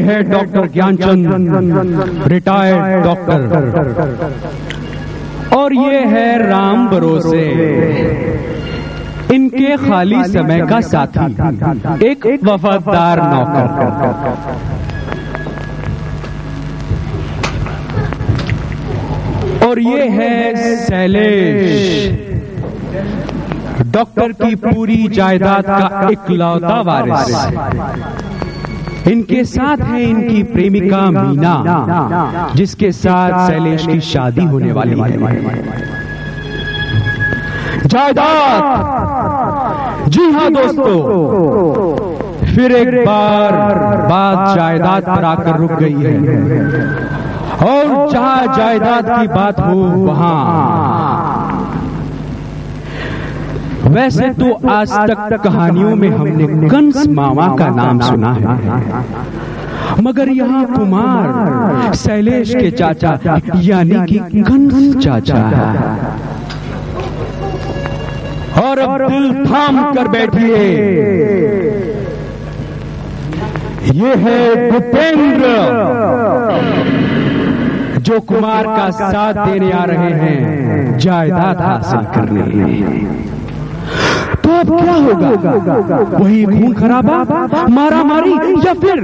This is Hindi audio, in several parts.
है डॉक्टर ज्ञानचंद, रिटायर्ड डॉक्टर। और ये है राम भरोसे इनके खाली समय का साथी, एक वफादार नौकर। और ये है शैलेश। डॉक्टर की पूरी जायदाद का इकलौता वारिस। इनके साथ है इनकी प्रेमिका मीना जिसके साथ शैलेश की शादी होने वाली है। जायदाद! जी हाँ दोस्तों। फिर एक बार बात जायदाद पर आकर रुक गई है। और जहाँ जायदाद की बात हो वहाँ। वैसे तो आज तक कहानियों में हमने कंस मामा का नाम सुना है। मगर यहाँ कुमार, शैलेश के चाचा, यानी कि कंस चाचा है। और अब दिल थाम कर बैठिए। ये है भूपेंद्र जो कुमार का साथ देने आ रहे हैं, जायदाद हासिल करने तो अब क्या होगा। वही खून खराबा मारा मारी या फिर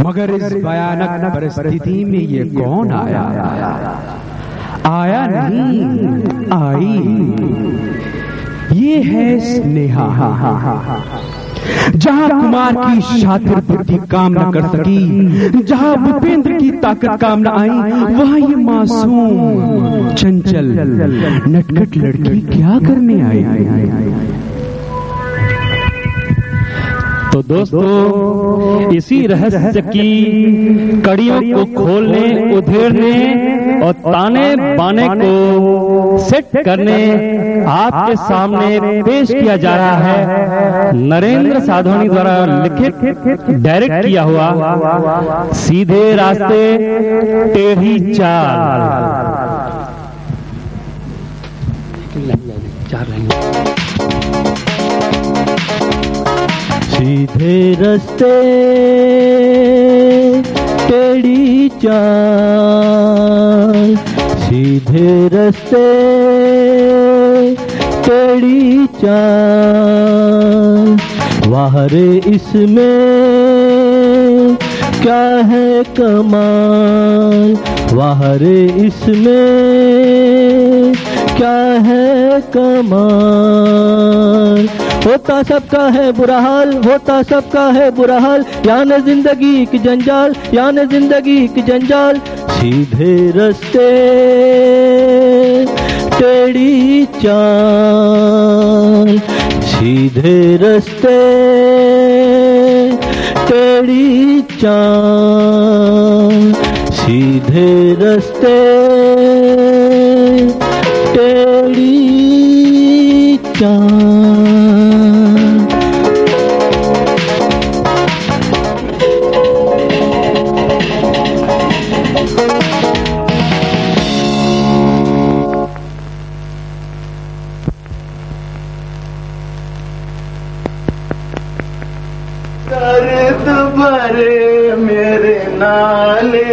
मगर इस भयानक परिस्थिति में ये कौन आया? आया नहीं, आई। ये है स्नेहा। जहाँ कुमार की शातिर बुद्धि काम न कर सकी जहाँ भूपेंद्र की ताकत काम न आई वहाँ ये मासूम चंचल नटखट लड़की क्या करने आई? तो दोस्तों, इसी रहस्य की कड़ियों को खोलने, उधेड़ने और ताने बाने को सेट करने आपके सामने पेश किया जा रहा है। नरेंद्र साधोनी द्वारा लिखित, डायरेक्ट किया हुआ सीधे रास्ते टेढ़ी चाल। चार लाइन। सीधे रस्ते, टेढ़ी चाल। सीधे रस्ते, टेढ़ी चाल। वाहरे इसमें क्या है कमाल? वाहरे इसमें क्या है कमाल। होता सबका है बुरा हाल, होता सबका है बुरा हाल। यान ज़िंदगी की जंजाल, यान ज़िंदगी की जंजाल। सीधे रस्ते टेढ़ी चाल। सीधे रस्ते टेढ़ी चाल। सीधे रस्ते चाल दर्द भरे मेरे नाले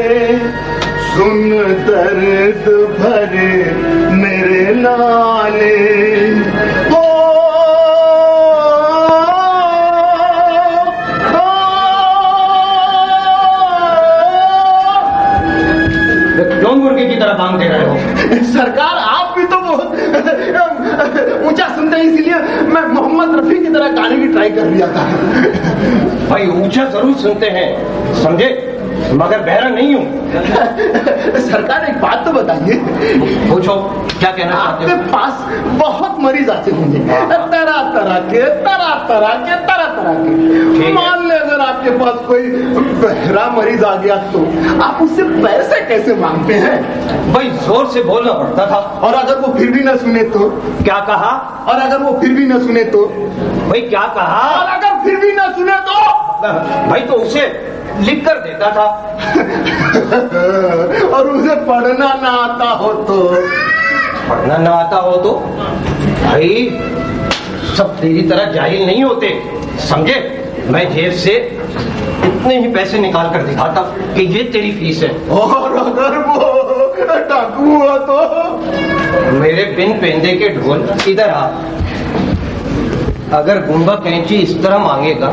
सुन दर्द भरे मेरे नाले की तरह बांग दे रहे हो? सरकार आप भी तो बहुत ऊँचा सुनते हैं इसलिए मैं मोहम्मद रफी की तरह गाने की ट्राई कर लिया था। भाई ऊँचा ज़रूर सुनते हैं। समझे? मगर बहरा नहीं हूँ। सरकार एक बात तो बताइए पूछो क्या कहना आपके पास बहुत मरीज़ आते होंगे। तरह तरह के तरह तरह के तरह तरह के। मान ले अगर आपके पास कोई बहरा मरीज़ आ गया तो आप उससे पैसे कैसे मांगते हैं? भाई ज़ोर से बोलना पड़ता था। और अगर वो फिर भी न सुने तो? क्या कहा? और अगर वो फिर भी न सुने तो? भाई क्या कहा? और अगर फिर भी न सुने तो? भाई तो उसे लिख कर देता था। और उसे पढ़ना ना आता हो तो। पढ़ना ना आता हो तो? भाई सब तेरी तरह जाहिल नहीं होते। समझे? मैं जेब से इतने ही पैसे निकाल कर दिखाता कि ये तेरी फ़ीस है। और अगर वो डाकू हुआ तो? मेरे बिन पेंदे के ढोल इधर आ। अगर गुम्बा कैंची इस तरह मांगेगा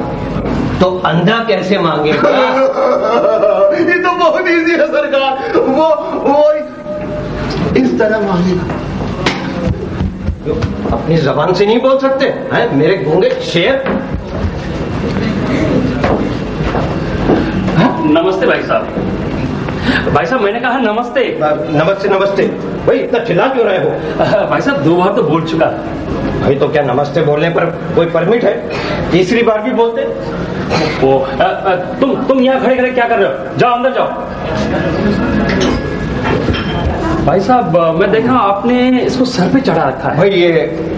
तो अंधा कैसे मांगेगा? ये तो बहुत इजी है सरकार। वो वो इस तरह मांगेगा। अपनी जबान से नहीं बोल सकते? हैं? मेरे गूँगे शेर? नमस्ते भाई साहब। भाई साहब मैंने कहा नमस्ते। नमस्ते नमस्ते। भाई इतना चिल्ला क्यों रहे हो? भाई साहब दो बार तो बोल चुका। भाई तो क्या नमस्ते बोलने पर कोई परमिट है? तीसरी बार भी बोलते? ओ अ, अ, तुम तुम यहाँ खड़े खड़े क्या कर रहे हो? जाओ अंदर जाओ। भाई साहब मैं देखा आपने इसको सर पे चढ़ा रखा है। भाई ये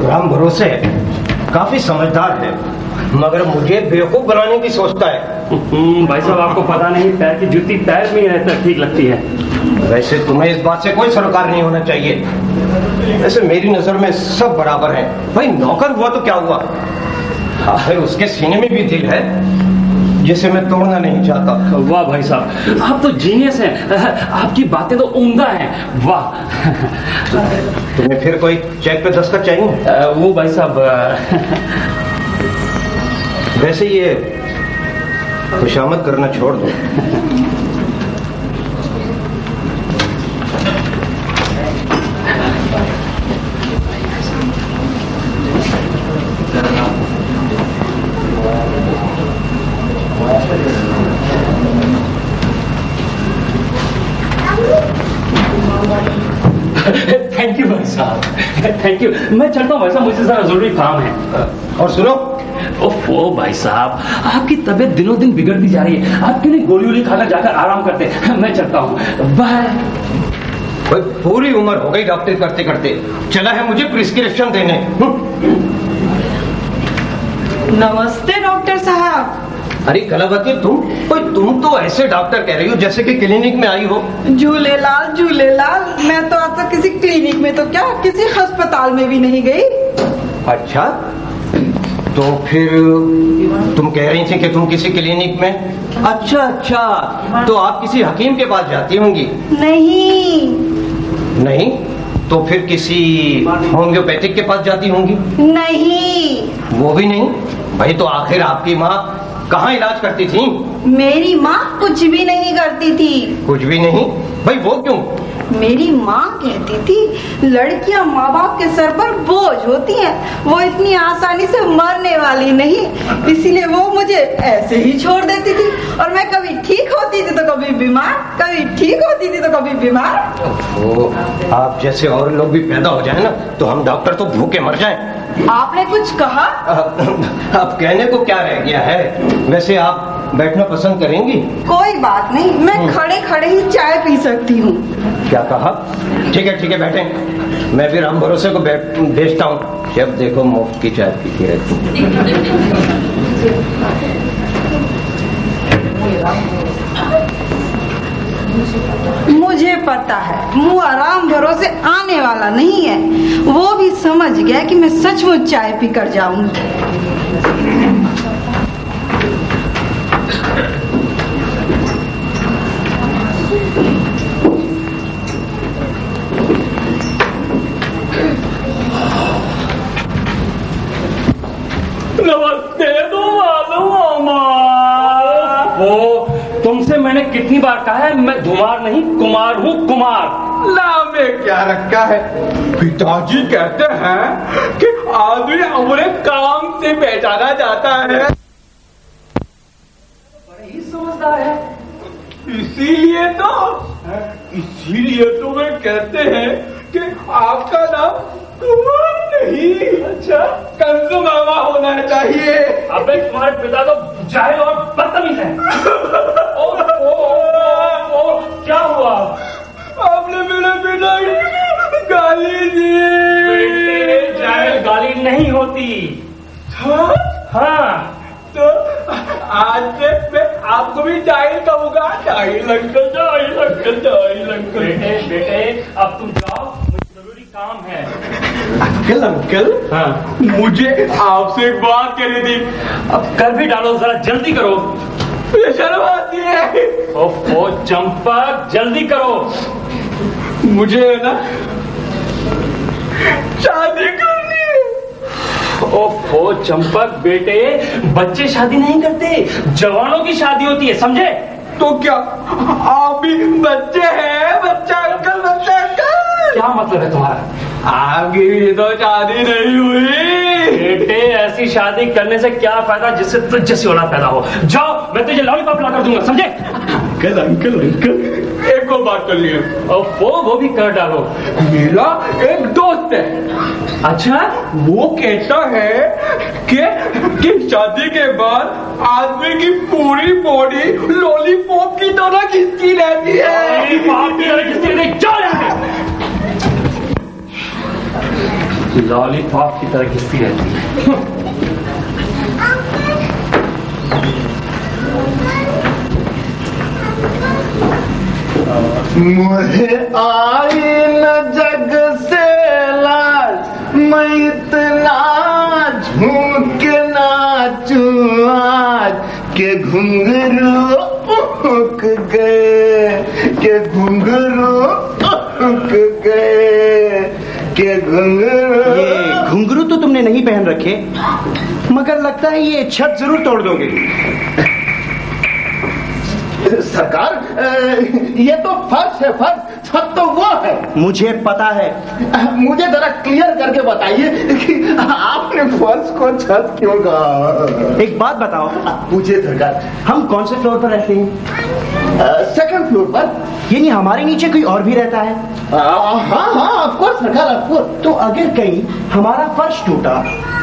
राम भरोसे है। काफ़ी समझदार है मगर मुझे बेवकूफ़ बनाने की सोचता है। हम्म, भाई साहब आपको पता नहीं पैर की जूती पैर में ही रहता ठीक लगती है। वैसे तुम्हें इस बात से कोई सरोकार नहीं होना चाहिए। वैसे मेरी नज़र में सब बराबर हैं। भाई नौकर हुआ तो क्या हुआ? आखिर उसके सीने में भी दिल है जिसे मैं तोड़ना नहीं चाहता। वाह भाई साहब आप तो जीनियस हैं। आपकी बातें तो उमदा हैं। वाह। तुम्हें फिर कोई चेक पे दस्तखत चाहिए? वो भाई साहब वैसे ये खुशामद करना छोड़ दो थैंक यू भाई साहब थैंक यू मैं चलता हूँ भाई साहब मुझे जरा ज़रूरी काम है। और सुनो। ओफो भाई साहब आपकी तबीयत दिनों दिन बिगड़ती जा रही है। आप क्यों नहीं गोली वोली खाकर जाकर आराम करते मैं चलता हूँ। बाय। भाई पूरी उम्र हो गई डॉक्टर करते करते। चला है मुझे प्रिस्क्रिप्शन देने। हम्म। नमस्ते डॉक्टर साहब। अरे कलावती तुम भाई तुम तो ऐसे डॉक्टर कह रही हो जैसे कि क्लिनिक में आई हो। झूले लाल झूलेलाल झूलेलाल मैं तो आज तक किसी क्लिनिक में तो क्या किसी अस्पताल में भी नहीं गई? अच्छा तो फिर तुम कह रही थी कि तुम किसी क्लिनिक में? अच्छा अच्छा तो आप किसी हकीम के पास जाती होंगी? नहीं। नहीं तो फिर किसी होम्योपैथिक के पास जाती होंगी? नहीं। वो भी नहीं? भाई तो आखिर आपकी माँ कहाँ इलाज करती थी? मेरी माँ कुछ भी नहीं करती थी। कुछ भी नहीं? भाई वो क्यों? मेरी माँ कहती थी लड़कियाँ माँ बाप के सर पर बोझ होती हैं। वो इतनी आसानी से मरने वाली नहीं। इसीलिए वो मुझे ऐसे ही छोड़ देती थी। और मैं कभी ठीक होती थी तो कभी बीमार कभी ठीक होती थी तो कभी बीमार। आप जैसे और लोग भी पैदा हो जाए ना तो हम डॉक्टर तो भूखे मर जाएँ। आपने कुछ कहा? अब कहने को क्या रह गया है? वैसे आप बैठना पसंद करेंगी? कोई बात नहीं मैं खड़े खड़े ही चाय पी सकती हूँ। क्या कहा? ठीक है ठीक है बैठे। मैं भी राम भरोसे को बैठ भेजता हूँ। जब देखो मुफ़्त की चाय पीती रहती हूँ। मुझे पता है। मुँह आराम भरोसे आने वाला नहीं है। वो भी समझ गया कि मैं सचमुच चाय पीकर जाऊँगी नमस्ते वो तुमसे मैंने कहा है मैं धुमार नहीं कुमार हूँ कुमार। नाम में क्या रखा है? पिताजी कहते हैं कि आदमी अपने काम से पहचाना जाता है। बड़े ही समझदार है। इसीलिए तो इसीलिए तो वे कहते हैं कि आपका नाम कुमार नहीं अच्छा कंजू मामा होना चाहिए। अबे तुम्हारे पिता तो जाहिल और बदतमीज है। क्या हुआ? आपने मेरे की गाली दी। गाली नहीं होती। हाँ? हाँ। तो आज से मैं आपको भी जाहिल कहूँगा जाहिल अंकल जाहिल अंकल जाहिल अंकल। बेटे बेटे अब तुम जाओ मुझे ज़रूरी काम है। Uncle uncle? हाँ। मुझे आपसे एक बात करनी थी। अब कर भी डालो जरा जल्दी करो। शर्म आती है। ओफो चंपक जल्दी करो। मुझे है ना शादी करनी है। ओफो चंपक बेटे बच्चे शादी नहीं करते जवानों की शादी होती है समझे? तो क्या आप भी बच्चे हैं बच्चा अंकल बच्चा अंकल? क्या मतलब है तुम्हारा? आपकी भी तो शादी नहीं हुई। बेटे ऐसी शादी करने से क्या फ़ायदा जिससे तुझ जैसी औलाद पैदा हो? जाओ मैं तुझे लॉलीपॉप ला कर दूँगा समझे? Uncle uncle uncle. एक को बात कर लिए। ओफो वो वो भी कर डालो। मेरा एक दोस्त है। अच्छा? वो कहता है कि कि शादी के बाद आदमी की पूरी बॉडी लॉलीपॉप की तरह खिंचती रहती है। लॉलीपॉप की तरह ने जाओ यहाँ से लॉलीपॉप की तरह घिसती रहती है मुझे आई न जग से लाज, मैं इतना झूम के नाचू आज, के घुंघरू उक गए, के घुंघरू उक गए। के घुंघरू। ये घुंघरू तो तुमने नहीं पहन रखे, मगर लगता है ये छत ज़रूर तोड़ दोगे। सरकार ये तो फर्श है फर्श छत तो वो है। मुझे पता है। मुझे जरा क्लियर करके बताइए कि आपने फर्श को छत क्यों कहा? एक बात बताओ। पूछिए सरकार। हम कौन से फ्लोर पर रहते हैं? सेकंड फ्लोर पर। यानी हमारे नीचे कोई और भी रहता है? हाँ हाँ ऑफकोर्स सरकार ऑफकोर्स तो अगर कहीं हमारा फर्श टूटा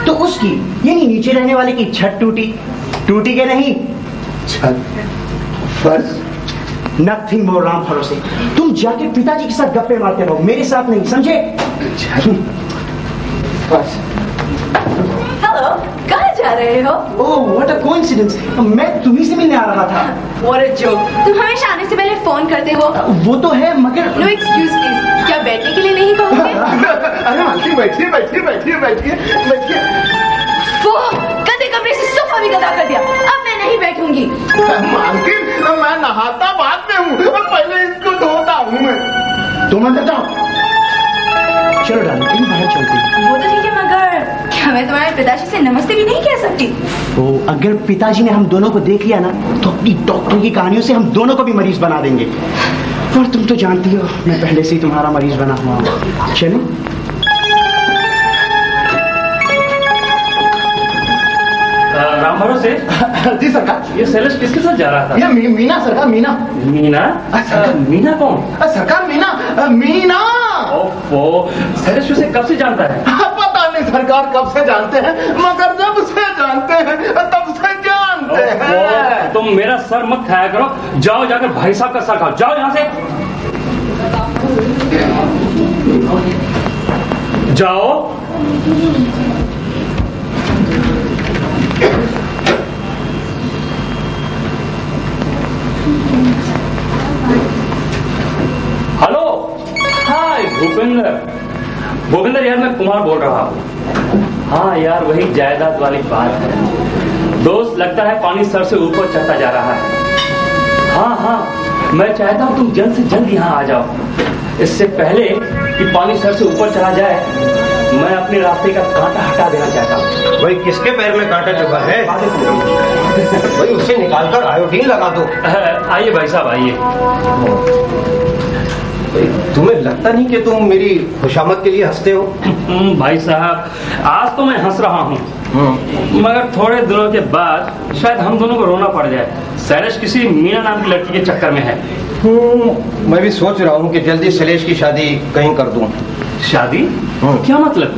तो उसकी यानी नीचे रहने वाले की छत टूटी। टूटी के नहीं? छत? फर्श नथिंग मोर राम भरोसे तुम जाके पिताजी के साथ गप्पे मारते रहो। मेरे साथ नहीं समझे? फर्श हेलो कहाँ जा रहे हो? ओह व्हाट अ कोइंसिडेंस मैं तुम्ही से मिलने आ रहा था। What a joke. तुम हमेशा आने से पहले फ़ोन करते हो। वो तो है मगर नो एक्सक्यूज प्लीज़ क्या बैठने के लिए नहीं कहोगे? अरे मालकिन बैठिए बैठिए बैठिए बैठिए बैठिए। वो गधे कमरे से सोफा भी गदा कर दिया। अब मैं नहीं बैठूँगी। मालकिन मैं नहाता बाद में हूँ। पहले इसको धोता हूँ मैं। तुम अंदर जाओ। चलो डालो तुम बाहर चलते वो तो ठीक है मगर क्या मैं तुम्हारे पिताजी से नमस्ते भी नहीं कह सकती? तो अगर पिताजी ने हम दोनों को देख लिया ना तो अपनी डॉक्टर की कहानियों से हम दोनों को भी मरीज़ बना देंगे। और तुम तो जानती हो मैं पहले से ही तुम्हारा मरीज़ बना हुआ हूँ। चलो। राम भरोसे? जी सरकार। ये सैलेश किसके साथ जा रहा था? ये मी, मीना सरकार मीना। मीना? अच्छा। मीना कौन? सरकार मीना मीना। ओफो सैलेश उसे कब से जानता है? पता नहीं सरकार कब से जानते हैं मगर जब से जानते हैं तब से जानते हैं। तुम मेरा सर मत खाया करो। जाओ जाकर भाई साहब का सर खाओ। जाओ यहाँ से। जाओ। भूपेंद्र। भूपेंद्र यार मैं कुमार बोल रहा हूँ। हाँ यार वही जायदाद वाली बात है। दोस्त लगता है पानी सर से ऊपर चढ़ता जा रहा है। हाँ हाँ मैं चाहता हूँ तुम जल्द से जल्द यहाँ आ जाओ। इससे पहले कि पानी सर से ऊपर चला जाए मैं अपने रास्ते का कांटा हटा देना चाहता हूँ। भाई किसके पैर में कांटा चुका है? भाई उसे निकालकर आयोडीन लगा दो। आइए भाई साहब आइए। तुम्हें लगता नहीं कि तुम मेरी खुशामद के लिए हँसते हो? हम्म, भाई साहब आज तो मैं हंस रहा हूँ। मगर थोड़े दिनों के बाद शायद हम दोनों को रोना पड़ जाए। सैलेश किसी मीना नाम की लड़की के चक्कर में है। हम्म, मैं भी सोच रहा हूँ कि जल्दी सलेश की शादी कहीं कर दूँ। शादी? हम्म। क्या मतलब?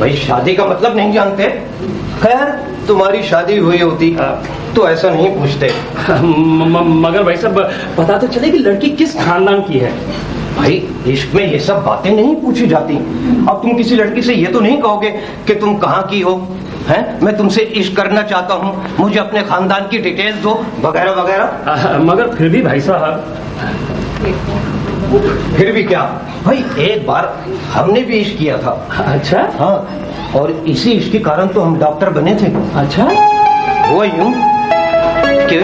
भाई शादी का मतलब नहीं जानते। खैर तुम्हारी शादी हुई होती तो ऐसा नहीं पूछते। मगर भाई साहब पता तो चले कि लड़की किस खानदान की है। भाई इश्क में ये सब बातें नहीं पूछी जाती। अब तुम किसी लड़की से ये तो नहीं कहोगे कि तुम कहाँ की हो हैं? मैं तुमसे इश्क करना चाहता हूँ। मुझे अपने खानदान की डिटेल्स दो वगैरह वगैरह। मगर फिर भी भाई साहब। फिर भी क्या? भाई एक बार हमने भी इश्क किया था। अच्छा? हाँ और इसी इश्क के कारण तो हम डॉक्टर बने थे। अच्छा? वो यूँ कि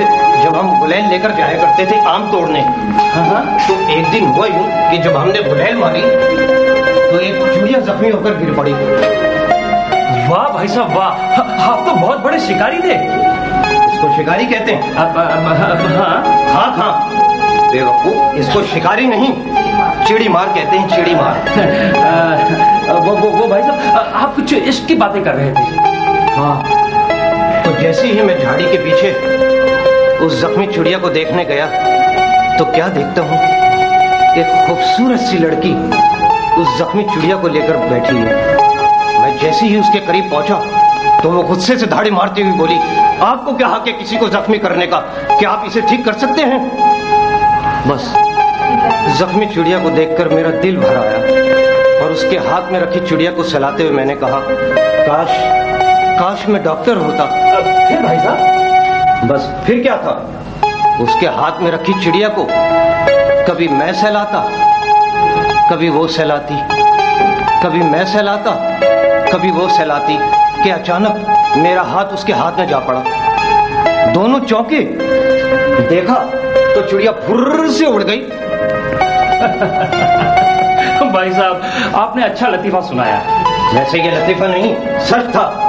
जब हम गुलैल लेकर जाया करते थे आम तोड़ने हाँ हाँ। तो एक दिन हुआ यूँ कि जब हमने गुलैल मारी तो एक चिड़िया जख्मी होकर गिर पड़ी। वाह भाई साहब वाह। आप तो बहुत बड़े शिकारी थे। इसको शिकारी कहते हैं। हाँ। हाँ हाँ। बेवकूफ़ इसको शिकारी नहीं चिड़ी मार कहते हैं चिड़ी मार। वो वो वो भाई साहब आप कुछ इश्क की बातें कर रहे थे। हाँ। तो जैसे ही मैं झाड़ी के पीछे उस जख्मी चिड़िया को देखने गया तो क्या देखता हूँ? एक खूबसूरत सी लड़की उस जख्मी चिड़िया को लेकर बैठी है। मैं जैसे ही उसके करीब पहुँचा तो वो गुस्से से धाड़ी मारती हुई बोली, आपको क्या हक है किसी को जख्मी करने का? क्या आप इसे ठीक कर सकते हैं? बस, जख्मी चिड़िया को देखकर मेरा दिल भर आया और उसके हाथ में रखी चिड़िया को सहलाते हुए मैंने कहा, काश काश मैं डॉक्टर होता। भाई साहब? बस फिर क्या था? उसके हाथ में रखी चिड़िया को कभी मैं सहलाता कभी वो सहलाती कभी मैं सहलाता कभी वो सहलाती कि अचानक मेरा हाथ उसके हाथ में जा पड़ा। दोनों चौंके। देखा तो चिड़िया फुर्र से उड़ गई। भाई साहब आपने अच्छा लतीफा सुनाया। वैसे ये लतीफा नहीं सच था।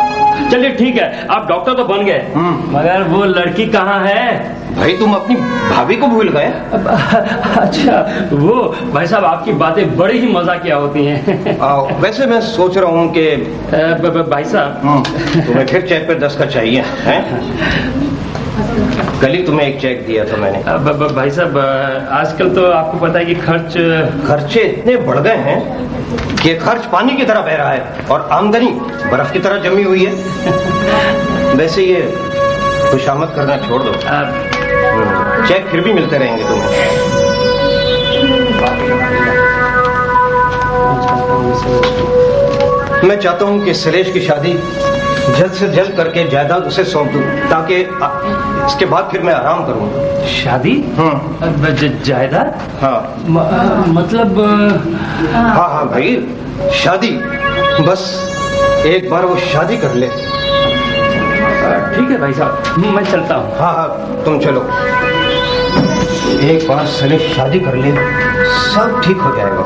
चलिए ठीक है आप डॉक्टर तो बन गए। हम्म। मगर वो लड़की कहाँ है? भाई तुम अपनी भाभी को भूल गए? अच्छा वो भाई साहब आपकी बातें बड़ी ही मजाकिया होती हैं। वैसे मैं सोच रहा हूँ कि भाई साहब। हम्म, तुम्हें फिर चेक पे दस का चाहिए हैं? कल ही तुम्हें एक चेक दिया था मैंने। ब- ब- भाई साहब आजकल तो आपको पता है कि खर्च खर्चे इतने बढ़ गए हैं। कि खर्च पानी की तरह बह रहा है और आमदनी बर्फ़ की तरह जमी हुई है। वैसे ये खुशामद करना छोड़ दो। हम्म, चेक फिर भी मिलते रहेंगे तुम। मैं चाहता हूँ कि सुरेश की शादी जल्द से जल्द करके जायदाद उसे सौंप दूँ ताकि इसके बाद फिर मैं आराम करूँ शादी? ज- जायदाद? हाँ। म- मतलब हाँ हाँ भाई शादी। बस एक बार वो शादी कर ले। ठीक है भाई साहब मैं चलता हूँ। हाँ हाँ तुम चलो। एक बार सलेश शादी कर ले सब ठीक हो जाएगा।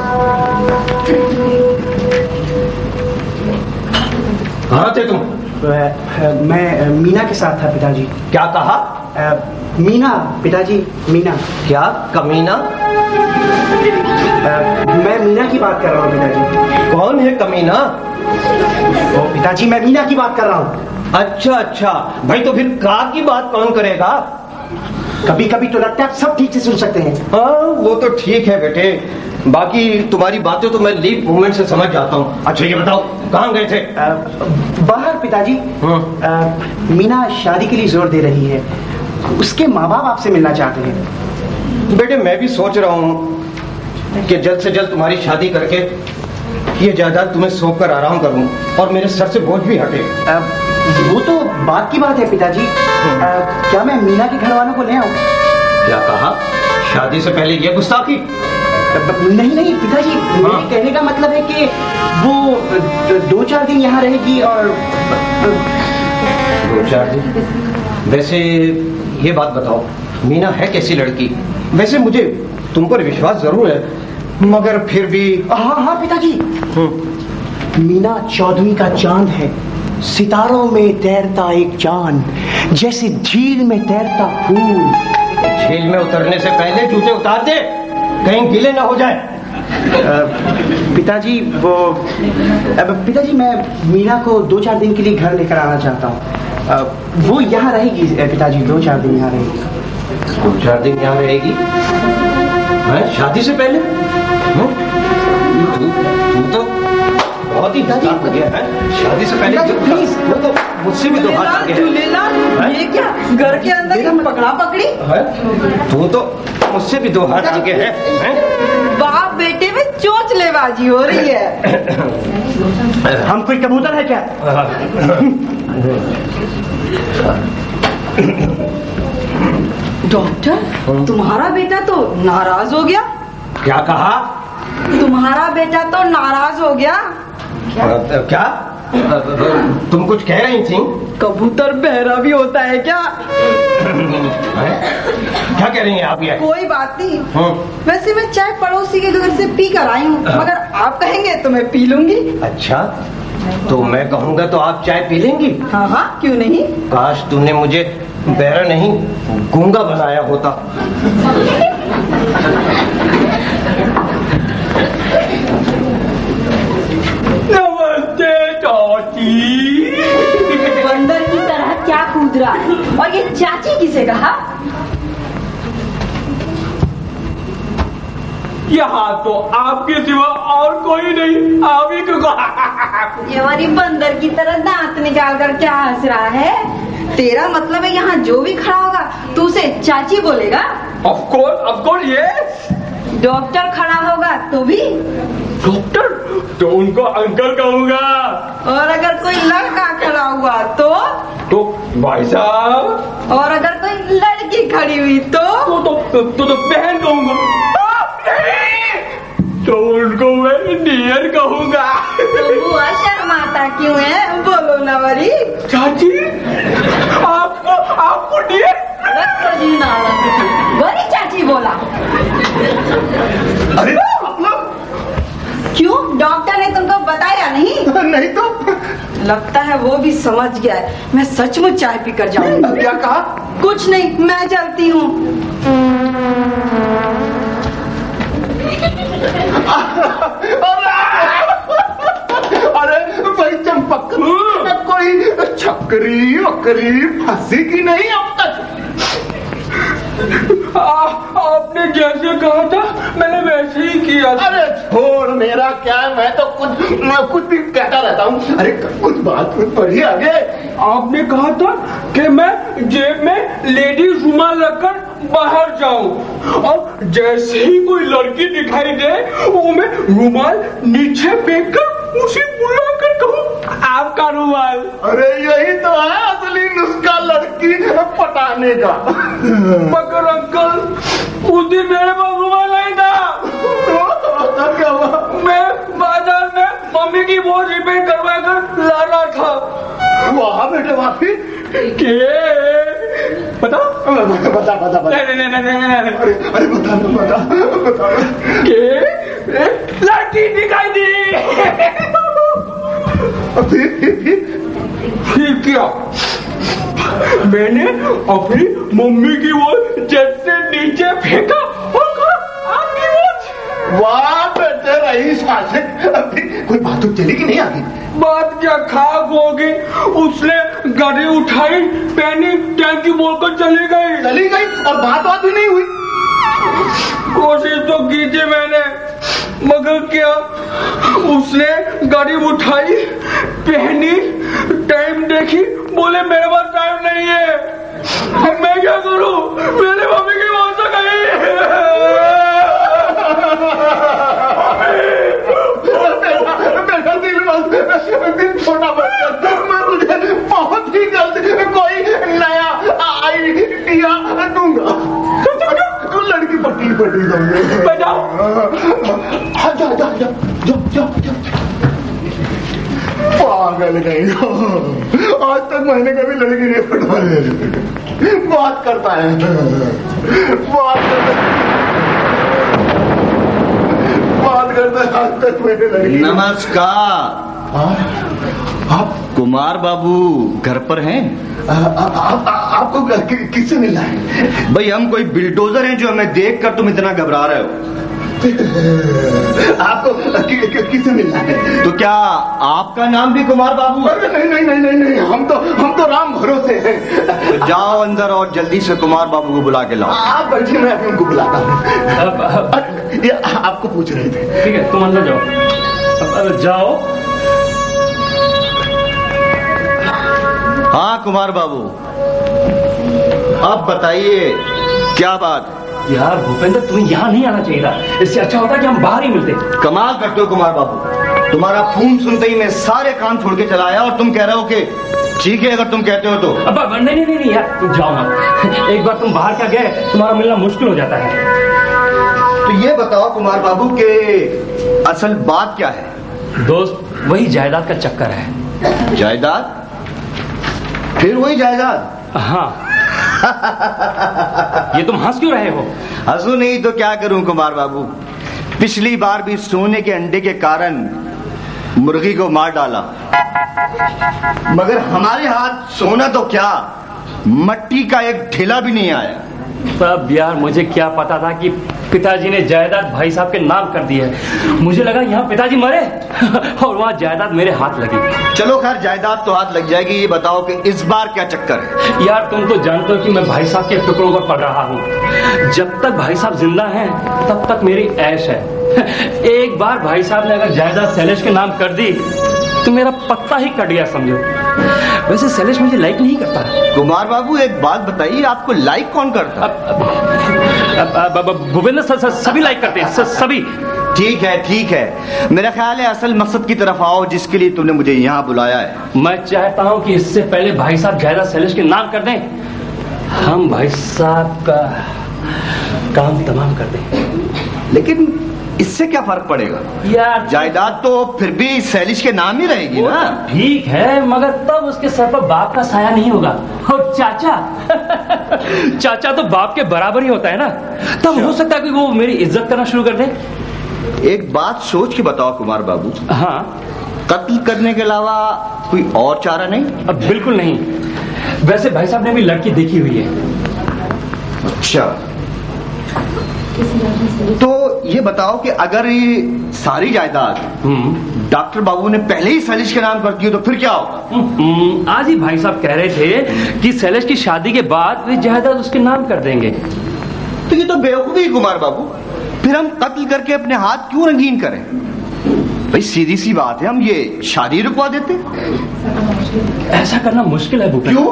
कहाँ थे तुम? मैं मीना के साथ था पिताजी। क्या कहा? मीना पिताजी मीना। क्या? कमीना? मैं मीना की बात कर रहा हूँ पिताजी। कौन है कमीना? ओ, पिताजी मैं मीना की बात कर रहा हूँ। अच्छा अच्छा। भाई तो फिर का की बात कौन करेगा? कभी कभी तो लगता है आप सब ठीक से सुन सकते हैं। हाँ वो तो ठीक है बेटे। बाकी तुम्हारी बातें तो मैं लीप मूवमेंट से समझ जाता हूँ। अच्छा ये बताओ कहाँ गए थे? अ, बाहर पिताजी। हम्म। मीना शादी के लिए ज़ोर दे रही है। उसके माँ बाप आपसे मिलना चाहते हैं। बेटे मैं भी सोच रहा हूँ कि जल्द से जल्द तुम्हारी शादी करके ये जायदाद तुम्हें सौंप कर आराम करूँ और मेरे सर से बोझ भी हटे। अ, वो तो बात की बात है पिताजी। क्या मैं मीना के घर वालों को ले आऊँ? क्या कहा? शादी से पहले ये गुस्ताखी? नहीं नहीं पिताजी मेरे कहने का मतलब है कि वो दो चार दिन यहाँ रहेगी और दो चार दिन? वैसे ये बात बताओ मीना है कैसी लड़की? वैसे मुझे तुम पर विश्वास ज़रूर है मगर फिर भी हाँ हाँ पिताजी। हम्म, मीना चौदहवीं का चाँद है। सितारों में तैरता एक चाँद जैसे झील में तैरता फूल। झील में उतरने से पहले जूते उतार दे कहीं गिले ना हो जाए। पिताजी वो अब पिताजी मैं मीना को दो चार दिन के लिए घर लेकर आना चाहता हूँ। वो यहाँ रहेगी पिताजी दो चार दिन यहाँ रहेगी। दो चार दिन यहाँ रहेगी? हैं? शादी से पहले? तू तू तो बहुत ही हो गया है शादी से पहले पिताजी, जो- please। वो तो मुझसे भी दो हाथ ये क्या? घर के पकड़ा पकड़ी? तू तो मुझसे भी दो हाथ आगे है हैं? बाप बेटे में चोचलेबाजी हो रही है। हम कोई कबूतर है क्या? डॉक्टर तुम्हारा बेटा तो नाराज़ हो गया। क्या कहा? तुम्हारा बेटा तो नाराज़ हो गया। क्या? अ, तुम कुछ कह रही थी? कबूतर बहरा भी होता है क्या? क्या कह रही हैं आप ये? कोई बात नहीं। हम्म, वैसे मैं चाय पड़ोसी के घर से पी कर आई हूँ। मगर आप कहेंगे तो मैं पी लूँगी। अच्छा तो मैं कहूँगा तो आप चाय पी लेंगी? हाँ हाँ क्यों नहीं? काश तूने मुझे बहरा नहीं गूँगा बनाया होता। चाची बंदर की तरह क्या कूद रहा और ये चाची किसे कहा? यहाँ तो आपके सिवा और कोई नहीं आप ही को ये हमारी बंदर की तरह दांत निकाल कर क्या हंस रहा है? तेरा मतलब है यहाँ जो भी खड़ा होगा तू उसे चाची बोलेगा? Of course of course yes doctor खड़ा होगा तो भी? डॉक्टर? तो उनको अंकल कहूँगा। और अगर कोई लड़का खड़ा हुआ तो? तो भाई साहब? और अगर कोई लड़की खड़ी हुई तो? तो तो तो, तो, तो बहन कहूँगा। तो उनको मैं डियर कहूँगा। तो बुआ शर्माता क्यों है? बोलो ना वरी। चाची आपको आपको डियर बड़ी चाची बोला अरे क्यों डॉक्टर ने तुमको बताया नहीं नहीं तो। लगता है वो भी समझ गया है। मैं सचमुच चाय पी कर जाऊँगी क्या कहा? कुछ नहीं मैं चलती हूँ। अरे भाई चंपक कोई छकरी वकरी फंसी की नहीं अब तक। आ, आपने जैसे कहा था मैंने वैसे ही किया था। अरे छोड़ मेरा क्या है? मैं तो कुछ मैं कुछ भी कहता रहता हूँ। अरे कुछ बात कुछ पढ़ी आगे। आपने कहा था कि मैं जेब में लेडीज़ रुमाल रखकर बाहर जाऊँ। और जैसे ही कोई लड़की दिखाई दे वो मैं रुमाल नीचे फेंक कर उसे बुलाकर कहूँ आपका रुमाल। अरे यही तो है असली नुस्खा लड़की पटाने का। मगर अंकल उस दिन मेरे पास रुमाल नहीं था तो क्या हुआ मैं बाज़ार में मम्मी की वो रिपेयर करवा कर ला रहा था। वहाँ बेटे के? बता। बता बता बता नहीं नहीं नहीं नहीं अरे अरे बता बता बता। के? लड़की दिखाई दी। फिर फिर? फिर क्या? मैंने अपनी मम्मी की वो जैसे नीचे फेंका। वाह बेटे रही शासक। अभी कोई बात तो चली कि नहीं आगे? बात क्या खाक हो गई उसने गाड़ी उठाई पहनी टैंकी बोलकर चली गई। चली गई और बात बात भी नहीं हुई। कोशिश तो की थी मैंने मगर क्या? उसने गाड़ी उठाई पहनी टाइम देखी बोले मेरे पास टाइम नहीं है। अब मैं क्या करूँ? मेरे मम्मी की मौत तो गई ही हाँ पागल गई आज तक मैंने कभी लड़की नहीं पटवाई बात करता है बात करता बात करते है आज तक मेरे लड़की नमस्कार। आप कुमार बाबू घर पर हैं? आ- आ- आ- आ- आपको किससे मिलना है? भाई हम कोई बिल्डोजर हैं जो हमें देखकर तुम इतना घबरा रहे हो। आपको किससे मिलना है? तो क्या आपका नाम भी कुमार बाबू है? अरे नहीं नहीं नहीं नहीं नहीं हम तो हम तो राम भरोसे हैं। तो जाओ अंदर और जल्दी से कुमार बाबू को बुला के लाओ। आप बैठिए मैं अभी उनको बुलाता हूँ। ये आपको पूछ रहे थे। ठीक है तुम अंदर जाओ। जाओ। हाँ कुमार बाबू। आप बताइए क्या बात यार भूपेंद्र तुम्हें यहाँ नहीं आना चाहिए था। इससे अच्छा होता कि हम बाहर ही मिलते। कमाल करते हो कुमार बाबू। तुम्हारा फ़ोन सुनते ही मैं सारे काम छोड़ के चला आया और तुम कह रहे हो कि ठीक है अगर तुम कहते हो तो। अब नहीं नहीं नहीं नहीं यार तुम जाओ मत एक बार तुम बाहर क्या गए तुम्हारा मिलना मुश्किल हो जाता है। तो ये बताओ कुमार बाबू के असल बात क्या है? दोस्त वही जायदाद का चक्कर है। जायदाद? फिर वही जायदाद? हाँ। ये तुम हंस क्यों रहे हो? हंसू नहीं तो क्या करूँ कुमार बाबू? पिछली बार भी सोने के अंडे के कारण मुर्गी को मार डाला। मगर हमारे हाथ सोना तो क्या? मट्टी का एक ठेला भी नहीं आया। तब यार मुझे क्या पता था कि पिताजी ने जायदाद भाई साहब के नाम कर दी है। मुझे लगा यहाँ पिताजी मरे और वहाँ जायदाद मेरे हाथ लगी। चलो खैर जायदाद तो हाथ लग जाएगी ये बताओ कि इस बार क्या चक्कर है? यार तुम तो जानते हो कि मैं भाई साहब के टुकड़ों पर पड़ रहा हूँ। जब तक भाई साहब ज़िंदा हैं तब तक मेरी ऐश है। एक बार भाई साहब ने अगर जायदाद शैलेश के नाम कर दी तो मेरा पत्ता ही कट गया समझो। वैसे शैलेश मुझे लाइक नहीं करता। कुमार बाबू एक बात बताइए आपको लाइक कौन करता? भूपेंद्र सभी लाइक करते हैं सभी। ठीक है ठीक है। मेरा ख्याल है असल मकसद की तरफ़ आओ जिसके लिए तुमने मुझे यहाँ बुलाया है। मैं चाहता हूँ कि इससे पहले भाई साहब जायदाद शैलेश के नाम कर दें। हम भाई साहब का काम तमाम कर दें। लेकिन इससे क्या फ़र्क पड़ेगा? यार। जायदाद तो फिर भी सैलिश के नाम ही रहेगी ना? तो ठीक है मगर तब उसके सर पर बाप का साया नहीं होगा। और चाचा? चाचा तो बाप के बराबर ही होता है ना? तब हो सकता है कि वो मेरी इज़्ज़त करना शुरू कर दे। एक बात सोच के बताओ कुमार बाबू। हाँ। कत्ल करने के अलावा कोई और चारा नहीं? अब बिल्कुल नहीं। वैसे भाई साहब ने भी लड़की देखी हुई है। अच्छा। तो ये बताओ कि अगर ये सारी जायदाद हम्म। डॉक्टर बाबू ने पहले ही सैलिश के नाम कर दी हो तो फिर क्या होगा? हम्म, आज ही भाई साहब कह रहे थे कि शैलेश की शादी के बाद वे जायदाद उसके नाम कर देंगे। तो ये तो बेवकूफ़ी कुमार बाबू। फिर हम कत्ल करके अपने हाथ क्यों रंगीन करें? भाई सीधी सी बात है हम ये शादी रुकवा देते। ऐसा करना मुश्किल है क्यों?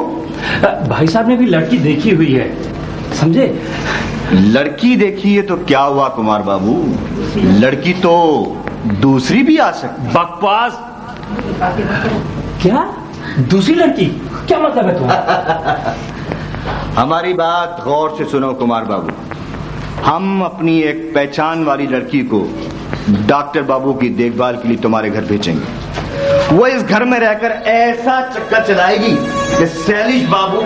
भाई साहब ने भी लड़की देखी हुई है। समझे? लड़की देखी है तो क्या हुआ कुमार बाबू? लड़की तो दूसरी भी आ सकती। बकवास। क्या? दूसरी लड़की? क्या मतलब है तुम्हारा? हमारी बात गौर से सुनो कुमार बाबू। हम अपनी एक पहचान वाली लड़की को डॉक्टर बाबू की देखभाल के लिए तुम्हारे घर भेजेंगे। वो इस घर में रहकर ऐसा चक्कर चलाएगी कि सैलिश बाबू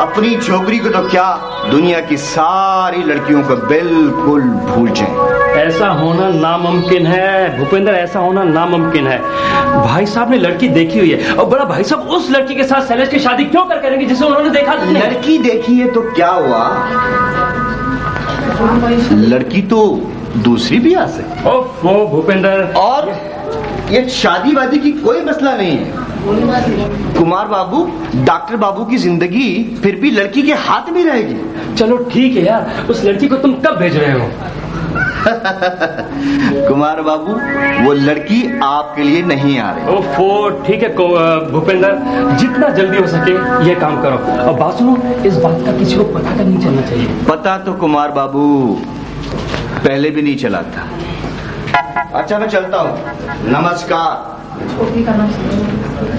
अपनी छोकरी को तो क्या दुनिया की सारी लड़कियों को बिल्कुल भूल जाए। ऐसा होना नामुमकिन है। भूपेंद्र ऐसा होना नामुमकिन है। भाई साहब ने लड़की देखी हुई है। और बड़ा भाई साहब उस लड़की के साथ शैलेश की शादी क्यों कर करेंगे जिसे उन्होंने देखा लड़की देखी है तो क्या हुआ? लड़की तो दूसरी भी आ सकती। भूपेंद्र। और ये शादी वादी की कोई मसला नहीं है। कुमार बाबू डॉक्टर बाबू की ज़िंदगी फिर भी लड़की के हाथ में रहेगी। चलो ठीक है यार उस लड़की को तुम कब भेज रहे हो? कुमार बाबू वो लड़की आपके लिए नहीं आ रही। ओफो ठीक है भूपेंद्र जितना जल्दी हो सके ये काम करो। और बात सुनो इस बात का किसी को पता तो नहीं चलना चाहिए। पता तो कुमार बाबू पहले भी नहीं चला था। अच्छा मैं चलता हूँ। नमस्कार।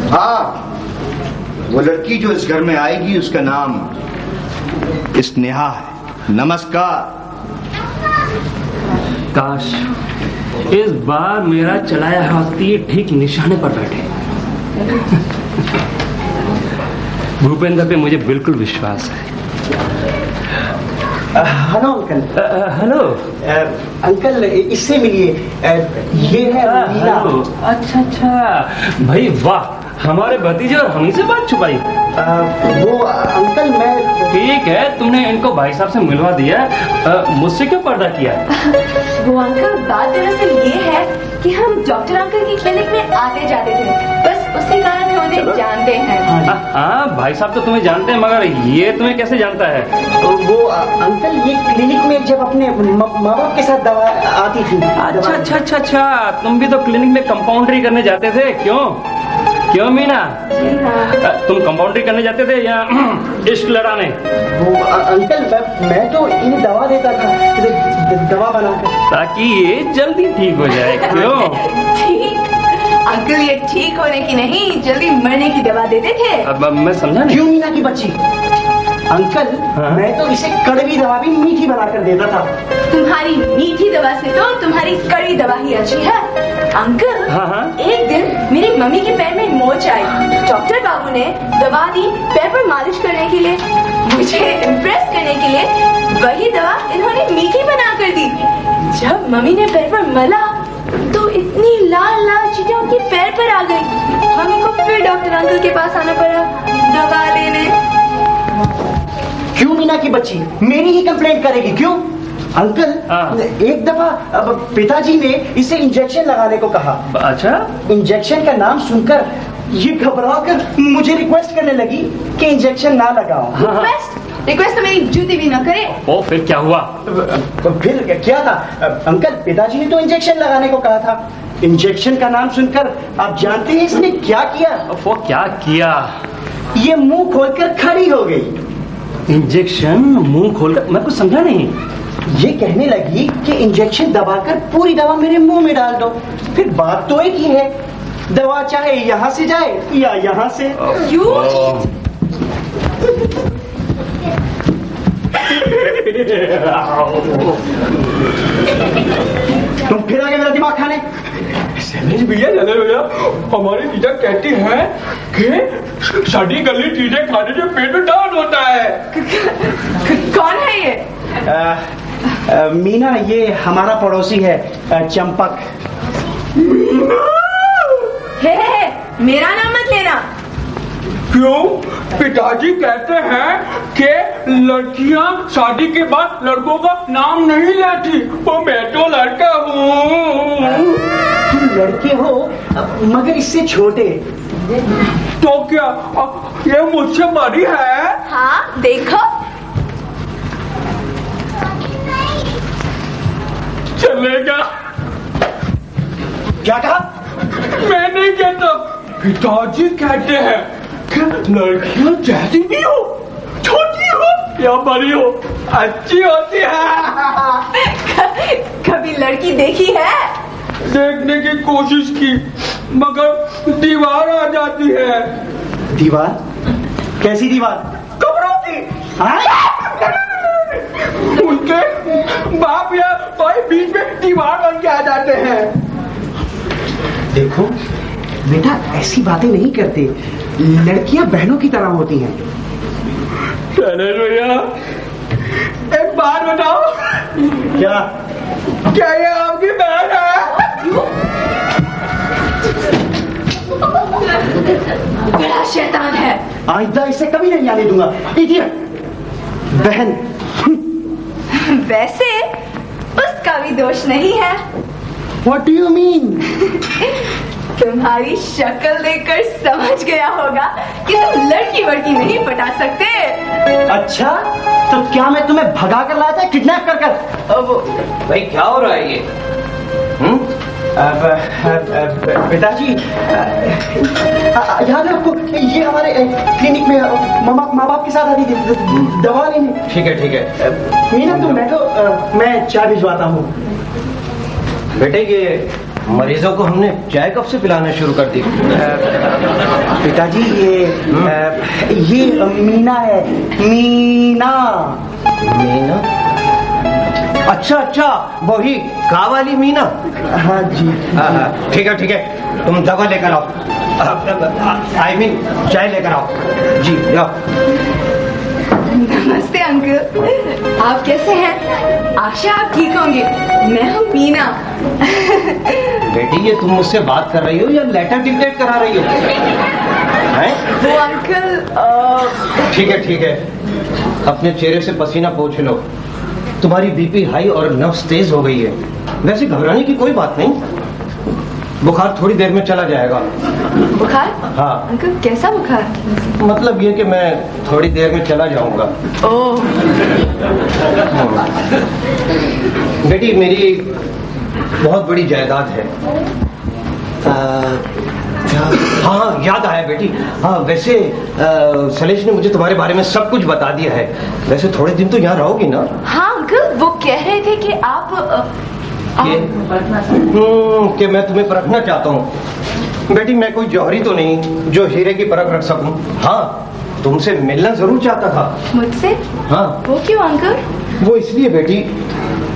हाँ वो लड़की जो इस घर में आएगी, उसका नाम स्नेहा है। नमस्कार। काश इस बार मेरा चलाया हुआ तीर ठीक निशाने पर बैठे। भूपेंद्र पे मुझे बिल्कुल विश्वास है। हेलो अंकल हेलो अंकल इससे मिलिए। ये है अ, अच्छा अच्छा। भाई वाह। हमारे भतीजे और हमी से बात छुपाई। वो अंकल मैं ठीक है तुमने इनको भाई साहब से मिलवा दिया। मुझसे क्यों पर्दा किया? वो अंकल बात दरअसल ये है कि हम डॉक्टर अंकल की क्लिनिक में आते जाते थे। बस उसी कारण हम उन्हें जानते हैं। हाँ हाँ, भाई साहब तो तुम्हें जानते हैं मगर ये तुम्हें कैसे जानता है? तो वो अंकल ये क्लिनिक में जब अपने माँ बाप के साथ दवा आती थी अच्छा अच्छा अच्छा अच्छा तुम भी तो क्लिनिक में कंपाउंडरी करने जाते थे क्यों? क्यों मीना? हाँ। तुम कंपाउंडरी करने जाते थे या इश्क लड़ाने? वो अंकल मैं, मैं तो इन्हें दवा देता था दवा बनाकर। ताकि ये जल्दी ठीक हो जाए क्यों? अंकल ये ठीक होने की नहीं जल्दी मरने की दवा देते थे। अब मैं समझा नहीं। क्यों मीना की बच्ची? अंकल मैं तो इसे कड़वी दवा भी मीठी बनाकर देता था। तुम्हारी मीठी दवा से तो तुम्हारी कड़वी दवा ही अच्छी है। अंकल हाँ, हाँ। एक दिन मेरी मम्मी के पैर में मोच आई। डॉक्टर बाबू ने दवा दी पैर पर मालिश करने के लिए मुझे इम्प्रेस करने के लिए। वही दवा इन्होंने मीठी बना कर दी। जब मम्मी ने पैर पर मला इतनी लाल लाल चीटें उनके पैर पर आ गई। मम्मी को फिर डॉक्टर अंकल के पास आना पड़ा दवा लेने क्यों मीना की बच्ची? मेरी ही कंप्लेंट करेगी क्यों? अंकल एक दफ़ा अब पिताजी ने इसे इंजेक्शन लगाने को कहा। अच्छा? इंजेक्शन का नाम सुनकर ये घबरा कर मुझे रिक्वेस्ट करने लगी कि इंजेक्शन ना लगाओ। रिक्वेस्ट रिक्वेस्ट तो मेरी जूती भी ना करे। ओ फिर क्या हुआ? तो फिर क्या था? अंकल पिताजी ने तो इंजेक्शन लगाने को कहा था। इंजेक्शन का नाम सुनकर आप जानते हैं इसने क्या किया? वो क्या किया? ये मुँह खोलकर खड़ी हो गई। इंजेक्शन मुँह खोलकर मैं कुछ समझा नहीं। ये कहने लगी कि इंजेक्शन दबाकर पूरी दवा मेरे मुँह में डाल दो। फिर बात तो एक ही है। दवा चाहे यहाँ से जाए या यहाँ से। तुम फिर आगे मेरा दिमाग खाने सैलेश भैया नज़र भैया हमारी टीचर कहती है कि सड़ी गली चीज़ें खाने से पेट में दर्द होता है। कौन है ये? आ, आ, मीना ये हमारा पड़ोसी है चंपक। हे, हे, हे, मेरा नाम मत लेना। क्यों? पिताजी कहते हैं कि लड़कियाँ शादी के बाद लड़कों का नाम नहीं लेती। वो मैं तो लड़का हूँ। लड़के हो मगर इससे छोटे। तो क्या ये मुझसे बड़ी है? हाँ देखो। चलेगा। क्या कहा? मैं नहीं कहता। पिताजी कहते हैं कि लड़कियाँ जैसी भी हो छोटी हो या बड़ी हो अच्छी होती है। कभी लड़की देखी है? देखने की कोशिश की मगर दीवार आ जाती है। दीवार? कैसी दीवार? कपड़ों की। उनके बाप या भाई बीच में दीवार बन के आ जाते हैं। देखो बेटा ऐसी बातें नहीं करते। लड़कियाँ बहनों की तरह होती हैं। भैया एक बात बताओ। क्या? क्या ये आपकी बहन है? बड़ा शैतान है। आइंदा इसे कभी नहीं आने दूँगा। इडियट। बहन। वैसे उसका भी दोष नहीं है। व्हाट डू यू मीन तुम्हारी शक्ल देखकर समझ गया होगा कि तुम लड़की वड़की नहीं पटा सकते। अच्छा तो क्या मैं तुम्हें भगा कर लाया था किडनैप कर कर? अब भाई क्या हो रहा है ये? हम्म? पिताजी याद है आपको ये हमारे क्लिनिक में माँ बाप के साथ आती थी दवा लेने? ठीक है ठीक है। मीना तुम बैठो मैं चाय भिजवाता हूँ। बेटे ये मरीजों को हमने चाय कब से पिलाना शुरू कर दी? पिताजी ये अ, ये मीना है। मीना। मीना? अच्छा अच्छा वही का वाली मीना। हाँ जी। हाँ, हाँ, ठीक है ठीक है। तुम दवा लेकर आओ। आई मीन चाय लेकर आओ। जी जाओ। नमस्ते अंकल। आप कैसे हैं? आशा आप ठीक होंगे? मैं हूँ मीना। बेटी ये तुम मुझसे बात कर रही हो या लेटर डिक्टेट करा रही हो? हैं? वो अंकल ठीक है ठीक है। अपने चेहरे से पसीना पोछ लो। तुम्हारी बीपी हाई और नफ्स तेज हो गई है। वैसे घबराने की कोई बात नहीं। बुखार थोड़ी देर में चला जाएगा। बुखार? हाँ। अंकल कैसा बुखार? मतलब ये कि मैं थोड़ी देर में चला जाऊँगा। ओह बेटी मेरी बहुत बड़ी जायदाद है। आ, क्या- हाँ याद आया बेटी। हाँ वैसे सलेश ने मुझे तुम्हारे बारे में सब कुछ बता दिया है। वैसे थोड़े दिन तो यहाँ रहोगी ना? हाँ अंकल वो कह रहे थे कि आप हम्म, कि मैं तुम्हें परखना चाहता हूँ। बेटी मैं कोई जौहरी तो नहीं जो हीरे की परख रख सकूँ। हाँ तुमसे मिलना ज़रूर चाहता था। मुझसे? हाँ। वो क्यों अंकल? वो इसलिए बेटी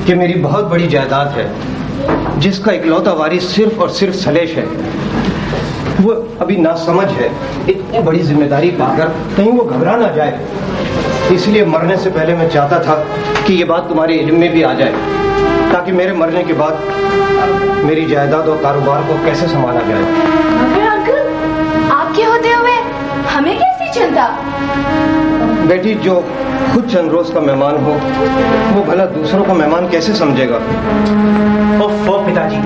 कि मेरी बहुत बड़ी जायदाद है जिसका इकलौता वारिस सिर्फ़ और सिर्फ़ सलेश है। वो अभी ना समझ है। इतनी बड़ी ज़िम्मेदारी पाकर कहीं वो घबरा ना जाए। इसलिए मरने से पहले मैं चाहता था कि ये बात तुम्हारे इल्म में भी आ जाए ताकि मेरे मरने के बाद मेरी जायदाद और कारोबार को कैसे संभाला जाए। मगर अंकल आपके होते हुए? हमें कैसी चिंता? बेटी जो खुद चंद रोज का मेहमान हो वो भला दूसरों को मेहमान कैसे समझेगा? ओफो पिताजी।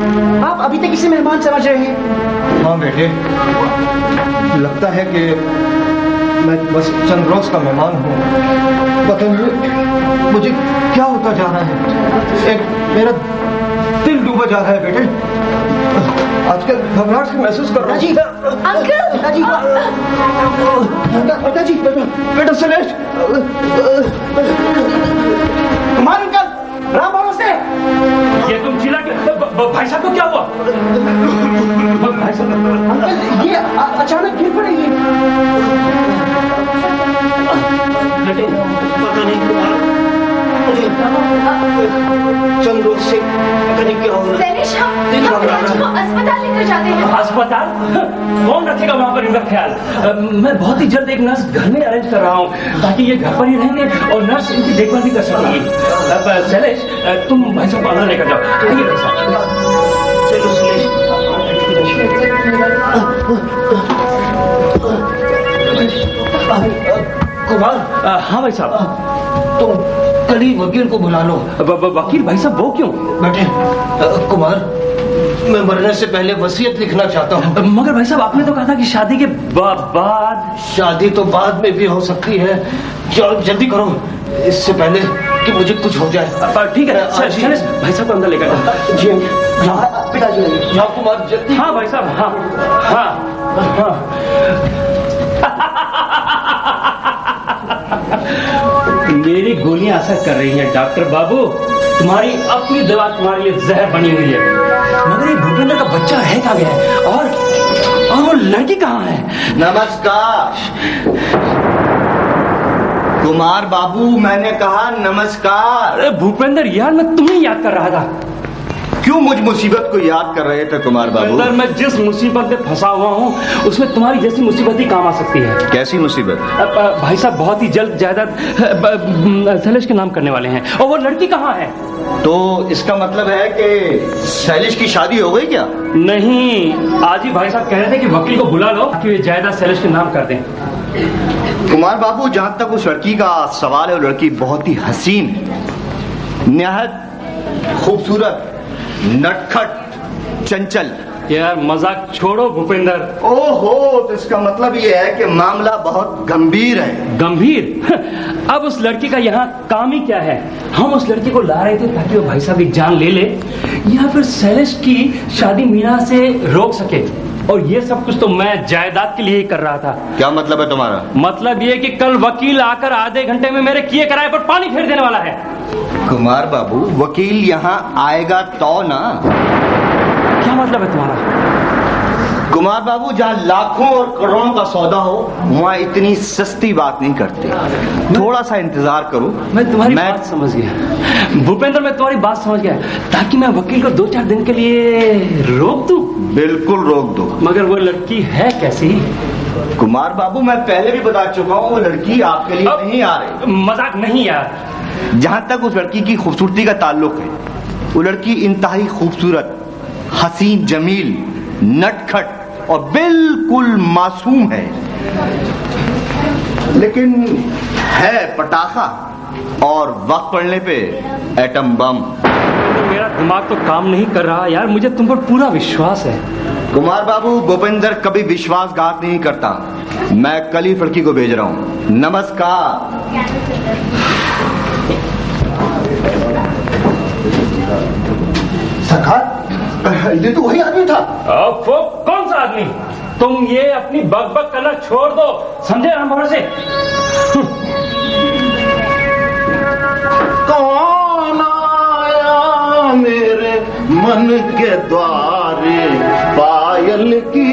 आप अभी तक इसे मेहमान समझ रहे? हैं हाँ बेटे। लगता है कि मैं बस चंद रोज का मेहमान हूँ। पता नहीं मुझे क्या होता जा रहा है? एक मेरा दिल डूबा जा रहा है बेटे। आजकल घबराहट से महसूस कर रहा हूँ। अंकल! पिताजी पिताजी बेटा सुरेश कुमार अंकल राम भरोसे। ये तुम चिल्ला के भाई साहब को क्या हुआ? भाई साहब अंकल ये अचानक गिर पड़े ये। बेटे पता नहीं चंद रोज से पता नहीं क्या हो रहा है हम को अस्पताल लेकर जाते हैं अस्पताल कौन रखेगा वहाँ पर इनका ख्याल मैं बहुत ही जल्द एक नर्स घर में अरेंज कर रहा हूँ ताकि ये घर पर ही रहेंगे और नर्स इनकी देखभाल भी कर सकेंगी अब, शैलेश तुम भाई साहब को अंदर लेकर जाओ चलो सुरेश कुमार हाँ भाई साहब। तुम कड़ी वकील को बुला लो। वकील भाई साहब वो क्यों? अ, कुमार मैं मरने से पहले वसीयत लिखना चाहता हूँ। मगर भाई साहब आपने तो कहा था कि शादी के बा- बाद शादी तो बाद में भी हो सकती है। जल्दी करो। इससे पहले कि मुझे कुछ हो जाए। ठीक है। हाँ, जी। भाई साहब को अंदर लेकर जी पिताजी कुमार जल्दी। हाँ भाई साहब हाँ। हाँ हाँ मेरी गोलियाँ असर कर रही हैं डॉक्टर बाबू। तुम्हारी अपनी दवा तुम्हारे लिए जहर बनी हुई है। मगर ये भूपेंद्र का बच्चा है कहाँ गया है? और और वो लड़की कहाँ है? नमस्कार। कुमार बाबू मैंने कहा नमस्कार। भूपेंद्र यार मैं तुम्हें याद कर रहा था। क्यों मुझ मुसीबत को याद कर रहे थे कुमार बाबू? भूपेंद्र मैं जिस मुसीबत में फंसा हुआ हूँ उसमें तुम्हारी जैसी मुसीबत ही काम आ सकती है। कैसी मुसीबत? भाई साहब बहुत ही जल्द जायदाद शैलेश के नाम करने वाले हैं। और वो लड़की कहाँ है? तो इसका मतलब है कि शैलेश की शादी हो गई क्या? नहीं आज ही भाई साहब कह रहे थे कि वकील को बुला लो कि वे जायदाद शैलेश के नाम कर दें। कुमार बाबू जहाँ तक उस लड़की का सवाल है वो लड़की बहुत ही हसीन है निहायत खूबसूरत नटखट चंचल। यार मज़ाक छोड़ो भूपेंद्र। ओहो तो इसका मतलब ये है कि मामला बहुत गंभीर है। गंभीर? अब उस लड़की का यहाँ काम ही क्या है? हम उस लड़की को ला रहे थे ताकि वो भाई साहब एक जान ले ले या फिर शैलेश की शादी मीना से रोक सके। और ये सब कुछ तो मैं जायदाद के लिए ही कर रहा था। क्या मतलब है तुम्हारा? मतलब ये कि कल वकील आकर आधे घंटे में मेरे किए कराए पर पानी फेर देने वाला है। कुमार बाबू वकील यहाँ आएगा तो ना? क्या मतलब है तुम्हारा? कुमार बाबू जहाँ लाखों और करोड़ों का सौदा हो वहाँ इतनी सस्ती बात नहीं करते। थोड़ा सा इंतज़ार करो। मैं तुम्हारी बात समझ गया। भूपेंद्र मैं तुम्हारी बात समझ गया ताकि मैं वकील को दो चार दिन के लिए रोक दू। बिल्कुल रोक दो। मगर वो लड़की है कैसी? कुमार बाबू मैं पहले भी बता चुका हूँ वो लड़की आपके लिए नहीं आ रही। मज़ाक नहीं यार। जहाँ तक उस लड़की की खूबसूरती का ताल्लुक है वो लड़की इंतहाई खूबसूरत हसीन जमील नटखट और बिल्कुल मासूम है। लेकिन है पटाखा और वक्त पड़ने पे एटम बम तो मेरा दिमाग तो काम नहीं कर रहा यार मुझे तुम पर पूरा विश्वास है। कुमार बाबू भूपेंद्र कभी विश्वासघात नहीं करता। मैं कल ही लड़की को भेज रहा हूँ। नमस्कार। सरकार ये तो वही आदमी था। आदमी तुम ये अपनी बक बक करना छोड़ दो। समझे राम भरोसे से? कौन आया मेरे मन के द्वारे? पायल की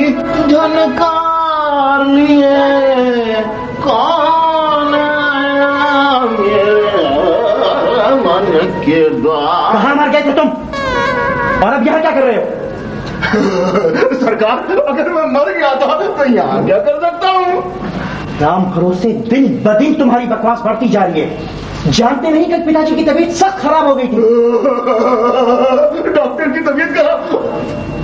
झनकार लिए कौन आया मेरे मन के द्वार? कहाँ मर गए थे तुम? और अब यहाँ क्या कर रहे हो? सरकार अगर मैं मर गया था तो यहाँ क्या कर सकता हूँ? राम भरोसे दिन ब दिन तुम्हारी बकवास बढ़ती जा रही है। जानते नहीं कि पिताजी की तबीयत सख्त खराब हो गई थी? डॉक्टर की तबीयत खराब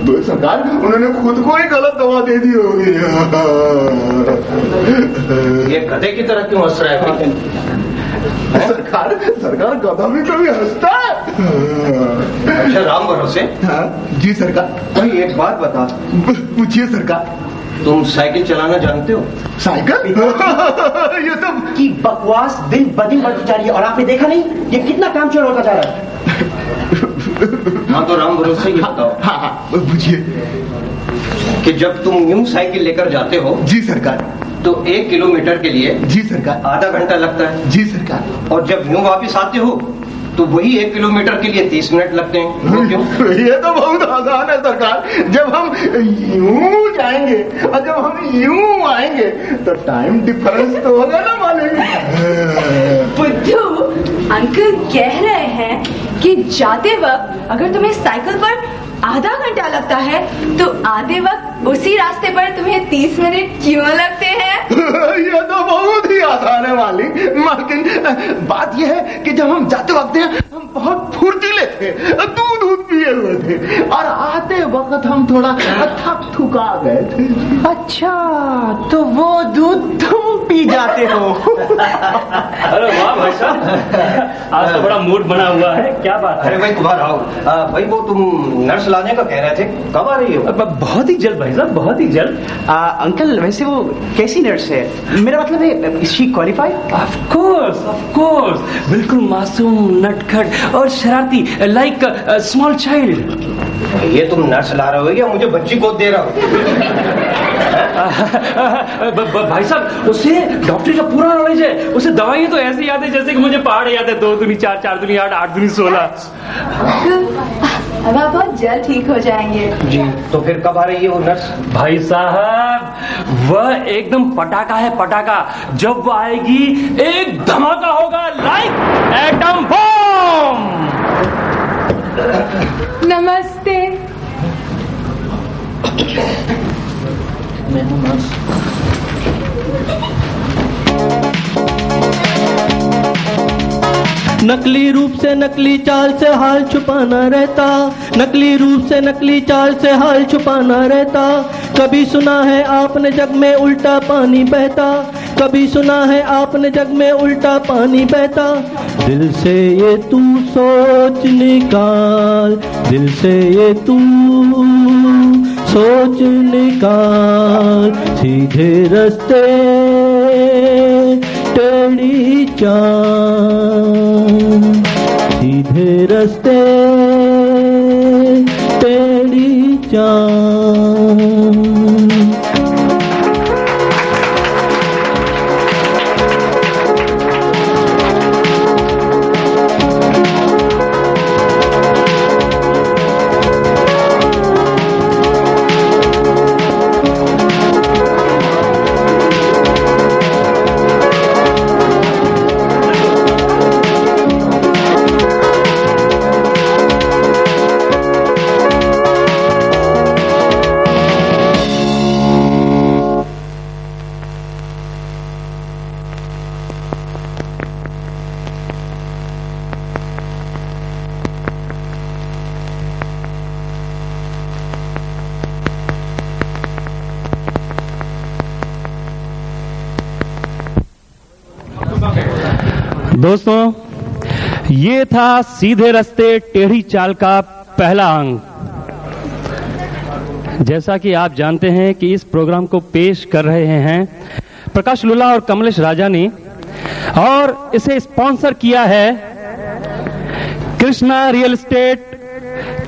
तो सरकार उन्होंने खुद को ही गलत दवा दे दी होगी। ये गधे की तरह क्यों हंस रहा है? भाई? सरकार सरकार गधा भी कभी हंसता? है अच्छा राम भरोसे? हाँ, जी सरकार भाई एक बात बता पूछिए सरकार। तुम साइकिल चलाना जानते हो? साइकिल? ये सब की बकवास दिन ब दिन बढ़ती जा रही है और आपने देखा नहीं? ये कितना काम चोर होता जा रहा है? हाँ तो राम भरोसे ये बताओ। हाँ हाँ पूछिए। कि जब तुम यूँ साइकिल लेकर जाते हो जी सरकार। तो एक किलोमीटर के लिए जी सरकार आधा घंटा लगता है। जी सरकार और जब यूँ वापिस आते हो तो वही एक किलोमीटर के लिए तीस मिनट लगते हैं। क्यों? ये तो बहुत आसान है सरकार। जब हम यूँ जाएँगे और जब हम यूँ आएँगे तो टाइम डिफरेंस तो होगा ना मालूम बुद्धू अंकल कह रहे हैं कि जाते वक्त अगर तुम्हें साइकिल पर आधा घंटा लगता है तो आधे वक्त उसी रास्ते पर तुम्हें तीस मिनट क्यों लगते हैं? ये तो बहुत ही आसान है मालिक लेकिन बात यह है कि जब हम जाते वक्त हैं हम बहुत फुर्तीले थे दूध दूध पिए हुए थे और आते वक्त हम थोड़ा थक थुका गए थे। अच्छा तो वो दूध तुम पी जाते हो। अरे वाह भाई साहब। आज तो बड़ा मूड बना हुआ है क्या बात है। अरे भाई तुम्हारा भाई वो तुम नर्स लाने का कह रहे थे कब आ रही हो? बहुत ही जल्द भाई साहब बहुत ही जल्द। अंकल वैसे वो कैसी नर्स है? मेरा मतलब है she qualified of course of course बिल्कुल मासूम नटखट और शरारती लाइक स्मॉल चाइल्ड ये तुम नर्स ला रहे हो या मुझे बच्ची गोद दे रहा हो? भाई साहब उसे डॉक्टरी का पूरा नॉलेज है। उसे दवाई तो ऐसे याद है जैसे कि मुझे पहाड़ याद है। दो दुनी चार चार दुनी आठ आठ दुनी सोलह। अब आप बहुत जल्द ठीक हो जाएँगे। जी तो फिर कब आ रही है वो नर्स? भाई साहब वह एकदम पटाखा है पटाखा। जब वो आएगी एक धमाका होगा लाइक एटम बम नमस्ते। नकली रूप से नकली चाल से हाल छुपाना रहता। नकली रूप से नकली चाल से हाल छुपाना रहता। कभी सुना है आपने जग में उल्टा पानी बहता। कभी सुना है आपने जग में उल्टा पानी बहता। दिल से ये तू सोच निकाल। दिल से ये तू सोच निकाल। सीधे रस्ते, टेढ़ी चाल। रस्ते तेरी चाल। था सीधे रास्ते टेढ़ी चाल का पहला अंग। जैसा कि आप जानते हैं कि इस प्रोग्राम को पेश कर रहे हैं प्रकाश लुला और कमलेश राजा ने और इसे स्पॉन्सर किया है Krishna real estate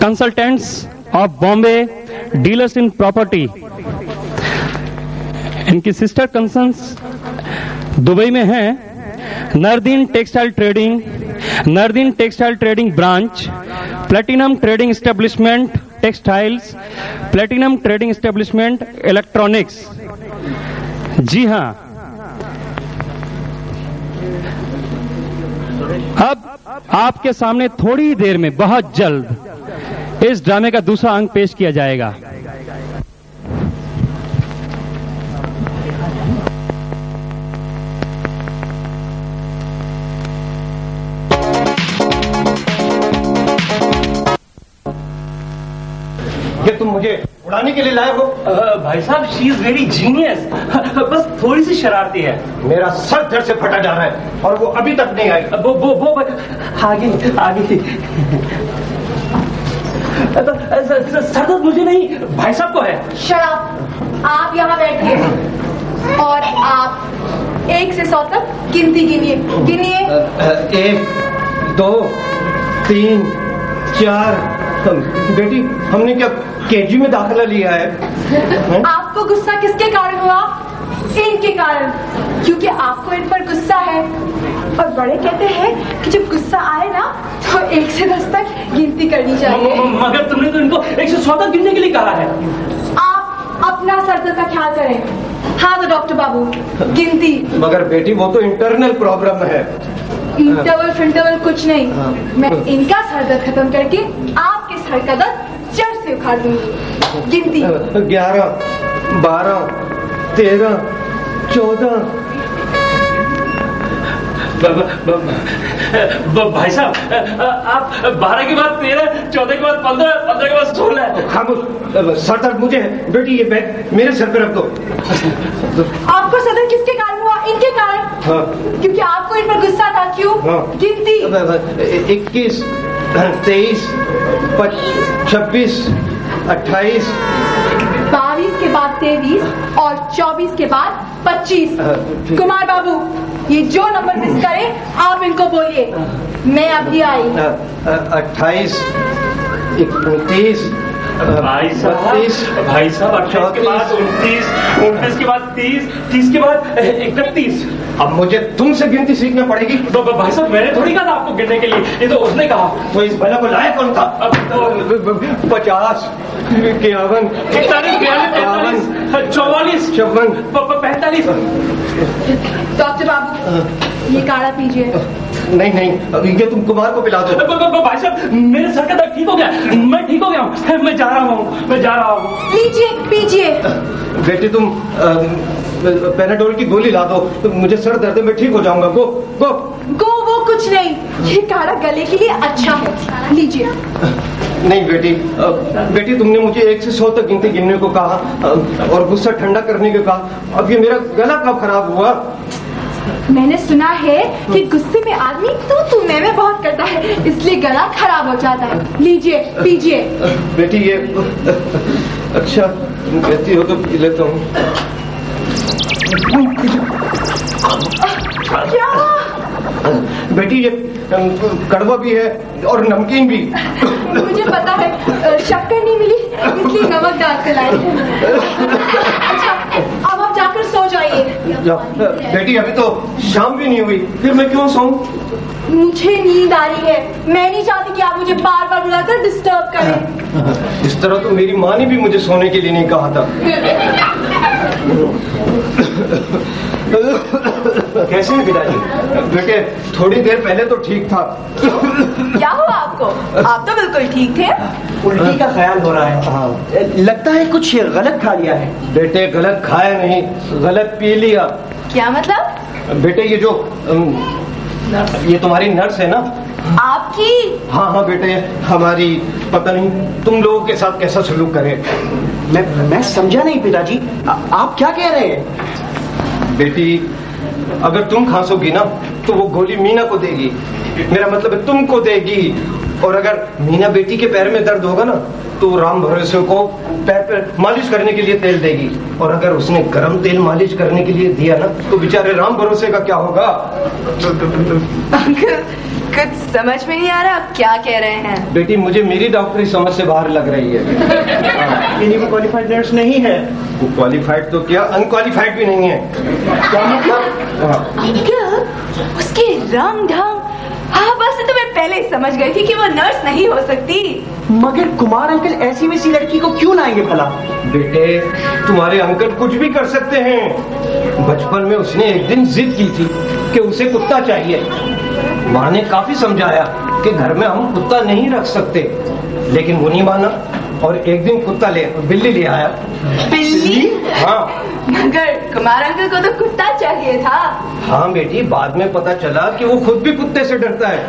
consultants of Bombay dealers in property. इनकी सिस्टर कंसर्न्स दुबई में हैं। नरदीन textile trading नरदीन textile trading branch, platinum trading establishment, textiles, platinum trading establishment, electronics. जी हाँ। अब आपके सामने थोड़ी देर में, बहुत जल्द, इस ड्रामे का दूसरा अंक पेश किया जाएगा। तुम मुझे उड़ाने के लिए लाए हो? भाई साहब शी इज़ वेरी जीनियस बस थोड़ी सी शरारती है। मेरा सर धर से फटा जा रहा है और वो अभी तक नहीं आई। वो वो वो आगे आगे। सरदर्द मुझे नहीं भाई साहब को है। शराब आप यहाँ बैठिए। और आप एक से सौ तक गिनती गिनिए। गिनिए एक दो तीन चार बेटी हमने क्या केजी में दाखिला लिया है? आपको गुस्सा किसके कारण हुआ? इनके कारण। क्योंकि आपको इन पर गुस्सा है। और बड़े कहते हैं कि जब गुस्सा आए ना तो एक से दस तक गिनती करनी चाहिए। मगर तुमने तो इनको एक से सौ तक गिनने के लिए कहा है। आप अपना सर का ख्याल करें। हाँ तो डॉक्टर बाबू गिनती। मगर बेटी वो तो इंटरनल प्रॉब्लम है। इंटरवल फिंटरवल कुछ नहीं। मैं इनका सर दर्द खत्म करके आपके जड़ से उखाड़ दूँगी। गिनती। ग्यारह बारह तेरह चौदह भाई साहब आप बारह के बाद तेरह चौदह के बाद पंद्रह पंद्रह के बाद सोलह। खामोश सर दर्द मुझे है। बेटी ये बैग मेरे सर पे रख दो। आपको सदर किसके कारण हुआ? इनके कारण? हाँ। क्योंकि आपको इन पर गुस्सा था क्यों? हाँ। गिनती। इक्कीस तेईस छब्बीस अट्ठाईस तेईस और चौबीस के बाद पच्चीस। कुमार बाबू ये जो नंबर मिस करे आप इनको बोलिए। मैं अभी आई। अट्ठाईस उनतीस भाई साहब भाई साहब अट्ठाईस के बाद उनतीस उनतीस के बाद तीस तीस के बाद इकतीस अब मुझे तुमसे गिनती सीखना पड़ेगी। तो भाई साहब मैंने थोड़ी कहा था आपको गिनने के लिए। ये तो उसने कहा। तो इस भला को लाया कौन था? पचास इक्यावन इकतालीस बयालीस चौवालीस चौवन पैंतालीस। डॉक्टर बाबू। ये काढ़ा पीजिए। नहीं नहीं ये तुम कुमार को पिला दो। भाई साहब मेरे सर का दर्द ठीक हो गया? मैं ठीक हो गया हूँ। मैं जा रहा हूँ मैं जा रहा हूँ। लीजिए पीजिए। बेटी तुम पेनाडोल की गोली ला दो तो मुझे सर दर्द में ठीक हो जाऊँगा। गो गो। गो वो कुछ नहीं। ये काढ़ा गले के लिए अच्छा है। लीजिए। नहीं बेटी बेटी तुमने मुझे एक से सौ तक गिनती गिनने को कहा और गुस्सा ठंडा करने को कहा। अब ये मेरा गला कब खराब हुआ? मैंने सुना है कि गुस्से में आदमी तू तू मैं में बहुत करता है इसलिए गला खराब हो जाता है। लीजिए पीजिए। बेटी ये अच्छा तुम कहती हो तो पी लेता हूँ। क्या? बेटी ये कड़वा भी है और नमकीन भी। मुझे पता है शक्कर नहीं मिली इसलिए नमक डाल के लाई अच्छा अब आप जाकर सो जाइए। बेटी अभी तो शाम भी नहीं हुई। फिर मैं क्यों सोऊं? मुझे नींद आ रही है। मैं नहीं चाहती कि आप मुझे बार बार बुलाकर डिस्टर्ब करें। इस तरह तो मेरी माँ ने भी मुझे सोने के लिए नहीं कहा था। कैसे है पिताजी? बेटे थोड़ी देर पहले तो ठीक था। क्या हुआ आपको? आप तो बिल्कुल ठीक थे। उल्टी का ख्याल हो रहा है। हाँ। लगता है कुछ गलत खा लिया है। बेटे गलत खाया नहीं गलत पी लिया। क्या मतलब? बेटे ये जो ये तुम्हारी नर्स है ना? आपकी? हाँ हाँ बेटे हमारी पता नहीं तुम लोगों के साथ कैसा सलूक करे? मैं मैं समझा नहीं पिताजी। आप क्या कह रहे हैं? बेटी, अगर तुम खांसोगी ना तो वो गोली मीना को देगी। मेरा मतलब है तुमको देगी। और अगर मीना बेटी के पैर में दर्द होगा ना तो राम भरोसे को पैर पर मालिश करने के लिए तेल देगी। और अगर उसने गर्म तेल मालिश करने के लिए दिया ना तो बेचारे राम भरोसे का क्या होगा? कुछ समझ में नहीं आ रहा आप क्या कह रहे हैं? बेटी मुझे मेरी डॉक्टरी समझ से बाहर लग रही है। इन्हीं को क्वालिफाइड नर्स नहीं है। वो क्वालिफाइड तो क्या? अनक्वालिफाइड भी नहीं है। क्या मतलब? उसके रंग ढंग हाँ पहले ही समझ गई थी कि वो नर्स नहीं हो सकती। मगर कुमार अंकल ऐसी वैसी लड़की को क्यों लाएँगे भला? बेटे तुम्हारे अंकल कुछ भी कर सकते हैं। बचपन में उसने एक दिन जिद की थी कि उसे कुत्ता चाहिए। माँ ने काफ़ी समझाया कि घर में हम कुत्ता नहीं रख सकते। लेकिन वो नहीं माना। और एक दिन कुत्ता ले बिल्ली ले आया। बिल्ली? हाँ। मगर कुमार अंकल को तो कुत्ता चाहिए था। हाँ बेटी बाद में पता चला कि वो खुद भी कुत्ते से डरता है।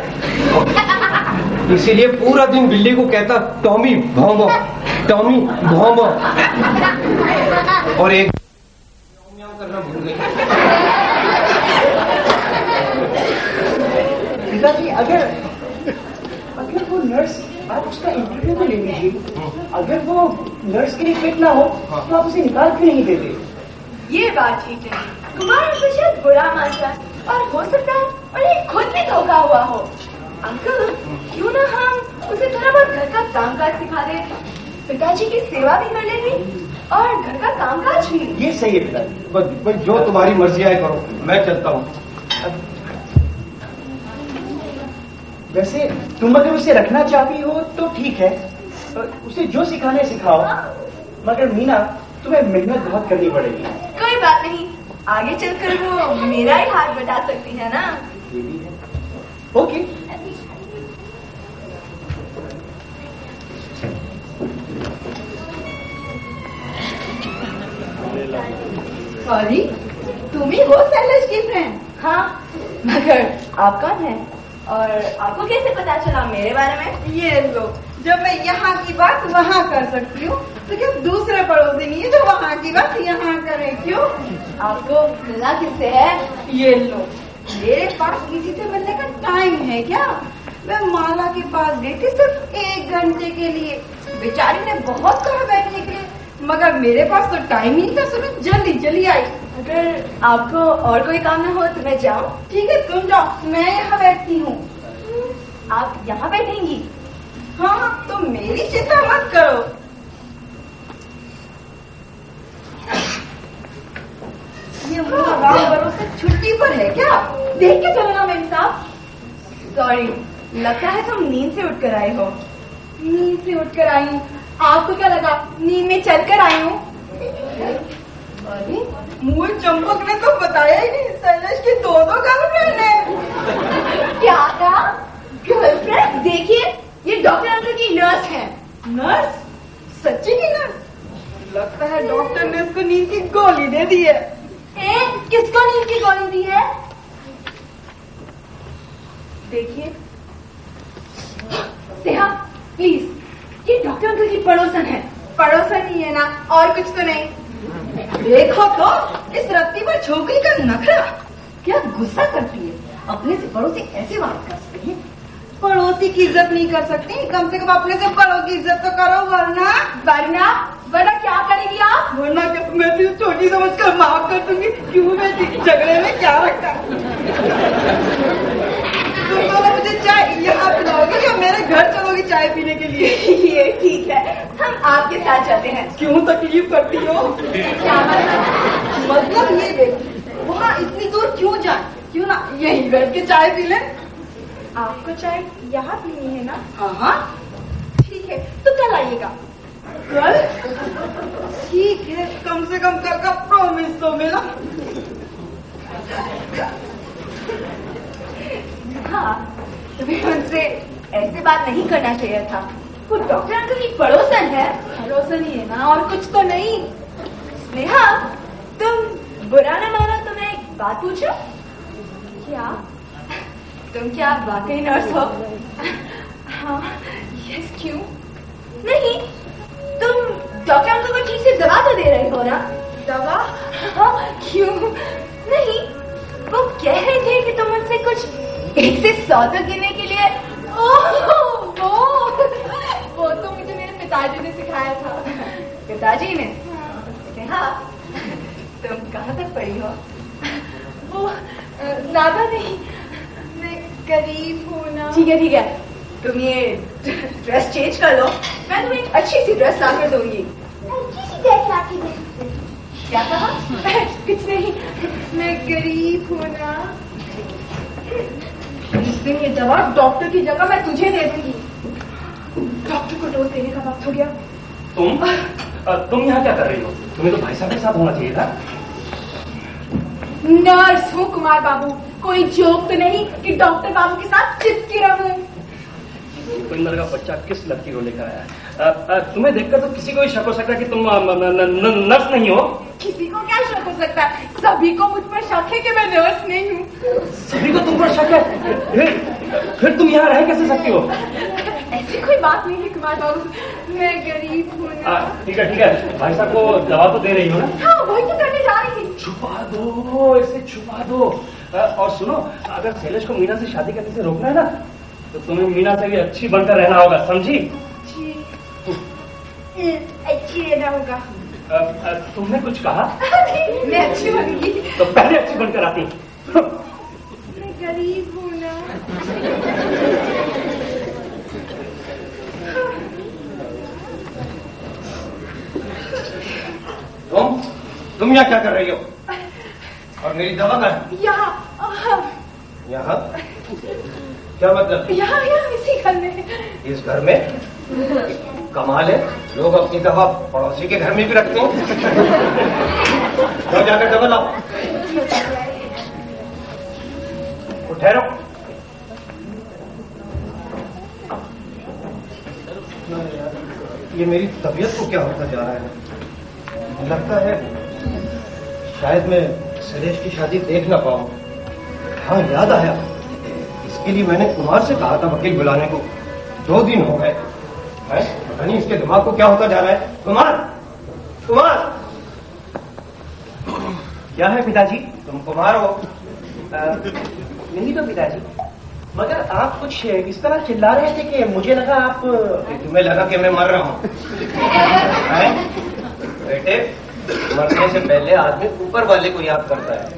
इसीलिए पूरा दिन बिल्ली को कहता टॉमी भौंबो टॉमी भौंबो और एक करना भूल गई। पिताजी अगर अगर वो नर्स आप उसका इंटरव्यू तो ले लीजिए। अगर वो नर्स के लिए फिट ना हो तो आप उसे निकाल क्यों नहीं देते? ये बात ठीक है। कुमार अंकल शायद बुरा मानता और हो सकता है उन्हें खुद भी धोखा हुआ हो। अंकल क्यों ना हम उसे थोड़ा बहुत घर का काम काज सिखा दे? पिताजी की सेवा भी कर लेगी और घर का कामकाज भी। ये सही है पिताजी। जो तुम्हारी मर्ज़ी आए करो। मैं चलता हूँ। वैसे तुम अगर उसे रखना चाहती हो तो ठीक है उसे जो सिखाने सिखाओ। मगर मीना तुम्हें मेहनत बहुत करनी पड़ेगी। कोई बात नहीं आगे चलकर वो मेरा ही हाथ बटा सकती है ना? ओके। सॉरी तुम ही हो शैलेश की फ्रेंड हाँ मगर आप कौन है? और आपको कैसे पता चला मेरे बारे में? ये लो जब मैं यहाँ की बात वहाँ कर सकती हूँ तो क्या दूसरे पड़ोसी नहीं है जो वहाँ की बात यहाँ करे क्यों? आपको मिला किससे है? ये लो। मेरे पास किसी से मिलने का टाइम है क्या? मैं माला के पास गई थी सिर्फ़ एक घंटे के लिए। बेचारी ने बहुत कहा बैठने के लिए मगर मेरे पास तो टाइम ही था सुनो जल्दी जल्दी आई। अगर आपको और कोई काम ना हो तो मैं जाऊँ। ठीक है, तुम जाओ। मैं यहाँ बैठती हूँ। आप यहाँ बैठेंगी? हाँ हाँ तो मेरी चिंता मत करो। ये राम भरोसे छुट्टी पर है क्या? देख के चलो ना, मेरे साथ। सॉरी लगता है तुम नींद से उठकर आए हो। नींद से उठकर आई हूँ। आपको क्या लगा? नींद में चलकर आई हूँ? अरे मुझे चंपक ने तो बताया ही नहीं शैलेश की दो दो गर्लफ्रेंड है। क्या था? गर्लफ्रेंड? देखिए ये डॉक्टर अंकल की नर्स है। नर्स? सच्ची की नर्स? लगता है डॉक्टर ने उसको नींद की गोली दे दी है। ए, किसको नींद की गोली दी है? देखिए। सेहा प्लीज़ ये डॉक्टर अंकल की पड़ोसन है। पड़ोसन ही है ना और कुछ तो नहीं। देखो तो इस रत्ती पर छोकरी का नखरा। क्या गुस्सा करती है? अपने से पड़ोसी ऐसे बात कर सकते हैं? पड़ोसी की इज़्ज़त नहीं कर सकती? कम से कम अपने से बड़ों की इज़्ज़त तो करो वरना। वरना? वरना क्या करेगी आप? वरना क्या मैं तुझे छोटी समझ कर माफ़ कर दूँगी क्यों मैं झगड़े में क्या रखा दोनों मुझे चाय यहाँ पिलाओगे या मेरे घर चलोगी चाय पीने के लिए ये ठीक है हम आपके साथ चलते हैं क्यों तकलीफ़ करती हो? मतलब मतलब ये देखो वहाँ इतनी दूर क्यों जाए क्यों ना यही बैठ के चाय पी ले आपको चाय यहाँ पीनी है ना हाँ। हाँ ठीक है तो कल आइएगा कल ठीक है कम से कम कल का प्रॉमिस तो मिला। हाँ तुम्हें उनसे ऐसे बात नहीं करना चाहिए था। वो डॉक्टर अंकल की पड़ोसन है। पड़ोसन ही है ना और कुछ तो नहीं। स्नेहा तुम बुरा ना मानो तो मैं एक बात पूछूँ? क्या? तुम क्या वाकई नर्स हो? हाँ यस क्यों? नहीं तुम डॉक्टर अंकल को ठीक से दवा तो दे रहे हो ना? दवा? हाँ क्यों? नहीं वो कह रहे थे कि तुम उनसे कुछ एक से सौ तक गिनने के लिए ओह, वो। वो तो मुझे मेरे पिताजी ने सिखाया था। पिताजी ने? हाँ। तुम कहाँ तक पढ़ी हो? वो ज़्यादा नहीं। मैं गरीब हूँ ना। ठीक है ठीक है। तुम ये ड्रेस चेंज कर लो। मैं तुम्हें एक अच्छी सी ड्रेस ला कर दूँगी। अच्छी सी ड्रेस ला के क्या कहा? कुछ नहीं। मैं गरीब हूँ ना। इस दिन ये जवाब डॉक्टर की जगह मैं तुझे दे दूँगी। डॉक्टर को डोज देने का वक्त हो गया। तुम? अ, तुम यहाँ क्या कर रही हो? तुम्हें तो भाई साहब के साथ होना चाहिए था। नर्स हूँ कुमार बाबू। कोई जोक तो नहीं कि डॉक्टर बाबू के साथ चिपकी रहूँ। भूपेंद्र का बच्चा किस लड़की को लेकर आया है? तुम्हें देखकर तो किसी को भी शक हो सकता है कि तुम नर्स नहीं हो। किसी को क्या शक हो सकता है? सभी को मुझ पर शक है कि मैं नर्स नहीं हूँ। सभी को तुम पर शक है? फिर फिर तुम यहाँ रह कैसे सकती हो? ऐसी कोई बात नहीं है कुमार बाबू। मैं गरीब हूँ ठीक है ठीक है। भाई साहब को दवा तो दे रही हो ना? हाँ वही तो करने जा रही छुपा दो इसे छुपा दो। और सुनो अगर शैलेश को मीना से शादी करने से रोकना है ना तो तुम्हें मीना से भी अच्छी बनकर रहना होगा समझी? जी। अच्छी रहना होगा। तुमने कुछ कहा? मैं अच्छी बनूँगी तो पहले अच्छी बनकर आती। मैं गरीब हूँ ना। तुम तुम यहाँ क्या कर रही हो? और मेरी दवा का है? यहाँ यहाँ? क्या मतलब? यहाँ यहाँ इसी घर में। इस घर में? कमाल है। लोग अपनी दवा पड़ोसी के घर में भी रखते हैं। जाकर दवा लाओ। ठहरो ये मेरी तबीयत को क्या होता जा रहा है? लगता है शायद मैं सुरेश की शादी देख ना पाऊँ। हाँ याद आया? इसके लिए मैंने कुमार से कहा था वकील बुलाने को। दो दिन हो गए। पता नहीं इसके दिमाग को क्या होता जा रहा है। कुमार! कुमार! क्या है पिताजी? तुम कुमार हो। अ, नहीं तो पिताजी मगर आप कुछ इस तरह चिल्ला रहे थे कि मुझे लगा आप तुम्हें लगा कि मैं मर रहा हूँ। बेटे मरने से पहले आदमी ऊपर वाले को याद करता है।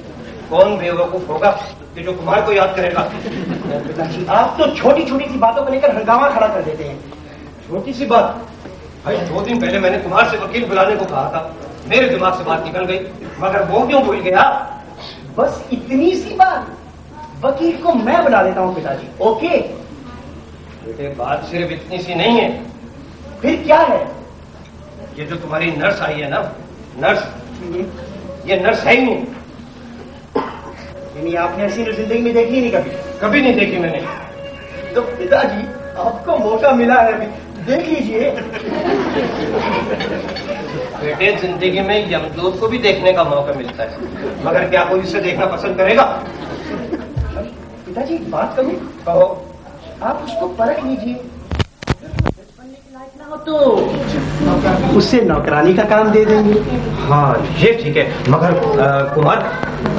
कौन बेवकूफ़ होगा कि जो कुमार को याद करेगा? पिताजी आप तो छोटी छोटी सी बातों को लेकर हंगामा खड़ा कर देते हैं। छोटी सी बात। भाई दो दिन पहले मैंने कुमार से वकील बुलाने को कहा था। मेरे दिमाग से बात निकल गई मगर वो क्यों भूल गया? बस इतनी सी बात। वकील को मैं बुला लेता हूँ पिताजी। ओके? बेटे बात सिर्फ़ इतनी सी नहीं है। फिर क्या है? ये जो तुम्हारी नर्स आई है ना नर्स ये नर्स है ही नहीं। यानी आपने ऐसी नर्स ज़िंदगी में देखी नहीं कभी? कभी नहीं देखी मैंने। तो पिताजी आपको मौका मिला है अभी। देख लीजिए। बेटे ज़िंदगी में यमदूत को भी देखने का मौका मिलता है। मगर क्या कोई इसे देखना पसंद करेगा? पिताजी एक बात करूँ? कहो आप उसको परख लीजिए। हो तो उससे नौकरानी का काम दे देंगे। हाँ ये ठीक है। मगर अ, कुमार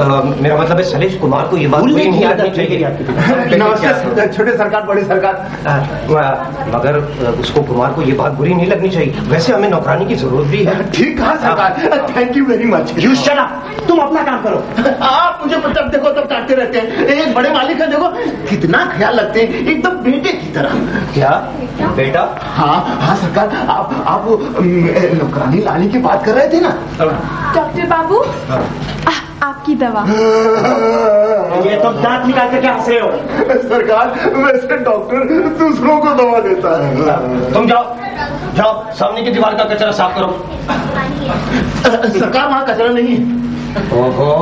अ, मेरा मतलब है सलेश कुमार को ये बात नहीं आदत चाहिए छोटे सरकार बड़े सरकार। मगर उसको कुमार को ये बात बुरी नहीं लगनी चाहिए। वैसे हमें नौकरानी की ज़रूरत भी है। ठीक कहा सरकार। Thank you very much you shut up तुम अपना काम करो। आप मुझे जब देखो तब काटते रहते हैं। एक बड़े मालिक है देखो कितना ख्याल रखते हैं। एकदम बेटे की तरह। क्या? बेटा? हाँ हाँ सरकार आप आप नौकरानी लाने की बात कर रहे थे ना? डॉक्टर बाबू आ, आपकी दवा। ये तुम दांत निकाल कर क्या हंस रहे हो? सरकार वैसे डॉक्टर दूसरों को दवा देता है। तुम जाओ जाओ सामने की दीवार का कचरा साफ़ करो। सरकार वहाँ कचरा नहीं है। ओहो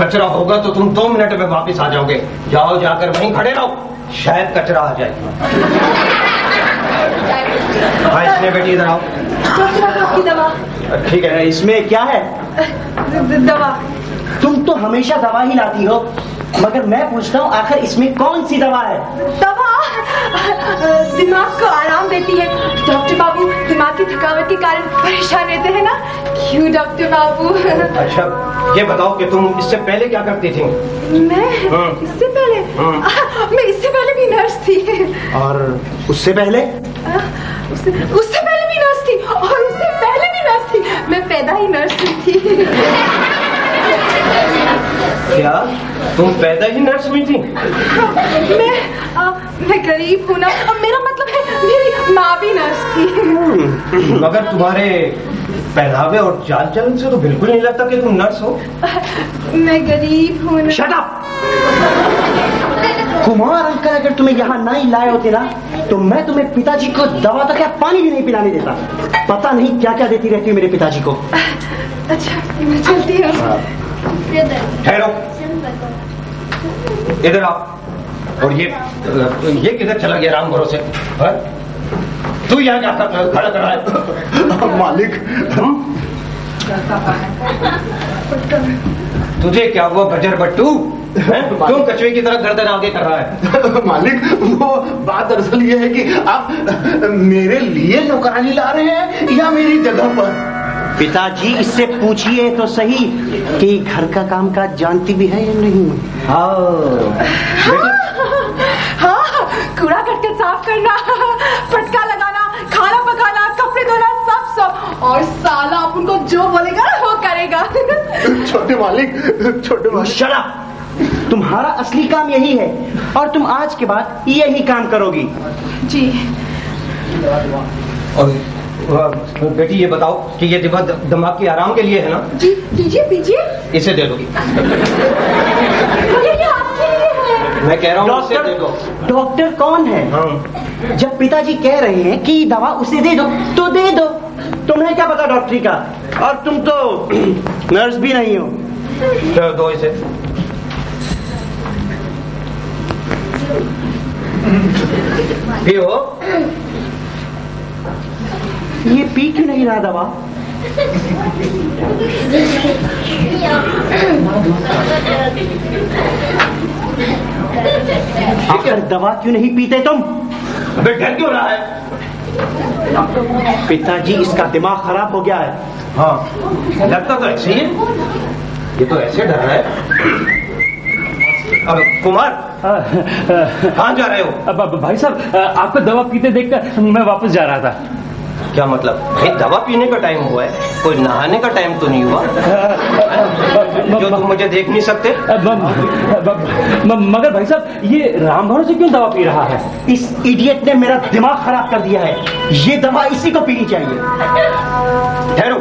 कचरा होगा तो तुम दो मिनट में वापस आ जाओगे। जाओ जाकर वहीं खड़े रहो। शायद कचरा आ जाए। हाँ इसमें बेटी इधर आओ। आपकी दवा ठीक है इसमें क्या है? दवा। तुम तो हमेशा दवा ही लाती हो मगर मैं पूछता हूँ आखिर इसमें कौन सी दवा है? दवा? दिमाग को आराम देती है। डॉक्टर बाबू दिमाग की थकावट के कारण परेशान रहते हैं ना? क्यों डॉक्टर बाबू? अच्छा ये बताओ कि तुम इससे पहले क्या करती थी? मैं? हम्म। इससे पहले? हम्म। आ, मैं इससे पहले भी नर्स थी। और उससे पहले? आ, उससे उससे पहले भी नर्स थी और उससे पहले भी नर्स थी। मैं पैदा ही नर्स थी। क्या? तुम पैदा ही नर्स हुई थी? मैं आ, मैं गरीब हूँ ना। मेरा मतलब है मेरी माँ भी नर्स थी। मगर तुम्हारे पहनावे और चाल चलन से तो बिल्कुल नहीं लगता कि तुम नर्स हो। मैं गरीब हूँ शट अप कुमार अंकल अगर तुम्हें यहाँ नहीं लाए होते ना तो मैं तुम्हें पिताजी को दवा तक या पानी भी नहीं पिलाने देता। पता नहीं क्या क्या देती रहती हूँ मेरे पिताजी को। अच्छा मैं चलती हूँ। ठहरो। इधर आओ। और ये ये किधर चला गया राम भरोसे हाँ? तू यहाँ क्या कर खड़ा कर रहा है। मालिक। तुझे क्या हुआ बजर बट्टू? क्यों कछुए की तरह गर्दन आगे कर रहा है? मालिक वो बात दरअसल ये है कि आप मेरे लिए नौकरानी ला रहे हैं या मेरी जगह पर? पिताजी इससे पूछिए तो सही कि घर का काम काज जानती भी है या नहीं? हाँ कूड़ा करके साफ़ करना फटका लगाना खाना पकाना कपड़े धोना सब सब। और साला आप उनको जो बोलेगा ना वो करेगा। छोटे मालिक छोटे मालिक। शरा तुम्हारा असली काम यही है और तुम आज के बाद यही काम करोगी। जी। और बेटी ये बताओ कि ये दिमाग दिमाग के आराम के लिए है ना? जी दीजिए पीजिए। इसे दे दो मैं कह रहा हूँ इसे डॉक्टर कौन है? हाँ। जब पिताजी कह रहे हैं कि दवा उसे दे दो तो दे दो। तुम्हें क्या पता डॉक्टरी का? और तुम तो नर्स भी नहीं हो। चलो दो इसे। पियो ये पी क्यों नहीं रहा दवा? आखिर दवा क्यों नहीं पीते तुम? अबे डर क्यों रहा है? पिताजी इसका दिमाग खराब हो गया है। हाँ लगता तो ऐसे ही है। ये तो ऐसे डर रहा है। अब कुमार कहाँ जा रहे हो? अब अब भाई साहब आपको दवा पीते देखकर मैं वापस जा रहा था। क्या मतलब? भाई दवा पीने का टाइम हुआ है। कोई नहाने का टाइम तो नहीं हुआ? जो तुम मुझे देख नहीं सकते। मगर भाई साहब ये राम भरोसे क्यों दवा पी रहा है? इस इडियट ने मेरा दिमाग खराब कर दिया है। ये दवा इसी को पीनी चाहिए। ठहरो।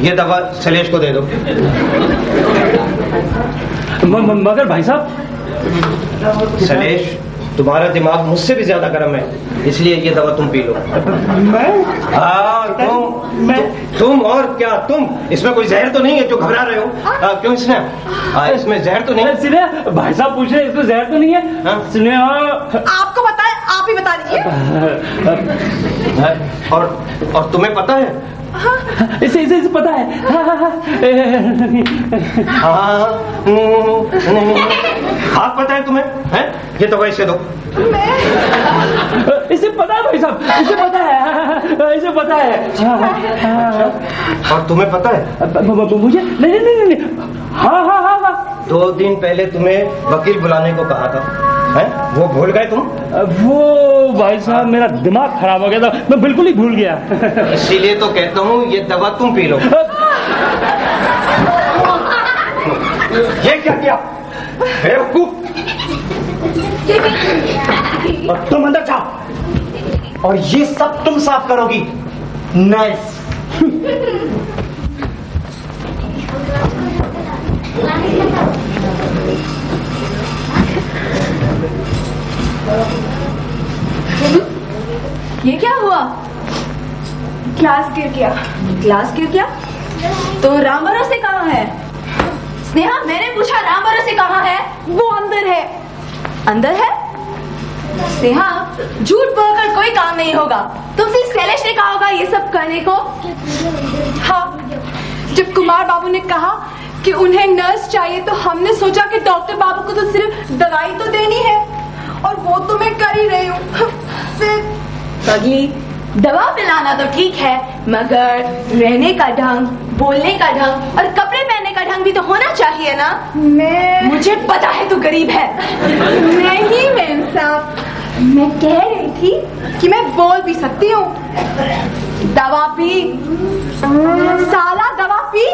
ये दवा शैलेश को दे दो। मगर भाई साहब शैलेश तुम्हारा दिमाग मुझसे भी ज़्यादा गर्म है इसलिए ये दवा तुम पी लो। मैं? हाँ तुम मैं तुम और क्या? तुम? इसमें कोई जहर तो नहीं है जो घबरा रहे हो? हाँ, क्यों इसने हाँ, इसमें जहर तो नहीं है? भाई साहब पूछ रहे हैं, इसमें जहर तो नहीं है? हाँ? स्नेहा। आपको बताए आप ही बता दीजिए। हाँ, और और तुम्हें पता है इसे इसे, इसे पता है। हाँ, हाँ, हाँ। हाँ हम्म, नहीं। हाथ पता है तुम्हें हैं? ये दवा इसे दो। इसे पता है भाई साहब इसे पता है। हाँ, हाँ, हाँ, इसे पता है। हाँ, हाँ, हाँ। और तुम्हें पता है? मुझे नहीं नहीं नहीं नहीं। हाँ हाँ हाँ हाँ। दो दिन पहले तुम्हें वकील बुलाने को कहा था। हैं? वो भूल गए तुम? वो भाई साहब मेरा दिमाग खराब हो गया था। मैं बिल्कुल ही भूल गया। इसीलिए तो कहता हूँ ये दवा तुम पी लो। ये क्या किया? बेवकूफ़। और तुम अंदर जाओ। और ये सब तुम साफ़ करोगी। नर्स ये क्या हुआ? क्लास गिर गया। क्लास गिर गया? तो राम भरोसे कहाँ है? स्नेहा मैंने पूछा राम भरोसे कहाँ है? वो अंदर है। अंदर है? स्नेहा झूठ बोलकर कोई काम नहीं होगा। तुमसे शैलेश ने कहा होगा ये सब करने को? हाँ जब कुमार बाबू ने कहा कि उन्हें नर्स चाहिए तो हमने सोचा कि डॉक्टर बाबू को तो सिर्फ़ दवाई तो देनी है। और वो तो मैं कर ही रही हूँ। पगली दवा पिलाना तो ठीक है मगर रहने का ढंग बोलने का ढंग और कपड़े पहनने का ढंग भी तो होना चाहिए ना। मैं मुझे पता है तू गरीब है। नहीं मैम साहब। मैं कह रही थी कि मैं बोल भी सकती हूँ। दवा पी। साला दवा पी।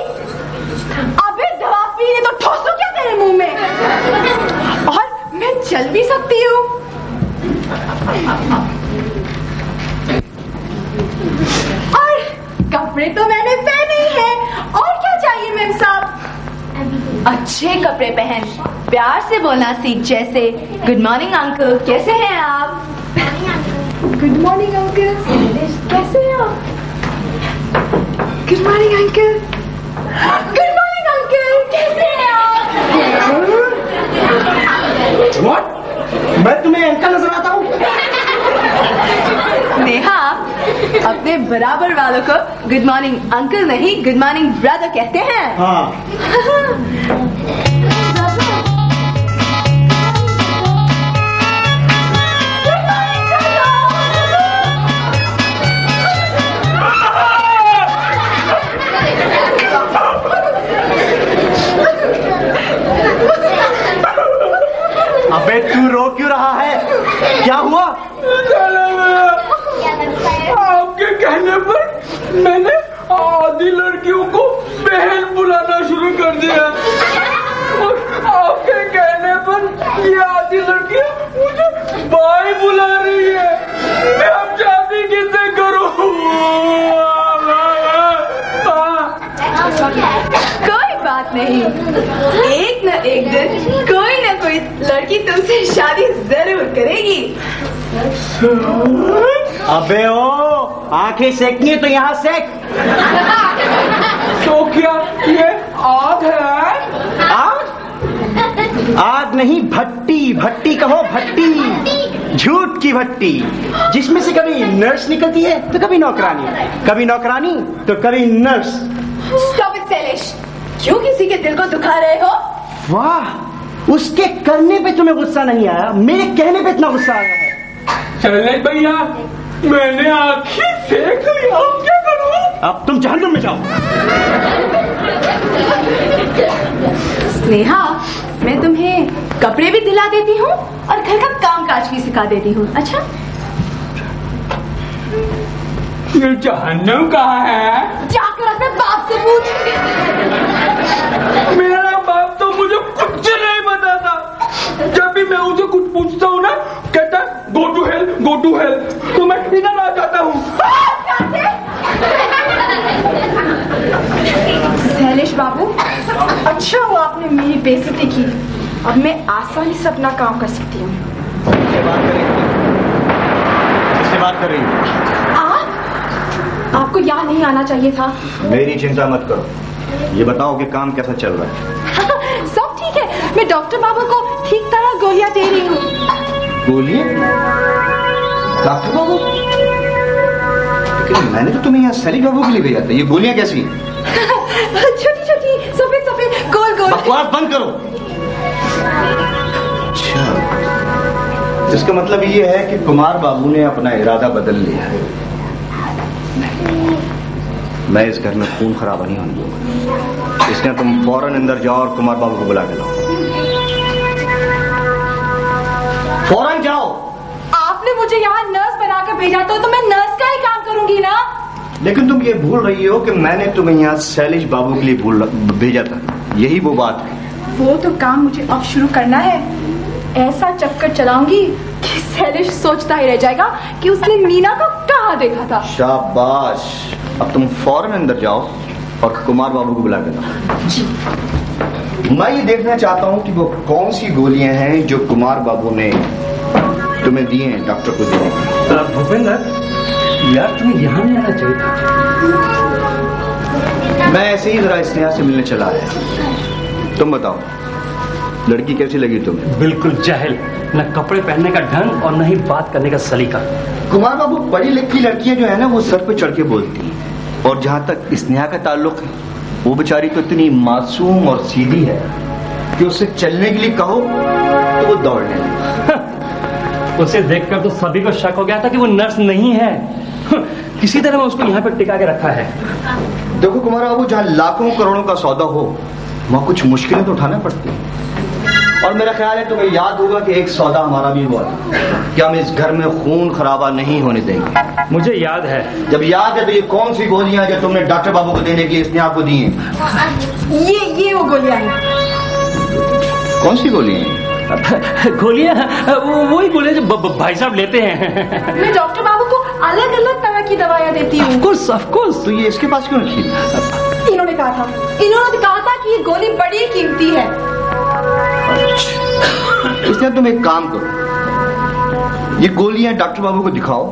अबे दवा पी तो ठोसू क्या तेरे मुँह में? और मैं चल भी सकती हूँ। और कपड़े तो मैंने पहने ही हैं। और क्या चाहिए मैम साहब अच्छे कपड़े पहन, प्यार से बोलना सीख जैसे। गुड मॉर्निंग अंकल कैसे हैं आप? गुड मॉर्निंग अंकल कैसे हैं आप? Good morning uncle good morning uncle कैसे हैं आप What? मैं तुम्हें अंकल नज़र आता हूँ। नेहा अपने बराबर वालों को गुड मॉर्निंग अंकल नहीं गुड मॉर्निंग ब्रदर कहते हैं। हाँ। रो क्यों रहा है? क्या हुआ? आपके कहने पर मैंने आधी लड़कियों को बहन बुलाना शुरू कर दिया। और आपके कहने पर ये आधी लड़कियाँ मुझे भाई बुला रही है। मैं अब शादी किससे करूँ? कोई बात नहीं। एक न एक दिन कोई न कोई लड़की तुमसे शादी ज़रूर करेगी। अबे ओ आँखें सेकनी तो यहाँ सेक। तो क्या ये आग है? आग? आग नहीं भट्टी भट्टी कहो भट्टी। झूठ की भट्टी। जिसमें से कभी नर्स निकलती है तो कभी नौकरानी। कभी नौकरानी तो कभी नर्स स्टॉप इट शैलेश क्यों किसी के दिल को दुखा रहे हो। वाह उसके करने पे तुम्हें गुस्सा नहीं आया मेरे कहने पे इतना गुस्सा आया है। चले भैया मैंने आखिर देख लिया अब क्या करूँ? अब तुम जहन्नुम में जाओ। स्नेहा मैं तुम्हें कपड़े भी दिला देती हूँ और घर का काम काज भी सिखा देती हूँ अच्छा? ये जहन्नम कहाँ है। जाकर अपने बाप से पूछ। मेरा बाप तो मुझे कुछ नहीं बताता। जब भी मैं उसे कुछ पूछता हूँ ना कहता go to hell go to hell तो मैं इधर आ जाता हूँ। शैलेश बाबू अच्छा हुआ आपने मेरी बेइज्जती की। अब मैं आसानी से अपना काम कर सकती हूँ। बात कर रही हो आपको यहाँ नहीं आना चाहिए था। मेरी चिंता मत करो। ये बताओ कि काम कैसा चल रहा है। सब ठीक है। मैं डॉक्टर बाबू को ठीक तरह गोलियाँ दे रही हूँ। बोलिए डॉक्टर बाबू? लेकिन मैंने तो तुम्हें यहाँ सलीम बाबू के लिए भेजा था। ये गोलियाँ कैसी छोटी छोटी सफ़ेद सफ़ेद गोल गोल। बकवास बंद करो। अच्छा। इसका मतलब ये है कि कुमार बाबू ने अपना इरादा बदल लिया है। मैं इस घर में खून खराब नहीं होने दूँगा। इसलिए तुम फ़ौरन अंदर जाओ और कुमार बाबू को बुला के लाओ। फ़ौरन जाओ। आपने मुझे यहाँ नर्स बनाकर भेजा तो, तो मैं नर्स का ही काम करूँगी ना? लेकिन तुम ये भूल रही हो कि मैंने तुम्हें यहाँ शैलेश बाबू के लिए भूल भेजा था। यही वो बात है। वो तो काम मुझे अब शुरू करना है। ऐसा चक्कर चलाऊँगी कि शैलेश सोचता ही रह जाएगा कि उसने मीना को कहा देखा था। शाबाश। अब तुम फ़ौरन अंदर जाओ और कुमार बाबू को बुला के लाओ मैं ये देखना चाहता हूँ कि वो कौन सी गोलियाँ हैं जो कुमार बाबू ने तुम्हें दिए हैं डॉक्टर को देने के भूपेंद्र यार तुम्हें यहाँ नहीं आना चाहिए मैं ऐसे ही जरा स्नेहा से मिलने चला आया। तुम बताओ लड़की कैसी लगी तुम्हें? बिल्कुल जहल। न कपड़े पहनने का ढंग और न ही बात करने का सलीका। कुमार बाबू पढ़ी लिखी लड़कियाँ जो है ना वो सर पे चढ़ के बोलती हैं। और जहाँ तक स्नेहा का ताल्लुक है वो बेचारी तो इतनी मासूम और सीधी है कि उसे चलने के लिए कहो तो वो दौड़ने लगे उसे देखकर तो सभी को शक हो गया था कि वो नर्स नहीं है। किसी तरह मैं उसको यहाँ पर टिका के रखा है। देखो कुमार बाबू जहाँ लाखों करोड़ों का सौदा हो वहाँ कुछ मुश्किलें तो उठाना पड़ती हैं। और मेरा ख्याल है तुम्हें याद होगा कि एक सौदा हमारा भी हुआ था कि हम इस घर में खून खराबा नहीं होने देंगे। मुझे याद है। जब याद है तो ये कौन सी गोलियाँ जो तुमने डॉक्टर बाबू को देने के लिए स्नेहा को दी हैं? ये ये वो गोलियाँ हैं। कौन सी गोलियाँ हैं? गोलियाँ? वो वही गोलियाँ जो भाई साहब लेते हैं। मैं डॉक्टर बाबू को अलग अलग तरह की दवाइयाँ देती हूँ। ऑफकोर्स ऑफकोर्स तो ये इसके पास क्यों रखी? इन्होंने कहा था इन्होंने कहा था कि ये गोली बड़ी कीमती है। इसलिए तुम एक काम करो। ये गोलियाँ डॉक्टर बाबू को दिखाओ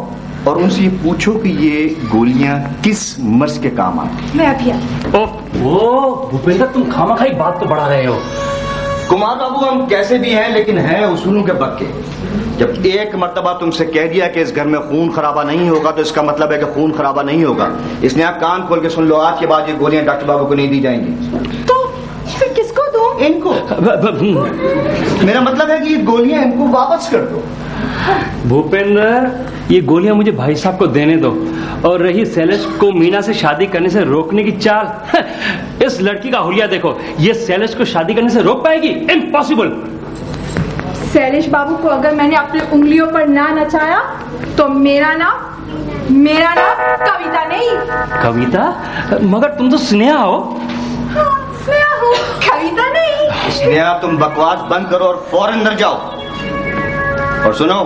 और उनसे ये पूछो कि ये गोलियाँ किस मर्ज के काम आती मैं अभी आती ओ भूपेंद्र तुम खामा खाई बात को बढ़ा रहे हो। कुमार बाबू हम कैसे भी हैं लेकिन हैं उसूलों के बक्के। जब एक मरतबा तुमसे कह दिया कि इस घर में खून खराबा नहीं होगा तो इसका मतलब है कि खून खराबा नहीं होगा। इसने आप कान खोल के सुन लो आज के बाद ये गोलियाँ डॉक्टर बाबू को नहीं दी जाएँगी। तो इनको। मेरा मतलब है कि ये गोलियाँ इनको वापस कर दो। भूपेंद्र ये गोलियाँ मुझे भाई साहब को देने दो। और रही सैलेश को मीना से शादी करने से रोकने की चाल। इस लड़की का हुलिया देखो ये शैलेश को शादी करने से रोक पाएगी? इम्पॉसिबल शैलेश बाबू को अगर मैंने अपने उंगलियों पर ना नचाया तो मेरा नाम मेरा नाम कविता नहीं। कविता? मगर तुम तो स्नेहा हो। हूँ कविता नहीं स्नेहा तुम बकवास बंद करो और फ़ौरन अंदर जाओ। और सुनो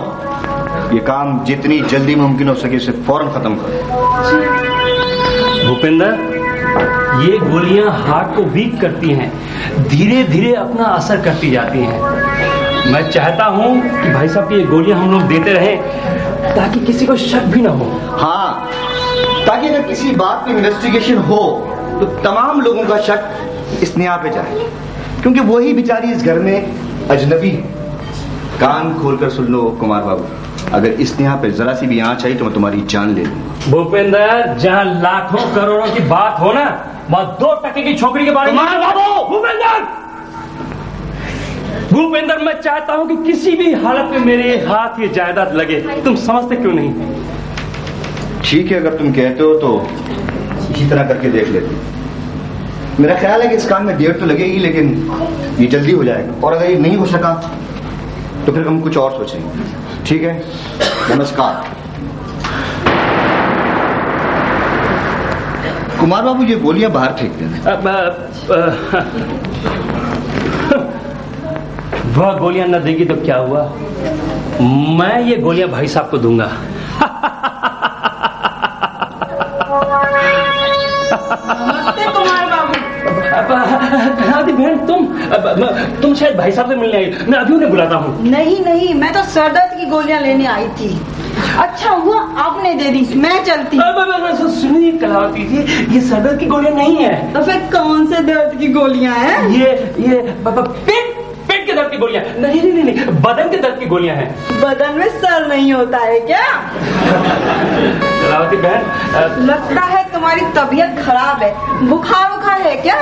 ये काम जितनी जल्दी मुमकिन हो सके इसे फ़ौरन खत्म करो। भूपेंद्र ये गोलियाँ हार्ट को वीक करती हैं धीरे धीरे अपना असर करती जाती हैं। मैं चाहता हूँ कि भाई साहब की ये गोलियाँ हम लोग देते रहें ताकि किसी को शक भी ना हो। हाँ ताकि अगर किसी बात पे इन्वेस्टिगेशन हो तो तमाम लोगों का शक स्नेहा पे जाए। क्योंकि वही बेचारी इस घर में अजनबी है। कान खोलकर सुन लो कुमार बाबू। अगर इस स्नेहा पे जरा सी भी आँच आई तो मैं तुम्हारी जान ले लूँगा। भूपेंद्र जहाँ लाखों करोड़ों की बात हो ना वहाँ दो टके की छोकरी के बारे में बाबू! भूपेंद्र! भूपेंद्र मैं चाहता हूँ कि किसी भी हालत में मेरे हाथ ये जायदाद लगे। तुम समझते क्यों नहीं? ठीक है अगर तुम कहते हो तो इसी तरह करके देख लेते। मेरा ख्याल है कि इस काम में देर तो लगेगी लेकिन ये जल्दी हो जाएगा। और अगर ये नहीं हो सका तो फिर हम कुछ और सोचेंगे। ठीक है? नमस्कार। कुमार बाबू ये गोलियाँ बाहर फेंक देना अब, वह गोलियाँ न देगी तो क्या हुआ? मैं ये गोलियाँ भाई साहब को दूँगा। नमस्ते कुमार राधी बहन तुम अब, तुम शायद भाई साहब से मिलने आई। मैं अभी उन्हें बुलाता हूँ। नहीं नहीं मैं तो सरदर्द की गोलियाँ लेने आई थी। अच्छा हुआ आपने दे दी मैं चलती। सुनिए कलावती जी ये सदर की गोलियाँ नहीं है। तो फिर कौन से दर्द की गोलियाँ हैं? ये ये पेट पेट के दर्द की गोलियाँ। नहीं नहीं नहीं नहीं बदन के दर्द की गोलियाँ हैं। बदन में सर नहीं होता है क्या? कलावती बहन लगता है तुम्हारी तबीयत खराब है। बुखार बुखार है क्या?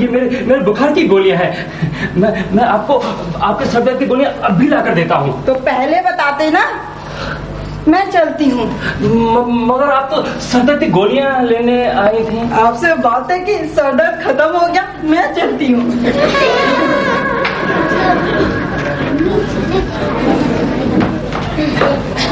ये मेरे मेरे बुखार की गोलियाँ हैं। मैं मैं आपको आपके सर दर्द की गोलियाँ अभी ला कर देता हूँ। तो पहले बताते ना। मैं चलती हूँ। मगर आप तो सर दर्द की गोलियाँ लेने आई थी। आपसे बात है कि सर दर्द खत्म हो गया मैं चलती हूँ।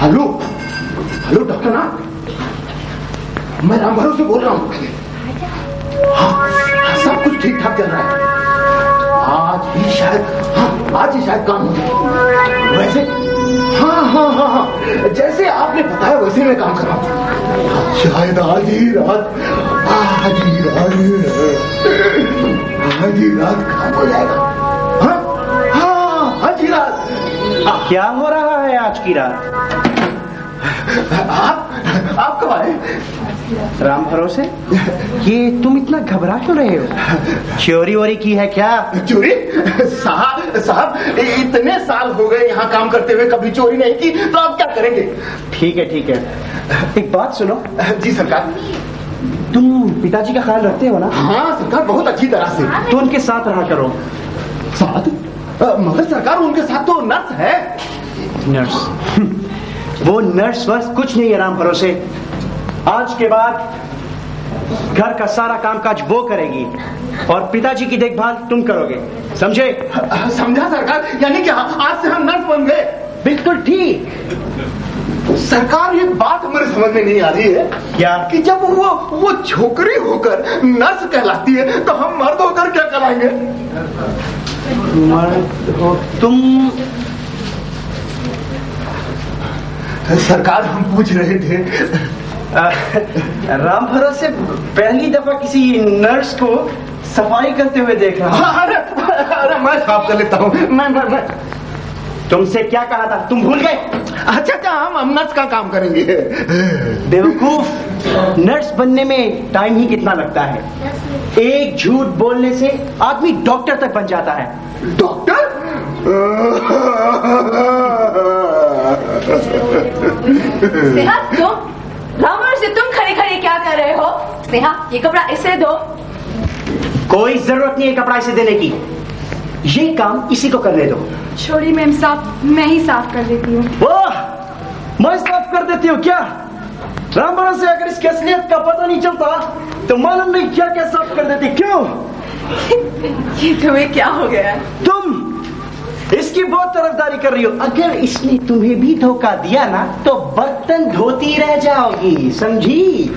हेलो हेलो डॉक्टर नाथ मैं राम भरोसे बोल रहा हूँ। हाँ, सब कुछ ठीक ठाक चल रहा है। आज ही शायद हाँ आज ही शायद काम हो जाए। वैसे हाँ हाँ हाँ हाँ जैसे आपने बताया वैसे मैं काम कर रहा हूँ। शायद आज ही रात आज ही रात आज ही रात काम हो जाएगा। हाँ हाँ आज ही रात। क्या हो रहा है आज की रात? आप आप कब आए? राम भरोसे? ये तुम इतना घबरा क्यों रहे हो? चोरी वोरी की है क्या? चोरी? साहब साहब इतने साल हो गए यहाँ काम करते हुए कभी चोरी नहीं की तो आप क्या करेंगे? ठीक है ठीक है। एक बात सुनो। जी सरकार। तुम पिताजी का ख्याल रखते हो ना? हाँ सरकार बहुत अच्छी तरह से। तो उनके साथ रहा करो। साथ? मगर सरकार उनके साथ तो नर्स है। नर्स। वो नर्स वर्स कुछ नहीं है राम भरोसे। आज के बाद घर का सारा कामकाज वो करेगी और पिताजी की देखभाल तुम करोगे। समझे? समझा सरकार यानी कि आज से हम नर्स बन गए। बिल्कुल ठीक। सरकार ये बात हमारे समझ में नहीं आ रही है क्या? कि जब वो वो छोकरी होकर नर्स कहलाती है तो हम मर्द होकर क्या कराएँगे? मर्द हो तुम सरकार हम पूछ रहे थे राम भरोसे पहली दफ़ा किसी नर्स को सफ़ाई करते हुए देख रहा हूँ। अरे अरे मैं साफ़ कर लेता हूँ। मैं मैं मैं। तुमसे क्या कहा था? तुम भूल गए। अच्छा अच्छा हम हम नर्स का काम करेंगे। बेवकूफ़ नर्स बनने में टाइम ही कितना लगता है? एक झूठ बोलने से आदमी डॉक्टर तक बन जाता है। डॉक्टर? तुम रामर से तुम खड़े खड़े क्या कर रहे हो? स्नेहा ये कपड़ा इसे दो। कोई ज़रूरत नहीं है कपड़ा इसे देने की। ये काम इसी को करने दो। छोड़ी मैम साफ़ मैं ही साफ़ कर देती हूँ। वाह! मैं साफ़ कर देती हूँ क्या? राम से अगर इसकी असलियत का पता नहीं चलता तो मालूम नहीं क्या क्या साफ़ कर देती। क्यों? ये तुम्हें क्या हो गया? तुम इसकी बहुत तरफदारी कर रही हो। अगर इसने तुम्हें भी धोखा दिया ना तो बर्तन धोती रह जाओगी समझी?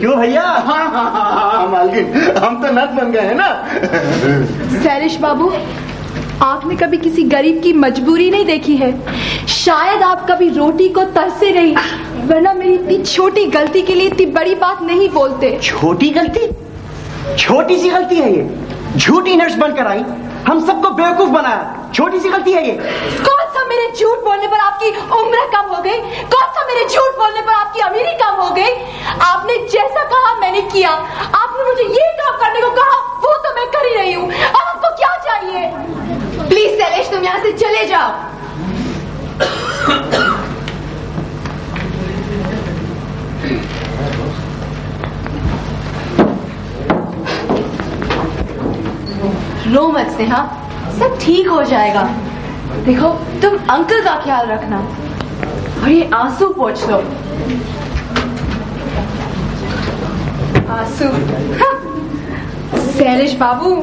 क्यों भैया? हाँ हाँ हाँ हाँ मालकिन हम तो नर्स बन गए हैं ना। सैरिश बाबू आपने कभी किसी गरीब की मजबूरी नहीं देखी है? शायद आप कभी रोटी को तरसे नहीं वरना मेरी इतनी छोटी गलती के लिए इतनी बड़ी बात नहीं बोलते। छोटी गलती? छोटी सी गलती है ये। झूठी नर्स बनकर आई। हम सबको बेवकूफ़ बनाया। छोटी सी गलती है ये। कौन सा मेरे झूठ बोलने पर आपकी उम्र कम हो गई? कौन सा मेरे झूठ बोलने पर आपकी अमीरी कम हो गई? आपने जैसा कहा, मैंने किया। आपने मुझे ये काम करने को कहा, वो तो मैं कर ही रही हूँ। अब आपको क्या चाहिए? प्लीज़, शैलेश, तुम यहाँ से चले जाओ। रो मत स्नेहा सब ठीक हो जाएगा। देखो तुम अंकल का ख्याल रखना और ये आँसू पोछ लो। आँसू। सैलिश बाबू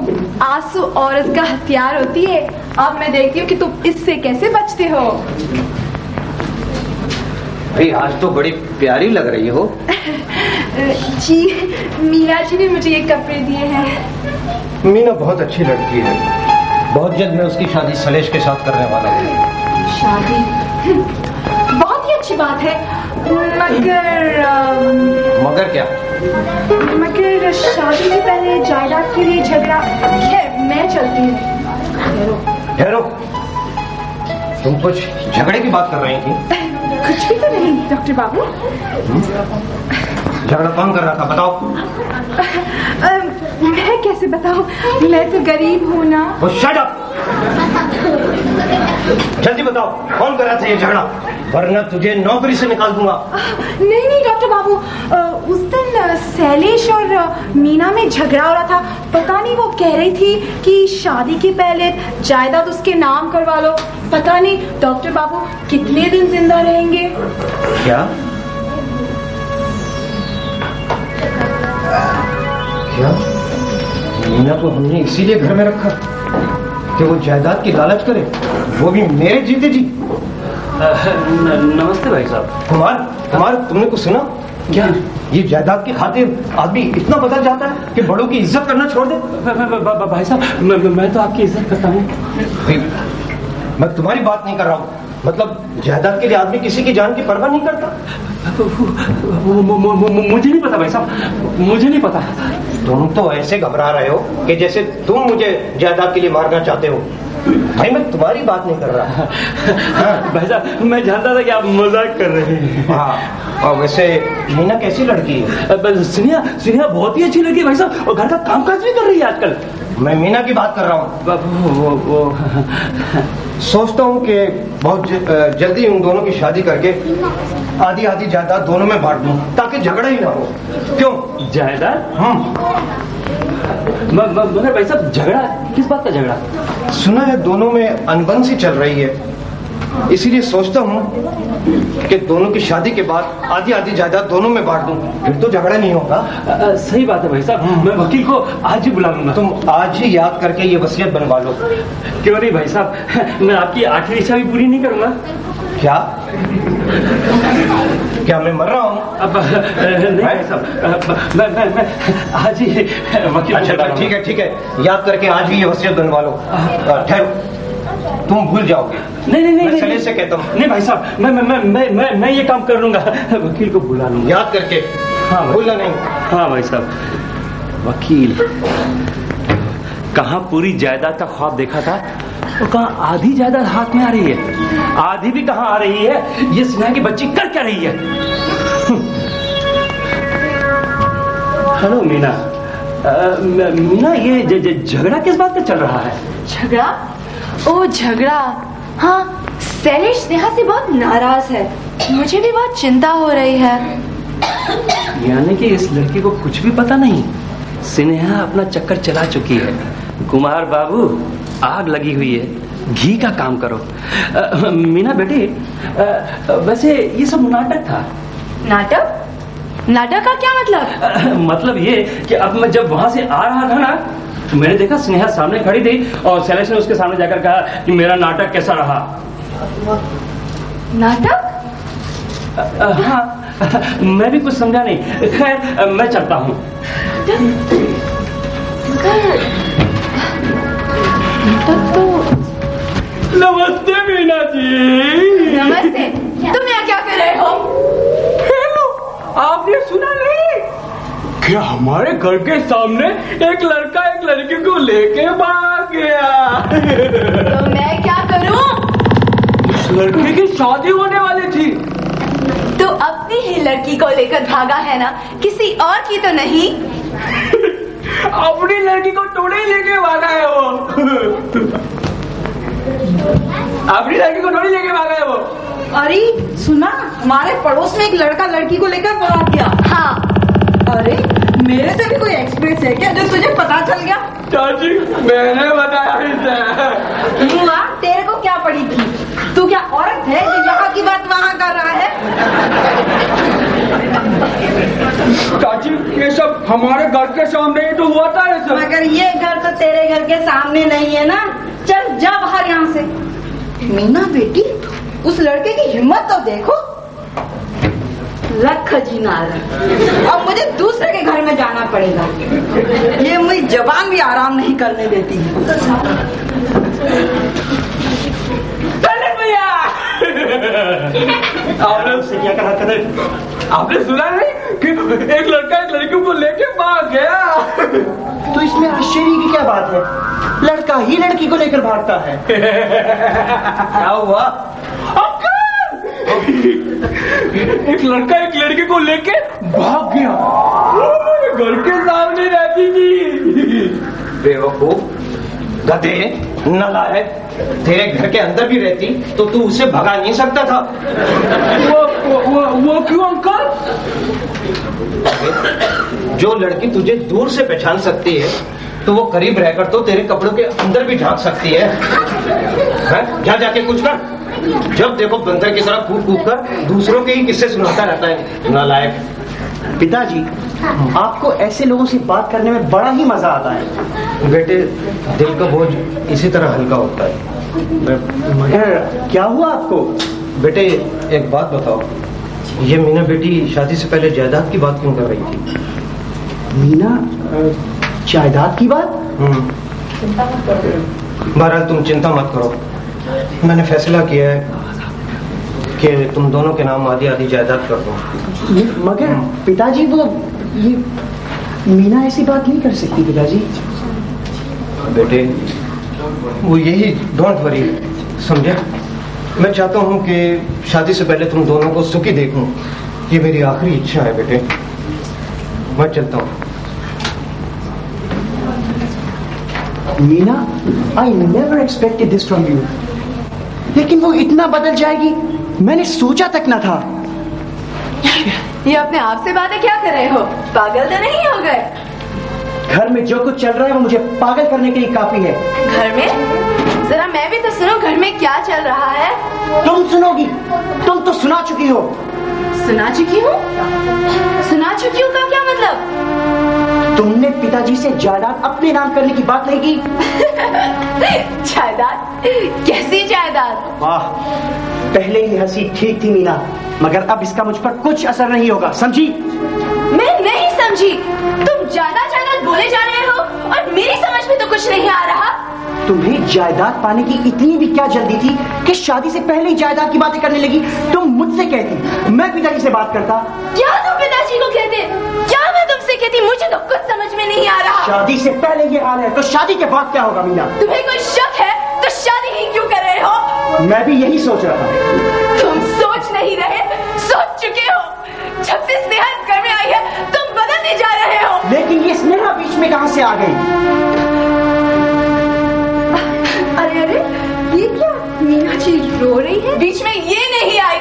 आँसू औरत का हथियार होती है। अब मैं देखती हूँ कि तुम इससे कैसे बचते हो। भाई आज तो बड़ी प्यारी लग रही हो। जी मीरा जी ने मुझे ये कपड़े दिए हैं। मीना बहुत अच्छी लड़की है। बहुत जल्द मैं उसकी शादी सलेश के साथ करने वाला हूँ। शादी? बहुत ही अच्छी बात है। मगर मगर क्या? मगर शादी से पहले जायदाद के लिए झगड़ा खैर मैं चलती हूँ। ठहरो। तुम कुछ झगड़े की बात कर रही थी? कुछ भी तो नहीं डॉक्टर बाबू। झगड़ा कौन कर रहा था बताओ। कैसे बताऊँ मैं तो गरीब हूँ ना। वो शट अप जल्दी बताओ कौन कर रहा था ये झगड़ा? वरना तुझे नौकरी से निकाल दूँगा। नहीं नहीं डॉक्टर बाबू उस दिन शैलेश और मीना में झगड़ा हो रहा था। पता नहीं वो कह रही थी कि शादी के पहले जायदाद उसके नाम करवा लो। पता नहीं डॉक्टर बाबू कितने दिन ज़िंदा रहेंगे? क्या? क्या? मीना को हमने इसीलिए घर में रखा कि वो जायदाद की लालच करे वो भी मेरे जीते जी। नमस्ते भाई साहब। कुमार कुमार तुमने कुछ सुना? क्या? ये जायदाद की खातिर आदमी इतना बदल जाता है कि बड़ों की इज़्ज़त करना छोड़ दे। भाई साहब मैं, मैं तो आपकी इज़्ज़त करता हूँ। मैं तुम्हारी बात नहीं कर रहा हूँ। मतलब जायदाद के लिए आदमी किसी की जान की परवाह नहीं करता? मुझे नहीं पता भाई साहब मुझे नहीं पता। तुम तो ऐसे घबरा रहे हो कि जैसे तुम मुझे जायदाद के लिए मारना चाहते हो। भाई मैं तुम्हारी बात नहीं कर रहा। भाई साहब मैं जानता था कि आप मज़ाक कर रहे हैं। हाँ और वैसे मीना कैसी लड़की है? सुनिया सुनिया बहुत ही अच्छी लड़की है भाई साहब और घर का काम काज भी कर रही है आजकल। मैं मीना की बात कर रहा हूँ। वो, वो, सोचता हूँ कि बहुत जल्दी उन दोनों की शादी करके आधी आधी जायदाद दोनों में बांट दूँ ताकि झगड़ा ही ना हो। क्यों? जायदाद? हम मगर भाई साहब झगड़ा? किस बात का झगड़ा? सुना है दोनों में अनबन सी चल रही है। इसीलिए सोचता हूँ कि दोनों की शादी के बाद आधी आधी जायदाद दोनों में बांट दूँ। फिर तो झगड़ा नहीं होगा। सही बात है भाई साहब। मैं वकील को आज ही बुला लूँगा। तुम आज ही याद करके ये वसीयत बनवा लो। क्यों नहीं भाई साहब? मैं आपकी आखिरी इच्छा भी पूरी नहीं करूँगा। क्या? क्या मैं मर रहा हूँ? अब नहीं भाई साहब। मैं मैं मैं आज ही वकील अच्छा ठीक है ठीक है याद करके आज ही ये वसीयत बनवा लो। ठहरो। तुम भूल जाओगे। नहीं नहीं नहीं मैं सलील से कहता हूँ। नहीं भाई साहब मैं मैं मैं मैं मैं मैं ये काम कर लूँगा। वकील को बुला लूँगा। याद करके। हाँ भूलना नहीं। हाँ भाई साहब। वकील कहाँ पूरी जायदाद का ख्वाब देखा था? तो कहाँ आधी जायदाद हाथ में आ रही है? आधी भी कहाँ आ रही है? ये स्नेहा की बच्ची कर क्या रही है? हेलो मीना। मीना ये झगड़ा किस बात पे चल रहा है? झगड़ा? ओ झगड़ा। हाँ शैलेश स्नेहा से बहुत नाराज़ है। मुझे भी बहुत चिंता हो रही है। यानी कि इस लड़की को कुछ भी पता नहीं। स्नेहा अपना चक्कर चला चुकी है। कुमार बाबू आग लगी हुई है। घी का काम करो। अ, मीना बेटी वैसे ये सब नाटक था। नाटक? नाटक का क्या मतलब? अ, मतलब ये कि अब मैं जब वहाँ से आ रहा था ना तो मैंने देखा स्नेहा सामने खड़ी थी और शैलेश ने उसके सामने जाकर कहा कि मेरा नाटक कैसा रहा? नाटक? हाँ मैं भी कुछ समझा नहीं। खैर मैं चलता हूँ। तो नमस्ते मीना जी। नमस्ते। तुम यहाँ क्या कर रहे हो? हेलो आपने सुना नहीं? कि हमारे घर के सामने एक लड़का एक लड़की को लेके भाग गया? तो मैं क्या करूँ? उस लड़की की शादी होने वाली थी। तो अपनी ही लड़की को लेकर भागा है ना? किसी और की तो नहीं? अपनी लड़की को टोड़े लेके भागा है वो। अपनी लड़की को टोड़े लेके भागा है वो। अरे सुना हमारे पड़ोस में एक लड़का लड़की को लेकर भाग गया। हाँ। अरे मेरे से भी कोई एक्सप्रेस है क्या? जो तुझे पता चल गया? चाची मैंने बताया इसे हुआ तेरे को क्या पड़ी थी? तू क्या औरत है जो यहाँ की बात वहाँ कर रहा है? चाची ये सब हमारे घर के सामने ही तो हुआ था ये सब। मगर ये घर तो तेरे घर के सामने नहीं है ना? चल जा बाहर यहाँ से। मीना बेटी उस लड़के की हिम्मत तो देखो। लख जीनार अब मुझे दूसरे के घर में जाना पड़ेगा। ये मेरी जबान भी आराम नहीं करने देती। है चले भैया। आपने उससे क्या कहा आपने सुना नहीं कि एक लड़का एक लड़की को लेके भाग गया? तो इसमें आश्चर्य की क्या बात है? लड़का ही लड़की को लेकर भागता है। क्या हुआ? एक लड़का एक लड़की को लेके भाग गया। घर के सामने रहती थी। बेवकूफ़ गधे नलायक तेरे घर के अंदर भी रहती तो तू उसे भगा नहीं सकता था। वो वो, वो, क्यों अंकल? जो लड़की तुझे दूर से पहचान सकती है तो वो करीब रहकर तो तेरे कपड़ों के अंदर भी झाँक सकती है। हैं? जा जाके कुछ कर। जब देखो बंदर की तरह कूद कूद कर दूसरों के ही किस्से सुनाता रहता है। नालायक। पिताजी आपको ऐसे लोगों से बात करने में बड़ा ही मज़ा आता है। बेटे दिल का बोझ इसी तरह हल्का होता है। मगर क्या हुआ आपको? बेटे एक बात बताओ। ये मीना बेटी शादी से पहले जायदाद की बात क्यों कर रही थी? मीना जायदाद की बात? बहरहाल तुम चिंता मत करो। मैंने फैसला किया है कि तुम दोनों के नाम आधी आधी जायदाद कर दो। मगर पिताजी वो ये मीना ऐसी बात नहीं कर सकती पिताजी। बेटे वो यही डोंट वरी समझे? मैं चाहता हूँ कि शादी से पहले तुम दोनों को सुखी देखूँ। ये मेरी आखिरी इच्छा है बेटे। मैं चलता हूँ। Meena I never expected this from you लेकिन वो इतना बदल जाएगी। मैंने सोचा तक ना था। ये अपने आप से बातें क्या कर रहे हो? पागल तो नहीं हो गए। घर में जो कुछ चल रहा है वो मुझे पागल करने के लिए काफ़ी है। घर में? जरा मैं भी तो सुनो घर में क्या चल रहा है। तुम सुनोगी। तुम तो सुना चुकी हो। सुना चुकी हूँ? सुना चुकी हूँ का क्या मतलब? तुमने पिताजी से जायदाद अपने नाम करने की बात नहीं की। जायदाद? कैसी जायदाद? वाह पहले ही हँसी ठीक थी मीना मगर अब इसका मुझ पर कुछ असर नहीं होगा समझी? मैं नहीं समझी। तुम जायदाद जायदाद बोले जा रहे हो और मेरी समझ में तो कुछ नहीं आ रहा। तुम्हें जायदाद पाने की इतनी भी क्या जल्दी थी कि शादी से पहले ही जायदाद की बातें करने लगी? तुम मुझसे कहती मैं पिताजी से बात करता। क्या तुम पिताजी को कहते? कहती मुझे तो कुछ समझ में नहीं आ रहा। शादी से पहले ये हाल है तो शादी के बाद क्या होगा मीना? तुम्हें कोई शक है? तो शादी ही क्यों कर रहे हो? मैं भी यही सोच रहा था। तुम सोच नहीं रहे सोच चुके हो। जब से स्नेहा घर में आई है तुम बदलते जा रहे हो। लेकिन ये स्नेहा बीच में कहाँ से आ गई? अरे अरे ये क्या? मीना जी रो रही है? बीच में ये नहीं आई।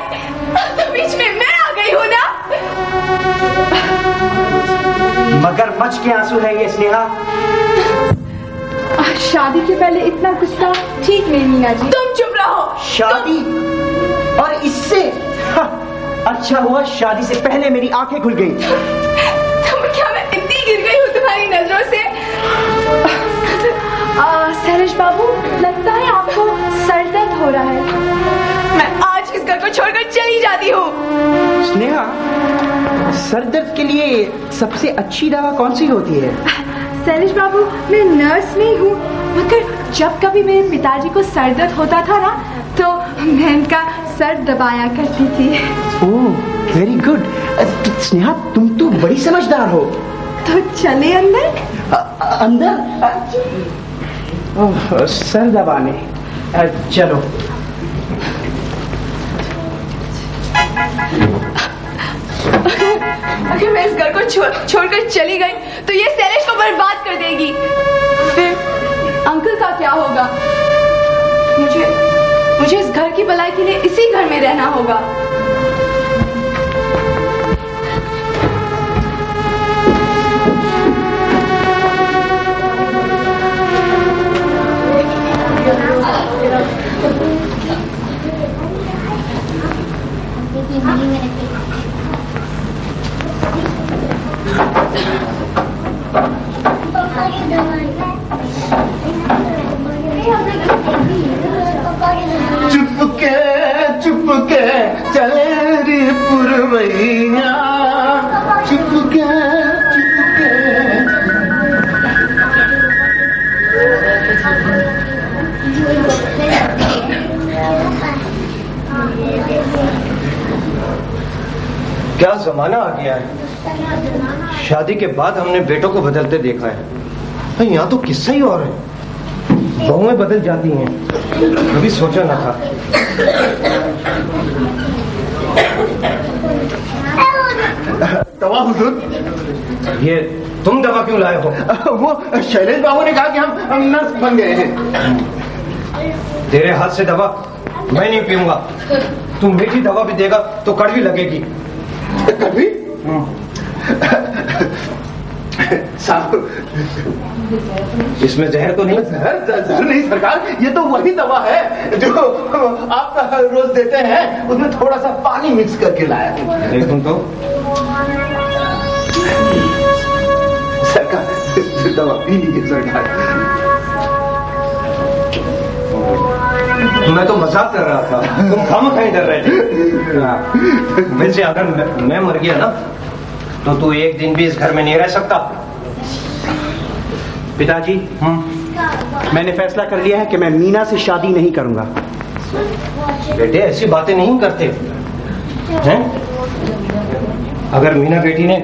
तो बीच में मैं आ गई हूँ ना? मगर मच के आँसू है ये स्नेहा। शादी के पहले इतना गुस्सा ठीक नहीं मीना जी। तुम चुप रहो। शादी? और इससे? हाँ, अच्छा हुआ शादी से पहले मेरी आँखें खुल गई। तुम क्या मैं इतनी गिर गई हूँ तुम्हारी नज़रों से? सैलेश बाबू लगता है आपको सर दर्द हो रहा है। मैं आज इस घर को छोड़कर चली जाती हूँ। स्नेहा सर दर्द के लिए सबसे अच्छी दवा कौन सी होती है? सैलेश बाबू मैं नर्स नहीं हूँ। मगर जब कभी मेरे पिताजी को सर दर्द होता था ना तो मैं इनका सर दबाया करती थी। ओह वेरी गुड स्नेहा तुम तो बड़ी समझदार हो। तो चले अंदर? अ, अंदर? सर दबाने। चलो। अगर मैं इस घर को छोड़ छोड़कर चली गई तो ये शैलेश को बर्बाद कर देगी। फिर अंकल का क्या होगा? मुझे मुझे इस घर की भलाई के लिए इसी घर में रहना होगा। चुपके चुपके चले रे पुरवैया चुपके चुपके क्या जमाना आ गया है? शादी के बाद हमने बेटों को बदलते देखा है। भाई यहाँ तो किस्सा ही और है। बहुएँ बदल जाती हैं। कभी सोचा ना था। दवा हुजूर। ये तुम दवा क्यों लाए हो? वो शैलेश बाबू ने कहा कि हम, हम नर्स बन गए हैं। तेरे हाथ से दवा मैं नहीं पीऊँगा। तू मीठी दवा भी देगा तो कड़वी लगेगी। कभी? साहब इसमें जहर तो नहीं जहर जहर नहीं सरकार ये तो वही दवा है जो आप रोज देते हैं उसमें थोड़ा सा पानी मिक्स करके लाया हूँ। देखूँ तो सरकार दवा पी लीजिए सरकार। मैं तो मज़ाक कर रहा था। तुम खाम खाई डर रहे थे। वैसे अगर मैं, मैं मर गया ना तो तू एक दिन भी इस घर में नहीं रह सकता। पिताजी मैंने फैसला कर लिया है कि मैं मीना से शादी नहीं करूँगा। बेटे ऐसी बातें नहीं करते। हैं? अगर मीना बेटी ने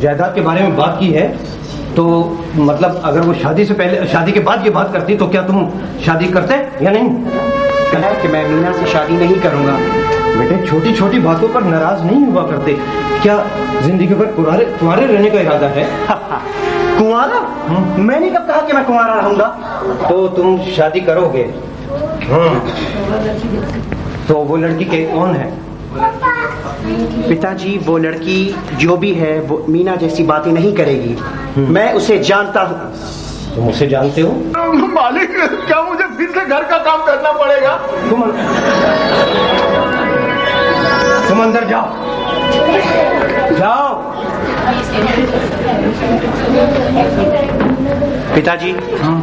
जायदाद के बारे में बात की है तो मतलब अगर वो शादी से पहले शादी के बाद ये बात करती तो क्या तुम शादी करते या नहीं? कहा कि मैं मीना से शादी नहीं करूँगा? बेटे छोटी छोटी बातों पर नाराज़ नहीं हुआ करते। क्या ज़िंदगी भर कुंवारे कुंवारे रहने का इरादा है? कुंवारा मैंने कब कहा कि मैं कुंवारा रहूँगा। तो तुम शादी करोगे? हम्म तो वो लड़की के कौन है? पिताजी वो लड़की जो भी है वो मीना जैसी बातें नहीं करेगी। मैं उसे जानता हूँ। तुम उसे जानते हो? मालिक क्या मुझे फिर से घर का काम करना पड़ेगा? तुम तुम अंदर जाओ। जाओ। पिताजी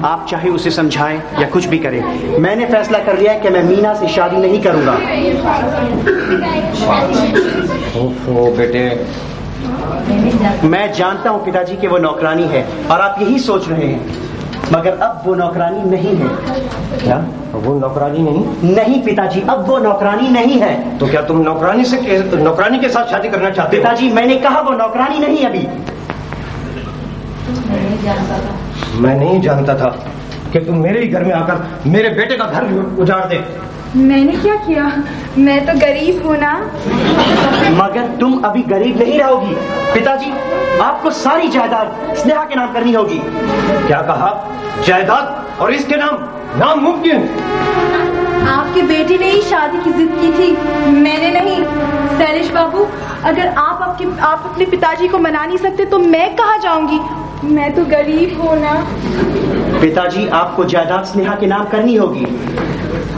आप चाहे उसे समझाएँ या कुछ भी करें। मैंने फैसला कर लिया है कि मैं मीना से शादी नहीं करूँगा। ओफो बेटे। मैं जानता हूँ पिताजी कि वो नौकरानी है और आप यही सोच रहे हैं। मगर अब वो नौकरानी नहीं है। क्या? वो नौकरानी नहीं? नहीं पिताजी अब वो नौकरानी नहीं है। तो क्या तुम नौकरानी से नौकरानी के साथ शादी करना चाहते पिताजी मैंने कहा वो नौकरानी नहीं अभी। मैं नहीं जानता था कि तुम मेरे ही घर में आकर मेरे बेटे का घर उजाड़ दे। मैंने क्या किया? मैं तो गरीब हूँ ना। मगर तुम अभी गरीब नहीं रहोगी। पिताजी आपको सारी जायदाद स्नेहा के नाम करनी होगी। क्या कहा? जायदाद और इसके नाम नामुमकिन। आपके बेटे ने ही शादी की जिद की थी। मैंने नहीं। शैलेश बाबू अगर आप आपके आप अपने पिताजी को मना नहीं सकते तो मैं कहा जाऊँगी? मैं तो गरीब हूँ ना। पिताजी आपको जायदाद स्नेहा के नाम करनी होगी।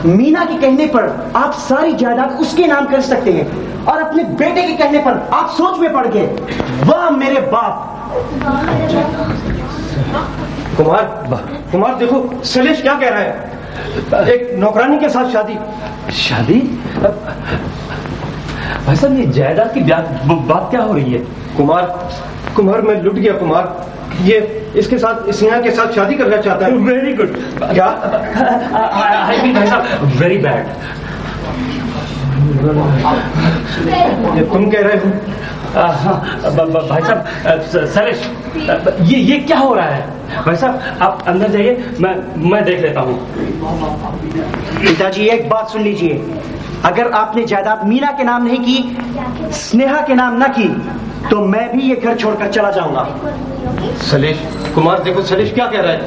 मीना के कहने पर आप सारी जायदाद उसके नाम कर सकते हैं। और अपने बेटे के कहने पर आप सोच में पड़ गए। वाह मेरे बाप। कुमार कुमार देखो शैलेश क्या कह रहा है? एक नौकरानी के साथ शादी। शादी? भाई साहब ये जायदाद की बात क्या हो रही है? कुमार कुमार मैं लुट गया कुमार। ये इसके साथ स्नेहा के साथ शादी करना चाहता है। वेरी गुड क्या? आई मीन भाई साहब वेरी बैड ये तुम कह रहे हो? भाई साहब सरेश ये ये क्या हो रहा है? भाई साहब आप अंदर जाइए मैं मैं देख लेता हूँ। पिताजी एक बात सुन लीजिए। अगर आपने जायदाद मीना के नाम नहीं की स्नेहा के नाम ना की तो मैं भी ये घर छोड़कर चला जाऊँगा। सलेश कुमार देखो सलेश क्या कह रहा है।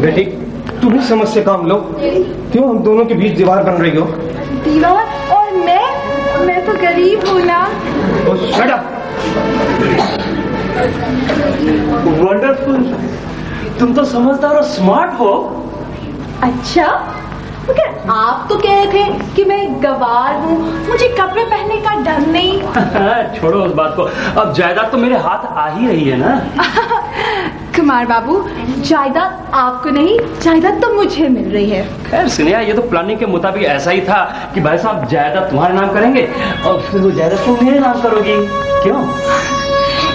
बेटी तुम ही समझ से काम लो। क्यों हम दोनों के बीच दीवार बन रही हो? दीवार? मैं तो गरीब हूँ ना। तो शट वंडरफुल तुम तो समझदार और स्मार्ट हो। अच्छा मगर आप तो कह रहे थे कि मैं गवार हूँ। मुझे कपड़े पहनने का डर नहीं। छोड़ो उस बात को। अब जायदाद तो मेरे हाथ आ ही रही है ना। कुमार बाबू जायदाद आपको नहीं जायदाद तो मुझे मिल रही है। खैर स्नेहा ये तो प्लानिंग के मुताबिक ऐसा ही था कि भाई साहब जायदाद तुम्हारे नाम करेंगे और फिर वो जायदाद तुम मेरे नाम करोगी। क्यों?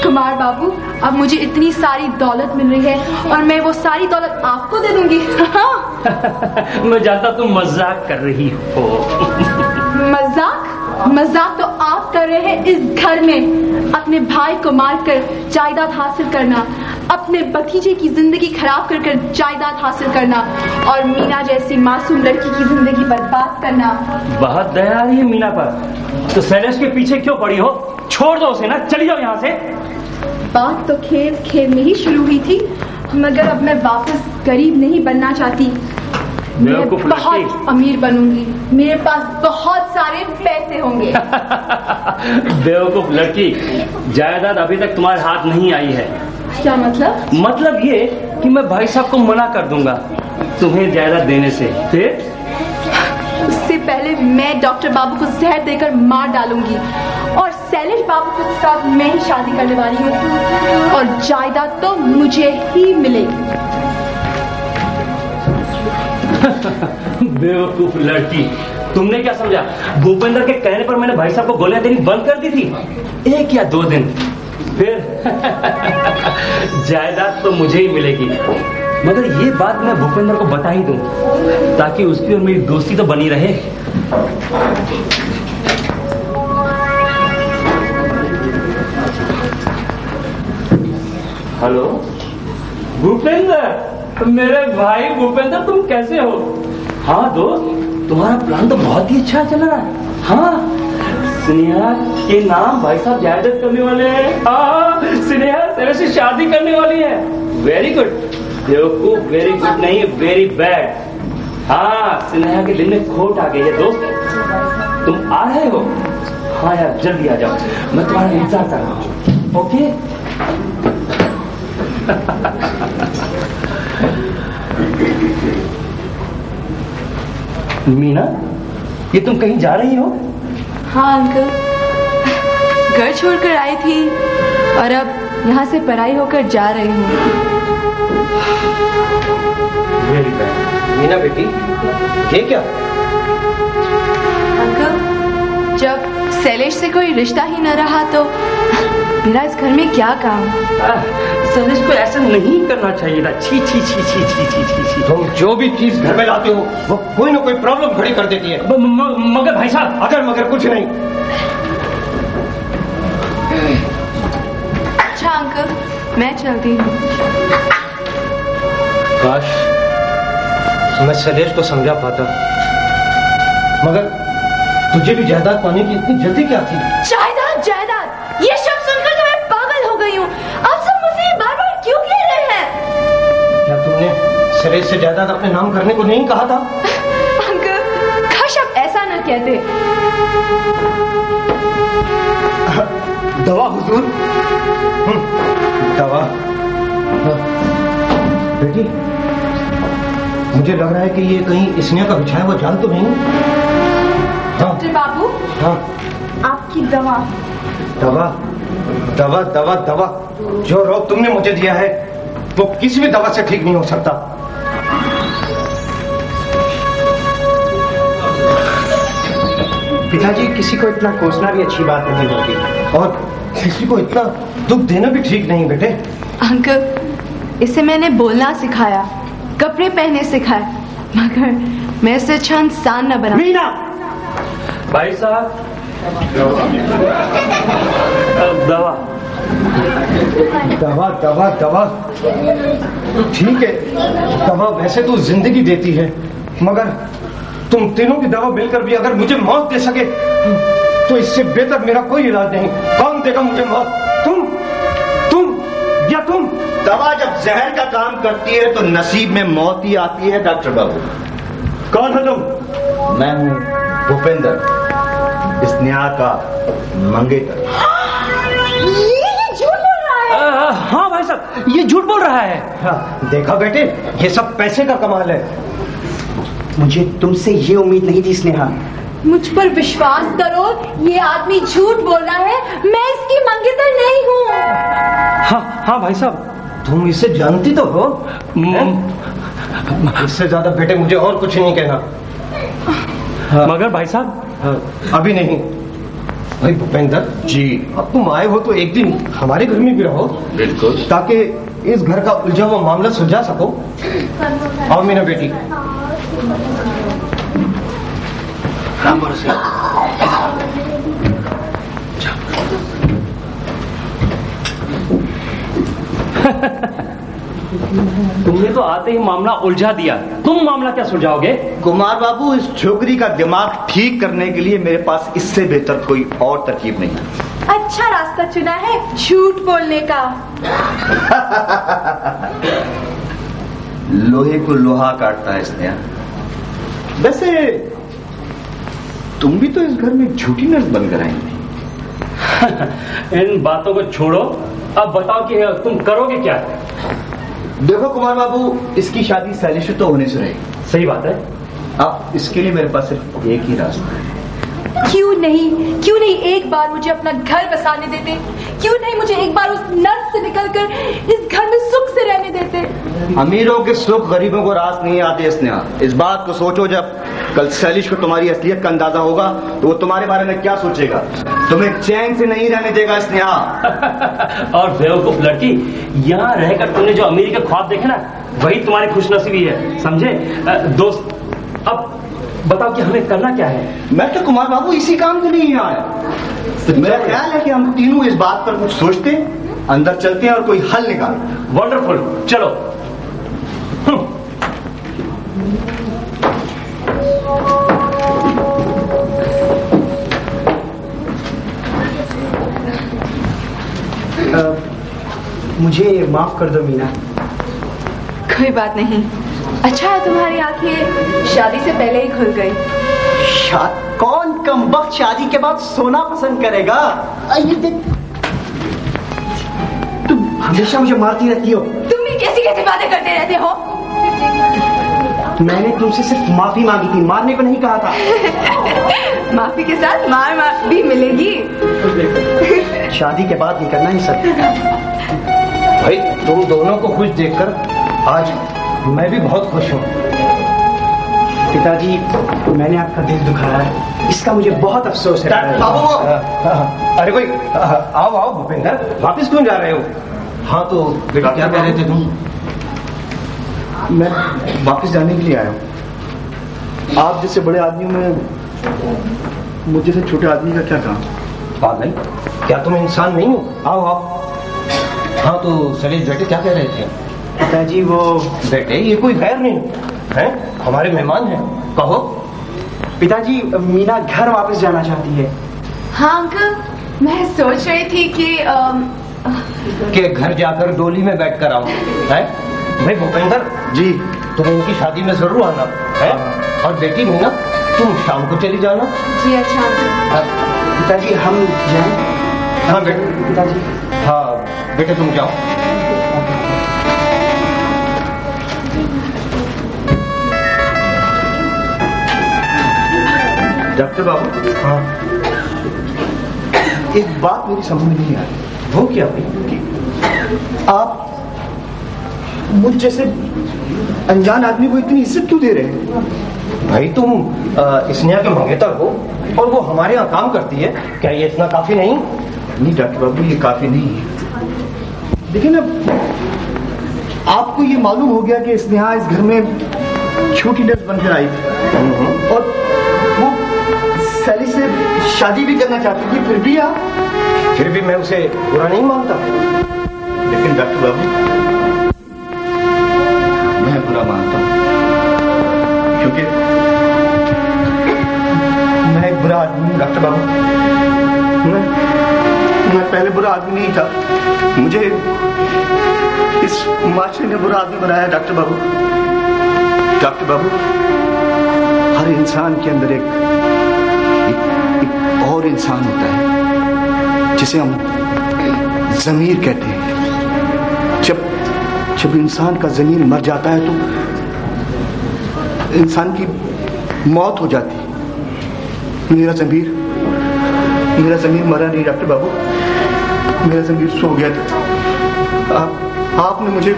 कुमार बाबू अब मुझे इतनी सारी दौलत मिल रही है और मैं वो सारी दौलत आपको दे दूँगी। मैं जानता तुम मज़ाक कर रही हो। मज़ाक? मज़ाक तो आप कर रहे हैं इस घर में। अपने भाई को मारकर जायदाद हासिल करना अपने भतीजे की ज़िंदगी खराब कर कर जायदाद हासिल करना और मीना जैसी मासूम लड़की की ज़िंदगी बर्बाद करना। बहुत दया आ रही है मीना पर। तो शैलेश के पीछे क्यों पड़ी हो? छोड़ दो उसे ना चली जाओ यहाँ से। बात तो खेल खेल में ही शुरू हुई थी मगर अब मैं वापस गरीब नहीं बनना चाहती। मैं बहुत अमीर बनूँगी। मेरे पास बहुत सारे पैसे होंगे। बेवकूफ़ लड़की जायदाद अभी तक तुम्हारे हाथ नहीं आई है। क्या मतलब? मतलब ये कि मैं भाई साहब को मना कर दूँगा तुम्हें जायदाद देने से। फिर? उससे पहले मैं डॉक्टर बाबू को जहर देकर मार डालूँगी और शैलेश बाबू के साथ मैं ही शादी करने वाली हूँ। और जायदाद तो मुझे ही मिलेगी। बेवकूफ़ लड़की। तुमने क्या समझा? भूपेंद्र के कहने पर मैंने भाई साहब को गोलियाँ देनी बंद कर दी थी? एक या दो दिन। फिर जायदाद तो मुझे ही मिलेगी। मगर ये बात मैं भूपेंद्र को बता ही दूँ, ताकि उसकी और मेरी दोस्ती तो बनी रहे। हेलो? भूपेंद्र! मेरे भाई भूपेंद्र, तुम कैसे हो? हाँ दोस्त, तुम्हारा प्लान तो बहुत ही अच्छा चल रहा है। हाँ स्नेहा के नाम भाई साहब जायदाद करने वाले हैं। हाँ स्नेहा से शादी करने वाली है। वेरी गुड बेवकूफ़ वेरी गुड नहीं वेरी बैड हाँ स्नेहा के दिल में खोट आ गई है दोस्त। तुम आ रहे हो? हाँ यार, जल्दी आ जाओ। मैं तुम्हारा इंतज़ार कर रहा हूँ। ओके? मीना ये तुम कहीं जा रही हो? हाँ अंकल। घर छोड़कर आई थी और अब यहाँ से पढ़ाई होकर जा रही हूँ। मीना बेटी ये क्या? अंकल जब शैलेश से कोई रिश्ता ही न रहा तो मेरा इस घर में क्या काम? सलेश को ऐसा नहीं करना चाहिए था छी छी छी छी छी छी छी छी। तुम जो भी चीज़ घर में लाते हो वो कोई ना कोई प्रॉब्लम खड़ी कर देती है। मगर भाई साहब अगर मगर कुछ नहीं। अच्छा अंकल मैं चलती हूँ। काश मैं शैलेश को समझा पाता। मगर तुझे भी जायदाद पाने की इतनी जल्दी क्या थी? जायदाद जायदाद? शैलेश से जायदाद अपने नाम करने को नहीं कहा था। अंकल काश आप ऐसा ना कहते। दवा हुजूर? हम्म, दवा। हाँ। बेटी मुझे लग रहा है कि ये कहीं स्नेह का बिछाया हुआ जाल तो नहीं हाँ। डॉक्टर बाबू? हाँ। आपकी दवा। दवा दवा दवा दवा। जो रोग तुमने मुझे दिया है वो किसी भी दवा से ठीक नहीं हो सकता। पिताजी किसी को इतना कोसना भी अच्छी बात नहीं होती और किसी को इतना दुख देना भी ठीक नहीं बेटे। अंकल इसे मैंने बोलना सिखाया कपड़े पहने सिखाए मगर मैं इसे अच्छा इंसान न बना। मीना! भाई साहब दवा। दवा दवा दवा। ठीक है दवा वैसे तो ज़िंदगी देती है मगर तुम तीनों की दवा मिलकर भी अगर मुझे मौत दे सके तो इससे बेहतर मेरा कोई इलाज नहीं। कौन देगा मुझे मौत? तुम तुम या तुम? दवा जब जहर का काम करती है तो नसीब में मौत ही आती है डॉक्टर बाबू। कौन है तुम? मैं हूँ भूपेंद्र स्नेहा का मंगेतर। हाँ भाई साहब ये झूठ बोल रहा है। हाँ, देखा बेटे ये सब पैसे का कमाल है। मुझे तुमसे ये उम्मीद नहीं थी स्नेहा। मुझ पर विश्वास करो ये आदमी झूठ बोल रहा है मैं इसकी मंगेतर नहीं हूँ। हाँ हाँ भाई साहब तुम इसे जानती तो हो। इससे ज़्यादा बेटे मुझे और कुछ नहीं कहना। मगर भाई साहब। हाँ, अभी नहीं। भाई भूपेंद्र जी अब तुम आए हो तो एक दिन हमारे घर में भी रहो। बिल्कुल। ताकि इस घर का उलझा हुआ मामला सुलझा सको। आओ मीना बेटी। तुमने तो आते ही मामला उलझा दिया। तुम मामला क्या सुलझाओगे? कुमार बाबू इस छोकरी का दिमाग ठीक करने के लिए मेरे पास इससे बेहतर कोई और तरकीब नहीं है। अच्छा रास्ता चुना है झूठ बोलने का। लोहे को लोहा काटता है स्नेहा। वैसे तुम भी तो इस घर में झूठी नर्स बनकर आई थी इन बातों को छोड़ो। अब बताओ कि तुम करोगे क्या? देखो कुमार बाबू इसकी शादी शैलेश से तो होने से रहे। सही बात है। आप इसके लिए मेरे पास सिर्फ़ एक ही रास्ता है। क्यों नहीं? क्यों नहीं एक बार मुझे अपना घर बसाने देते? क्यों नहीं मुझे एक बार उस नर्क से निकलकर इस घर में सुख से रहने देते? अमीरों के सुख गरीबों को रास नहीं आते स्नेहा। इस बात को सोचो जब कल शैलिश को तुम्हारी असलियत का अंदाज़ा होगा तो वो तुम्हारे बारे में क्या सोचेगा? तुम्हें चैन से नहीं रहने देगा स्नेहा। और बेवकूफ़ लड़की यहाँ रहकर तुमने जो अमीर के ख्वाब देखे ना वही तुम्हारी खुशनसीबी है समझे? दोस्त बताओ कि हमें करना क्या है? मैं तो कुमार बाबू इसी काम के लिए यहाँ आया। मेरा ख्याल है कि हम तीनों इस बात पर कुछ सोचते हैं, अंदर चलते हैं और कोई हल निकालते वंडरफुल चलो। अ, मुझे माफ़ कर दो मीना। कोई बात नहीं। अच्छा है तुम्हारी आँखें शादी से पहले ही खुल गई। शाद कौन कम वक्त शादी के बाद सोना पसंद करेगा? तुम हमेशा मुझे मारती रहती हो। तुम भी कैसी कैसी बातें करते रहते हो? मैंने तुमसे सिर्फ़ माफ़ी मांगी थी मारने को नहीं कहा था। माफ़ी के साथ मार मार भी मिलेगी। शादी के बाद नहीं करना ये सब भाई तुम दोनों को खुश देखकर आज मैं भी बहुत खुश हूँ। पिताजी मैंने आपका दिल दुखाया है। इसका मुझे बहुत अफसोस है। बाबू! अरे भाई आओ आओ भूपेंद्र वापस क्यों जा रहे हो? हाँ तो बेटा क्या कह रहे थे तुम? मैं वापस जाने के लिए आया हूँ। आप जैसे बड़े आदमी में मुझे से छोटे आदमी का क्या काम? पागल क्या तुम इंसान नहीं हो? आओ आओ। हाँ तो सलील बेटे क्या कह रहे थे? पिताजी वो बेटे ये कोई गैर नहीं है हमारे मेहमान हैं। कहो। पिताजी मीना घर वापस जाना चाहती है। हाँ अंकल मैं सोच रही थी कि कि घर जाकर डोली में बैठ कर आओ है? भाई भूपेंद्र जी। तुम उनकी शादी में ज़रूर आना है? और बेटी मीना तुम शाम को चली जाना। जी अच्छा पिताजी हम जाए। हाँ बेटे। पिताजी। हाँ बेटे तुम जाओ। डॉक्टर बाबू। हाँ। एक बात मेरी समझ में नहीं आ रही। वो क्या भाई आप मुझ जैसे अनजान आदमी को इतनी इज़्ज़त क्यों दे रहे हैं? भाई तुम स्नेहा के मंगेतर हो और वो हमारे यहाँ काम करती है। क्या ये इतना काफ़ी नहीं? नहीं डॉक्टर बाबू ये काफ़ी नहीं है। लेकिन अब आपको ये मालूम हो गया कि स्नेहा इस घर में छोटी नर्स बनकर आई। थी और वो सैली से शादी भी करना चाहती थी फिर भी आप फिर भी मैं उसे बुरा नहीं मानता। लेकिन डॉक्टर बाबू मैं बुरा मानता हूँ। क्योंकि मैं एक बुरा आदमी हूँ डॉक्टर बाबू। मैं मैं पहले बुरा आदमी नहीं था। मुझे इस माशरे ने बुरा आदमी बनाया डॉक्टर बाबू। डॉक्टर बाबू हर इंसान के अंदर एक, और इंसान होता है, जिसे हम जमीर कहते हैं। जब जब इंसान का जमीर मर जाता है तो इंसान की मौत हो जाती है। मेरा जमीर मेरा जमीर मरा नहीं डॉक्टर बाबू। मेरा जमीर सो गया था। आप, आपने मुझे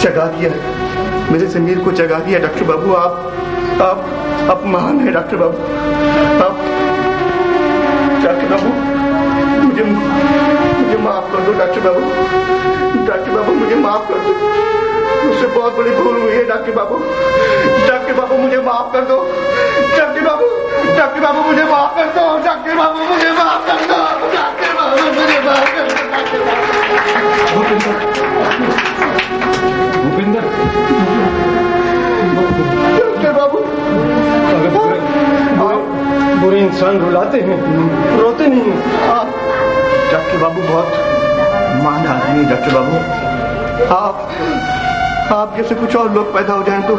जगा दिया। मेरे जमीर को जगा दिया डॉक्टर बाबू। आप आप आप महान है डॉक्टर बाबू। बाबू मुझे मुझे माफ़ कर दो डॉक्टर बाबू। डॉक्टर बाबू मुझे माफ़ कर दो। मुझसे बहुत बड़ी भूल हुई है डॉक्टर बाबू। डॉक्टर बाबू मुझे माफ़ कर दो। डॉक्टर बाबू डॉक्टर बाबू मुझे माफ़ कर दो। डॉक्टर बाबू मुझे माफ़ कर दो। डॉक्टर बाबू मुझे माफ़ कर दो। भूपेंद्र। डॉक्टर बाबू। बुरे इंसान रुलाते हैं। रोते नहीं आप डॉक्टर बाबू बहुत मान आदमी डॉक्टर बाबू। आप आप जैसे कुछ और लोग पैदा हो जाएँ तो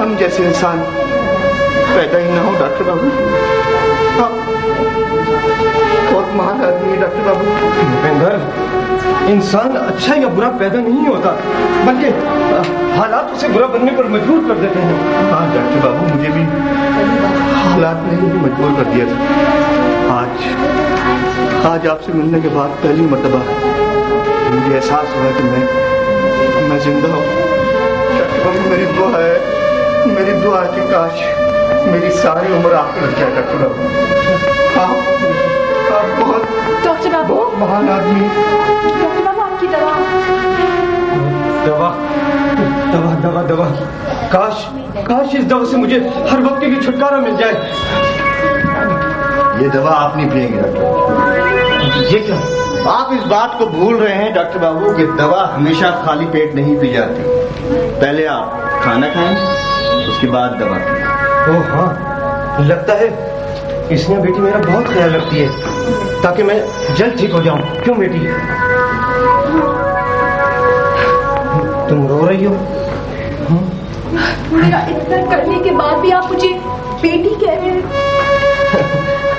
हम जैसे इंसान पैदा ही ना हो डॉक्टर बाबू। बहुत महान आदमी है, डॉक्टर बाबू। भूपेंद्र, इंसान अच्छा या बुरा पैदा नहीं होता, बल्कि हालात उसे बुरा बनने पर मजबूर कर देते हैं। हाँ डॉक्टर बाबू, मुझे भी हालात ने ही मजबूर कर दिया था। आज आज आपसे मिलने के बाद पहली मरतबा मुझे एहसास हुआ कि मैं मैं ज़िंदा हूँ। डॉक्टर बाबू, मेरी दुआ है, मेरी दुआ है कि काश मेरी सारी उम्र आपको लग जाए डॉक्टर बाबू। आप आप बहुत डॉक्टर बाबू बहुत महान आदमी। डॉक्टर बाबू आपकी दवा। दवा दवा दवा दवा। काश काश इस दवा से मुझे हर वक्त के लिए छुटकारा मिल जाए। ये दवा आप नहीं पिएँगे डॉक्टर ये क्या? आप इस बात को भूल रहे हैं डॉक्टर बाबू कि दवा हमेशा खाली पेट नहीं पी जाती। पहले आप खाना खाएँ उसके बाद दवा खाएँ। ओ हाँ। लगता है इसने बेटी मेरा बहुत ख्याल रखती है ताकि मैं जल्द ठीक हो जाऊँ। क्यों बेटी? तुम रो रही हो? मेरा इतना करने के बाद भी आप मुझे बेटी कह रहे हैं।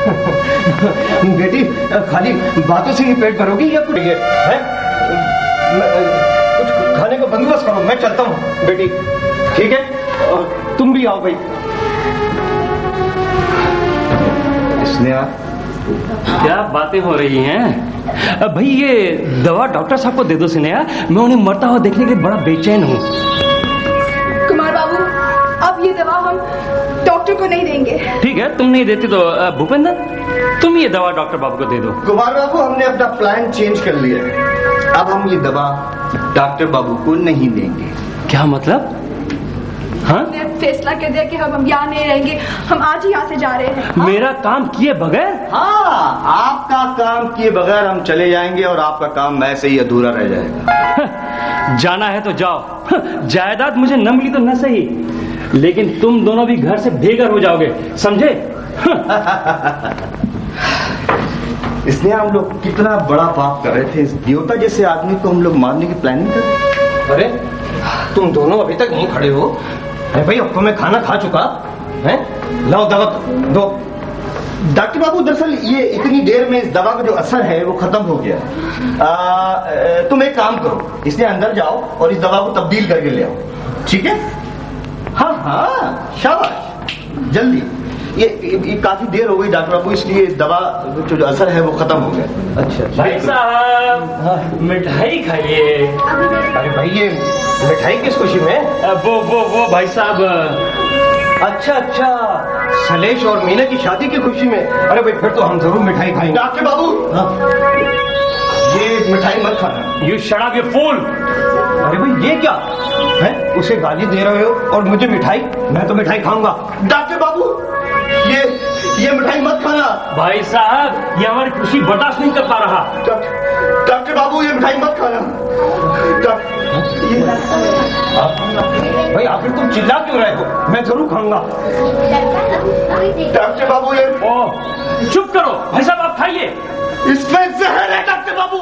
बेटी खाली बातों से ही पेट भरोगी या कुछ? है कुछ खाने का बंदोबस्त करो मैं चलता हूँ। बेटी ठीक है? और तुम भी आओ भाई। स्नेहा क्या बातें हो रही हैं? भाई ये दवा डॉक्टर साहब को दे दो स्नेहा। मैं उन्हें मरता हुआ देखने के लिए बड़ा बेचैन हूँ। कुमार बाबू अब ये दवा हम डॉक्टर को नहीं देंगे। ठीक है तुम नहीं देते तो भूपेंद्र तुम ये दवा डॉक्टर बाबू को दे दो। कुमार बाबू हमने अपना प्लान चेंज कर लिया है। अब हम ये दवा डॉक्टर बाबू को नहीं देंगे। क्या मतलब? हाँ? फैसला कर दिया कि हम हम यहाँ नहीं रहेंगे। हम आज ही यहाँ से जा रहे हैं। मेरा काम किए बगैर? हाँ आपका काम किए बगैर हम चले जाएँगे और आपका काम ऐसे ही अधूरा रह जाएगा। जाना है तो जाओ। जायदाद मुझे न मिली तो न सही। लेकिन तुम दोनों भी घर से बेघर हो जाओगे समझे? इसलिए हम लोग कितना बड़ा पाप कर रहे थे इस देवता जैसे आदमी को हम लोग मारने की प्लानिंग कर रहे थे। अरे तुम दोनों अभी तक नहीं खड़े हो। अरे भाई अब तो मैं खाना खा चुका है? लाओ दवा दो। डॉक्टर बाबू दरअसल ये इतनी देर में इस दवा का जो असर है वो खत्म हो गया। आ, तुम एक काम करो इसलिए अंदर जाओ और इस दवा को तब्दील करके ले आओ। ठीक है? हाँ हाँ शाबाश। जल्दी। ये, ये, काफ़ी देर हो गई डॉक्टर बाबू इसलिए इस दवा का जो असर है वो खत्म हो गया। अच्छा भाई साहब मिठाई खाइए। अरे भाई ये मिठाई किस खुशी में वो वो वो भाई साहब अच्छा अच्छा। सलेश और मीना की शादी की खुशी में। अरे भाई फिर तो हम ज़रूर मिठाई खाएँगे। डॉक्टर बाबू। ये मिठाई मत खाना यू शराब ये फूल अरे भाई ये क्या? है? उसे गाली दे रहे हो और मुझे मिठाई? मैं तो मिठाई खाऊँगा। डॉक्टर बाबू ये ये मिठाई मत खाना। भाई साहब ये हमारी खुशी बर्दाश्त नहीं कर पा रहा। डॉक्टर डॉक्टर बाबू ये मिठाई मत खाना। डॉक्टर- भाई आखिर तुम चिल्ला क्यों रहे हो? मैं ज़रूर खाऊँगा। डॉक्टर बाबू ये ओ चुप करो। भाई साहब आप खाइए। इसमें जहर है डॉक्टर बाबू।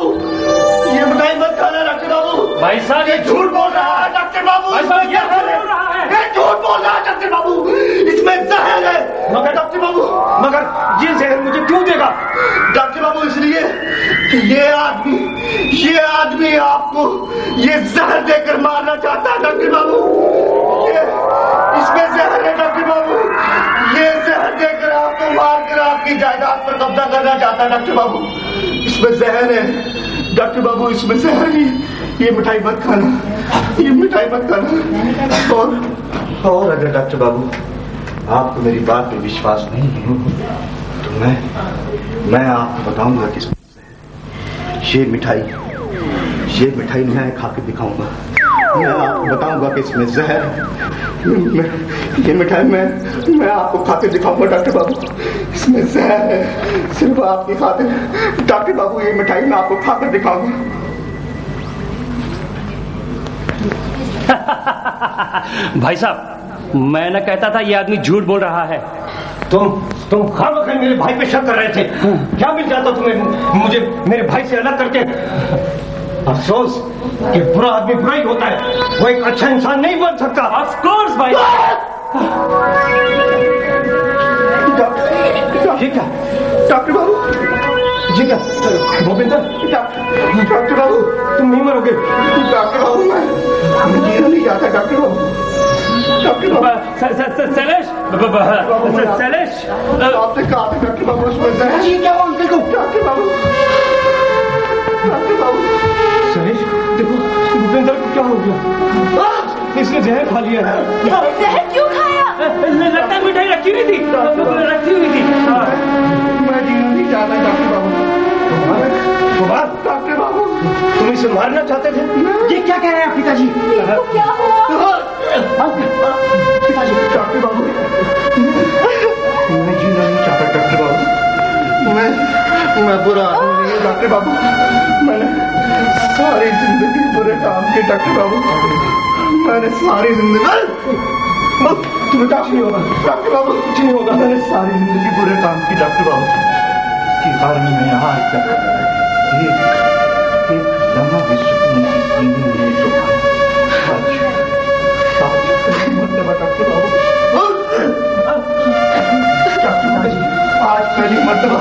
ये मिठाई मत खाना डॉक्टर बाबू। भाई साहब ये झूठ बोल रहा है डॉक्टर बाबू। भाई साहब, ये बोल रहा है। ये झूठ बोल रहा है डॉक्टर बाबू। इसमें जहर है। मगर डॉक्टर बाबू मगर ये जहर मुझे क्यों देगा? डॉक्टर बाबू इसलिए कि ये आदमी ये आदमी आपको ये जहर देकर मारना चाहता है डॉक्टर बाबू इसमें जहर है डॉक्टर बाबू। ये जहर देकर आपको मारकर आपकी जायदाद पर कब्जा करना चाहता है, डॉक्टर बाबू, इसमें जहर है डॉक्टर बाबू, इसमें जहर है ये मिठाई मत खाना। ये मिठाई मत खाना और और अगर डॉक्टर बाबू आपको मेरी बात पे विश्वास नहीं है तो मैं मैं आपको बताऊँगा कि इसमें ये मिठाई ये मिठाई मैं खा के दिखाऊँगा। मैं आपको बताऊँगा कि इसमें जहर ये मिठाई मैं मैं आपको खा के दिखाऊँगा डॉक्टर बाबू। इसमें जहर है सिर्फ़ आपकी खातिर डॉक्टर बाबू ये मिठाई मैं आपको खा कर दिखाऊँगा। भाई साहब मैं न कहता था ये आदमी झूठ बोल रहा है। तुम तुम हर वक्त मेरे भाई पे शक कर रहे थे। क्या मिल जाता तुम्हें? मुझे मेरे भाई से अलग करके। अफसोस कि बुरा आदमी बुरा ही होता है। वो एक अच्छा इंसान नहीं बन सकता। ऑफ़ कोर्स भाई। ये क्या? डॉक्टर बाबू। जी क्या? गोविंदर डॉक्टर डॉक्टर बाबू। तुम नहीं मरोगे। डॉक्टर बाबू मैं मैं जीना नहीं चाहता डॉक्टर बाबू। डॉक्टर बाबू। स- स- स- शैलेश? ब- ब- ब- शैलेश? अ, आपने कहा था डॉक्टर बाबू उसमें डॉक्टर बाबू। भूपेंद्र को क्या हो गया? इसने जहर खा लिया है। जहर क्यों खाया? लगता है मिठाई रखी हुई थी। रखी हुई थी। हाँ। मैं जीना नहीं चाहता डॉक्टर बाबू। डॉक्टर बाबू। तुम इसे मारना चाहते थे? ये क्या कह रहे हैं पिताजी? क्या हुआ? पिताजी। डॉक्टर बाबू। मैं जीना नहीं चाहता डॉक्टर बाबू। मैं मैं बुरा आदमी नहीं हूँ, डॉक्टर बाबू। मैंने सारी ज़िंदगी बुरे काम डॉक्टर बाबू मैंने सारी ज़िंदगी तुम्हें कुछ नहीं होगा? डॉक्टर बाबू कुछ नहीं होगा? मैंने सारी ज़िंदगी बुरे काम किए डॉक्टर बाबू इसके कारण मैं आज तक की डॉक्टर बाबू आज पहली मरतबा।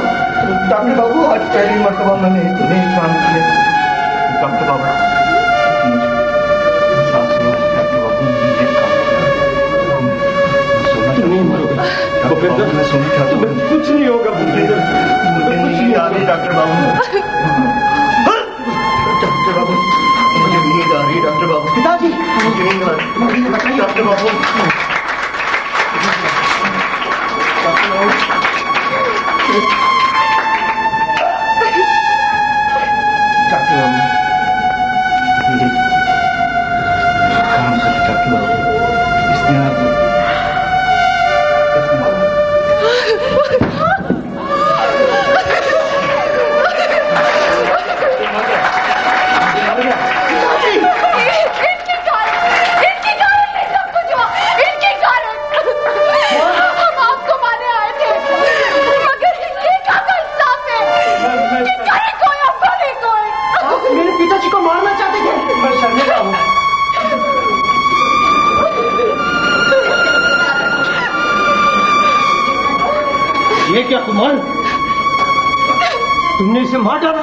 डॉक्टर बाबू आज पहली मरतबा मैंने नेक काम किया। Dr. Bobo. Dr. Bobo. Dr. Bobo. Dr. Bobo. काम कर इसे डाला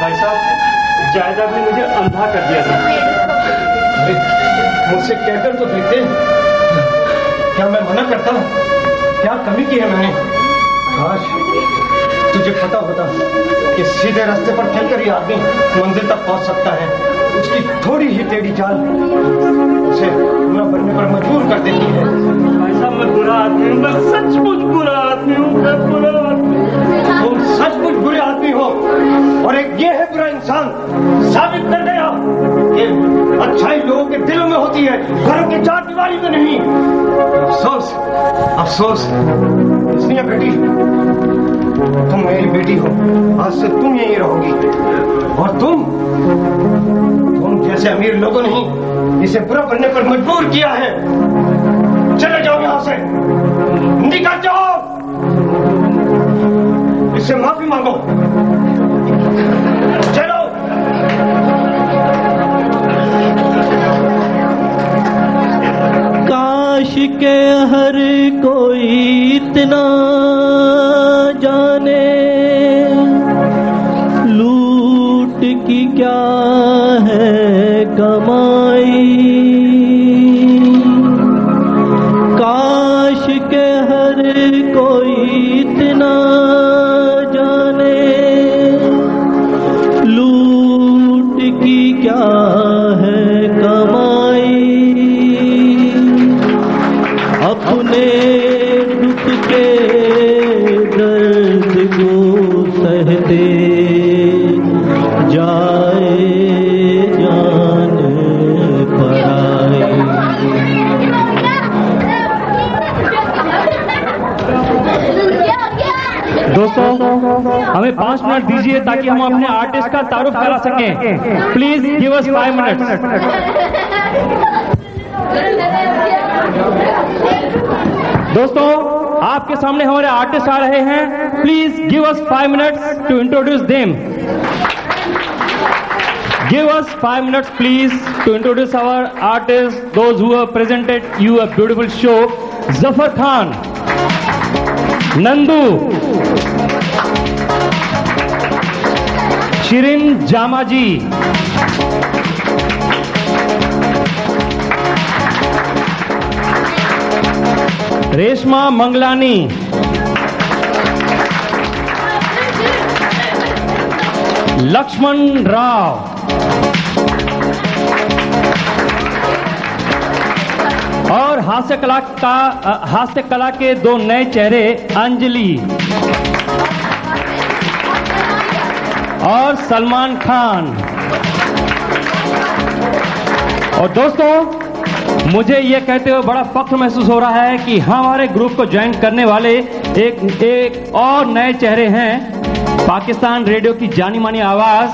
भाई साहब, जायदाद ने मुझे अंधा कर दिया था। मुझसे कहकर तो देखते क्या मैं मना करता क्या कमी की है मैंने? आज तुझे पता होता कि सीधे रास्ते पर चलकर ही आदमी मंजिल तक पहुँच सकता है। उसकी थोड़ी ही टेढ़ी चाल उसे बुरा बनने पर मजबूर कर देती है। साहब मैं बुरा आदमी हूँ मैं सचमुच बुरा आदमी हूँ मैं बुरा आदमी तुम सचमुच बुरे आदमी हो और एक ये है बुरा इंसान साबित कर गया ये अच्छाई लोगों के दिलों में होती है घरों की चार दीवारी में नहीं। अफसोस अफसोस इसलिए बेटी तुम मेरी बेटी हो आज से तुम यहीं रहोगी। और तुम जैसे अमीर लोगों ने इसे बुरा बनने पर मजबूर किया है। चले जाओ यहाँ से। निकल जाओ। इससे माफ़ी मांगो। चलो। काश के हर कोई इतना ताकि हम अपने आर्टिस्ट का तारुफ करा सकें। Please give us five minutes दोस्तों, आपके सामने हमारे आर्टिस्ट आ रहे हैं। Please give us five minutes to introduce them give us five minutes please to introduce our artist those who presented you a beautiful show Zafar Khan Nandu Shirin जामाजी Reshma Mangalani Lakshman Rao और हास्य कला का हास्य कला के दो नए चेहरे अंजलि। और सलमान खान। और दोस्तों, मुझे ये कहते हुए बड़ा फख्र महसूस हो रहा है कि हमारे ग्रुप को ज्वाइन करने वाले एक एक और नए चेहरे हैं। पाकिस्तान रेडियो की जानी मानी आवाज़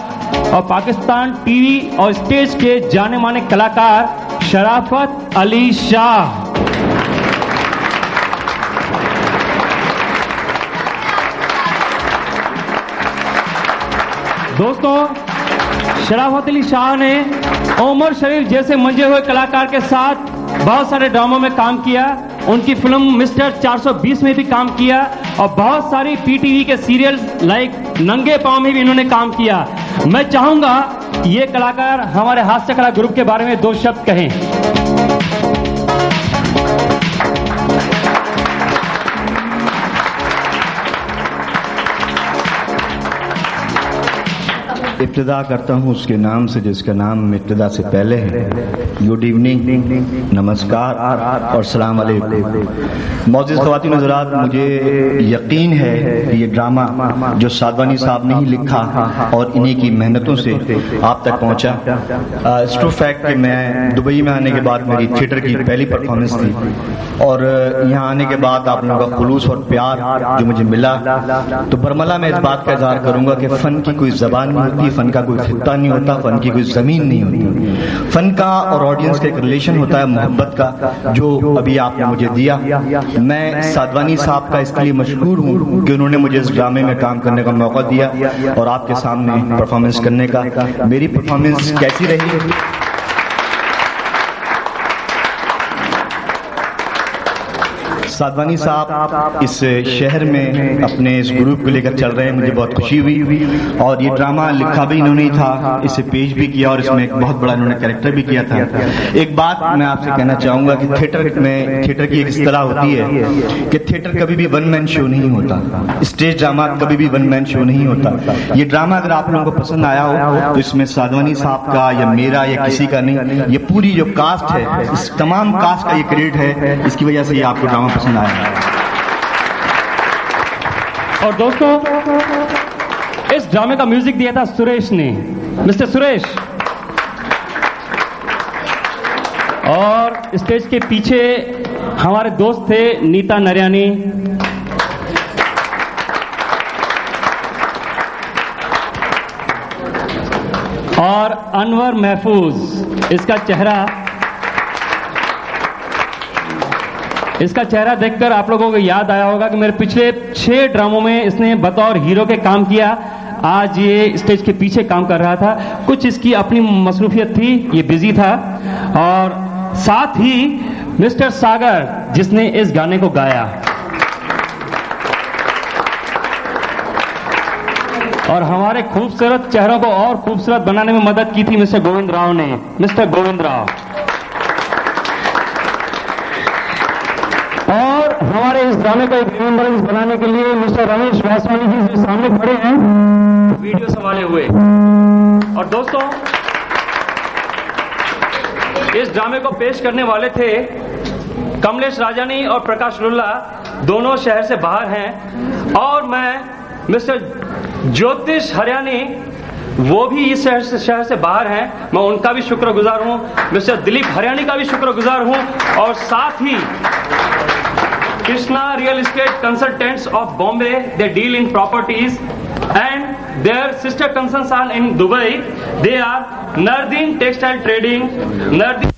और पाकिस्तान टीवी और स्टेज के जाने माने कलाकार शराफत अली शाह। दोस्तों, शराफत अली शाह ने ओमर शरीफ जैसे मंजे हुए कलाकार के साथ बहुत सारे ड्रामों में काम किया, उनकी फ़िल्म मिस्टर 420 में भी काम किया और बहुत सारी पीटीवी के सीरियल लाइक नंगे पाँव में भी इन्होंने काम किया। मैं चाहूँगा ये कलाकार हमारे हास्य कला ग्रुप के बारे में दो शब्द कहें। इब्तदा करता हूँ उसके नाम से, जिसका नाम इब्तदा से पहले है। गुड इवनिंग नमस्कार और सलाम खवातीन हजरात, मुझे यकीन है कि ये ड्रामा जो सादवानी साहब ने ही लिखा और इन्हीं की मेहनतों से आप तक पहुँचा। ट्रू फैक्ट कि मैं दुबई में आने के बाद मेरी थिएटर की पहली परफॉर्मेंस थी। और यहाँ आने के बाद आप लोगों का खुलूस और प्यार जो मुझे मिला। तो बरमला में इस बात का इजहार करूँगा कि फन की कोई जबान होती फन का कोई खत्ता नहीं होता, फन की कोई ज़मीन नहीं होती। फन का और ऑडियंस का एक रिलेशन होता है मोहब्बत का, जो अभी आपने मुझे दिया। मैं साधवानी साहब का इसके लिए मशहूर हूँ कि उन्होंने मुझे इस ड्रामे में काम करने का मौका दिया और आपके सामने परफॉर्मेंस करने का। मेरी परफॉर्मेंस कैसी रही? सादवानी साहब इस शहर में अपने इस ग्रुप को लेकर चल रहे हैं, मुझे बहुत खुशी हुई। और ये ड्रामा लिखा भी इन्होंने ही था, इसे पेश भी किया और इसमें एक बहुत बड़ा इन्होंने कैरेक्टर भी किया था। एक बात मैं आपसे कहना चाहूँगा कि थिएटर में थिएटर की एक तरह होती है कि थिएटर कभी भी वन मैन शो नहीं होता। स्टेज ड्रामा कभी भी वन मैन शो नहीं होता। ये ड्रामा अगर आप लोगों को पसंद आया हो तो इसमें साधवानी साहब का या मेरा या किसी का नहीं, ये पूरी जो कास्ट है, इस तमाम कास्ट का ये क्रेडिट है। इसकी वजह से ये आपको ड्रामा पसंद आया और दोस्तों, इस ड्रामे का म्यूज़िक दिया था सुरेश ने। मिस्टर सुरेश, और स्टेज के पीछे हमारे दोस्त थे नीता नरियानी। और अनवर महफूज, इसका चेहरा इसका चेहरा देखकर आप लोगों को याद आया होगा कि मेरे पिछले छह ड्रामों में इसने बतौर हीरो के काम किया। आज ये स्टेज के पीछे काम कर रहा था। कुछ इसकी अपनी मसरूफियत थी, ये बिज़ी था। और साथ ही मिस्टर सागर, जिसने इस गाने को गाया। और हमारे खूबसूरत चेहरों को और खूबसूरत बनाने में मदद की थी मिस्टर गोविंद राव ने। मिस्टर गोविंद राव। इस ड्रामे का एक रिमेम्बरेंस बनाने के लिए मिस्टर रमेश वासवानी जी सामने खड़े हैं। वीडियो संभाले हुए। और दोस्तों, इस ड्रामे को पेश करने वाले थे कमलेश राजानी और प्रकाश लुल्ला दोनों शहर से बाहर हैं। और मैं, मिस्टर ज्योतिष हरियाणी, वो भी इस शहर से शहर से बाहर हैं। मैं उनका भी शुक्रगुजार हूँ। मिस्टर दिलीप हरियाणी का भी शुक्रगुजार हूँ। और साथ ही Krishna Real Estate Consultants of Bombay. They deal in properties and their sister concerns are in Dubai. They are Nardin Textile Trading, Nardin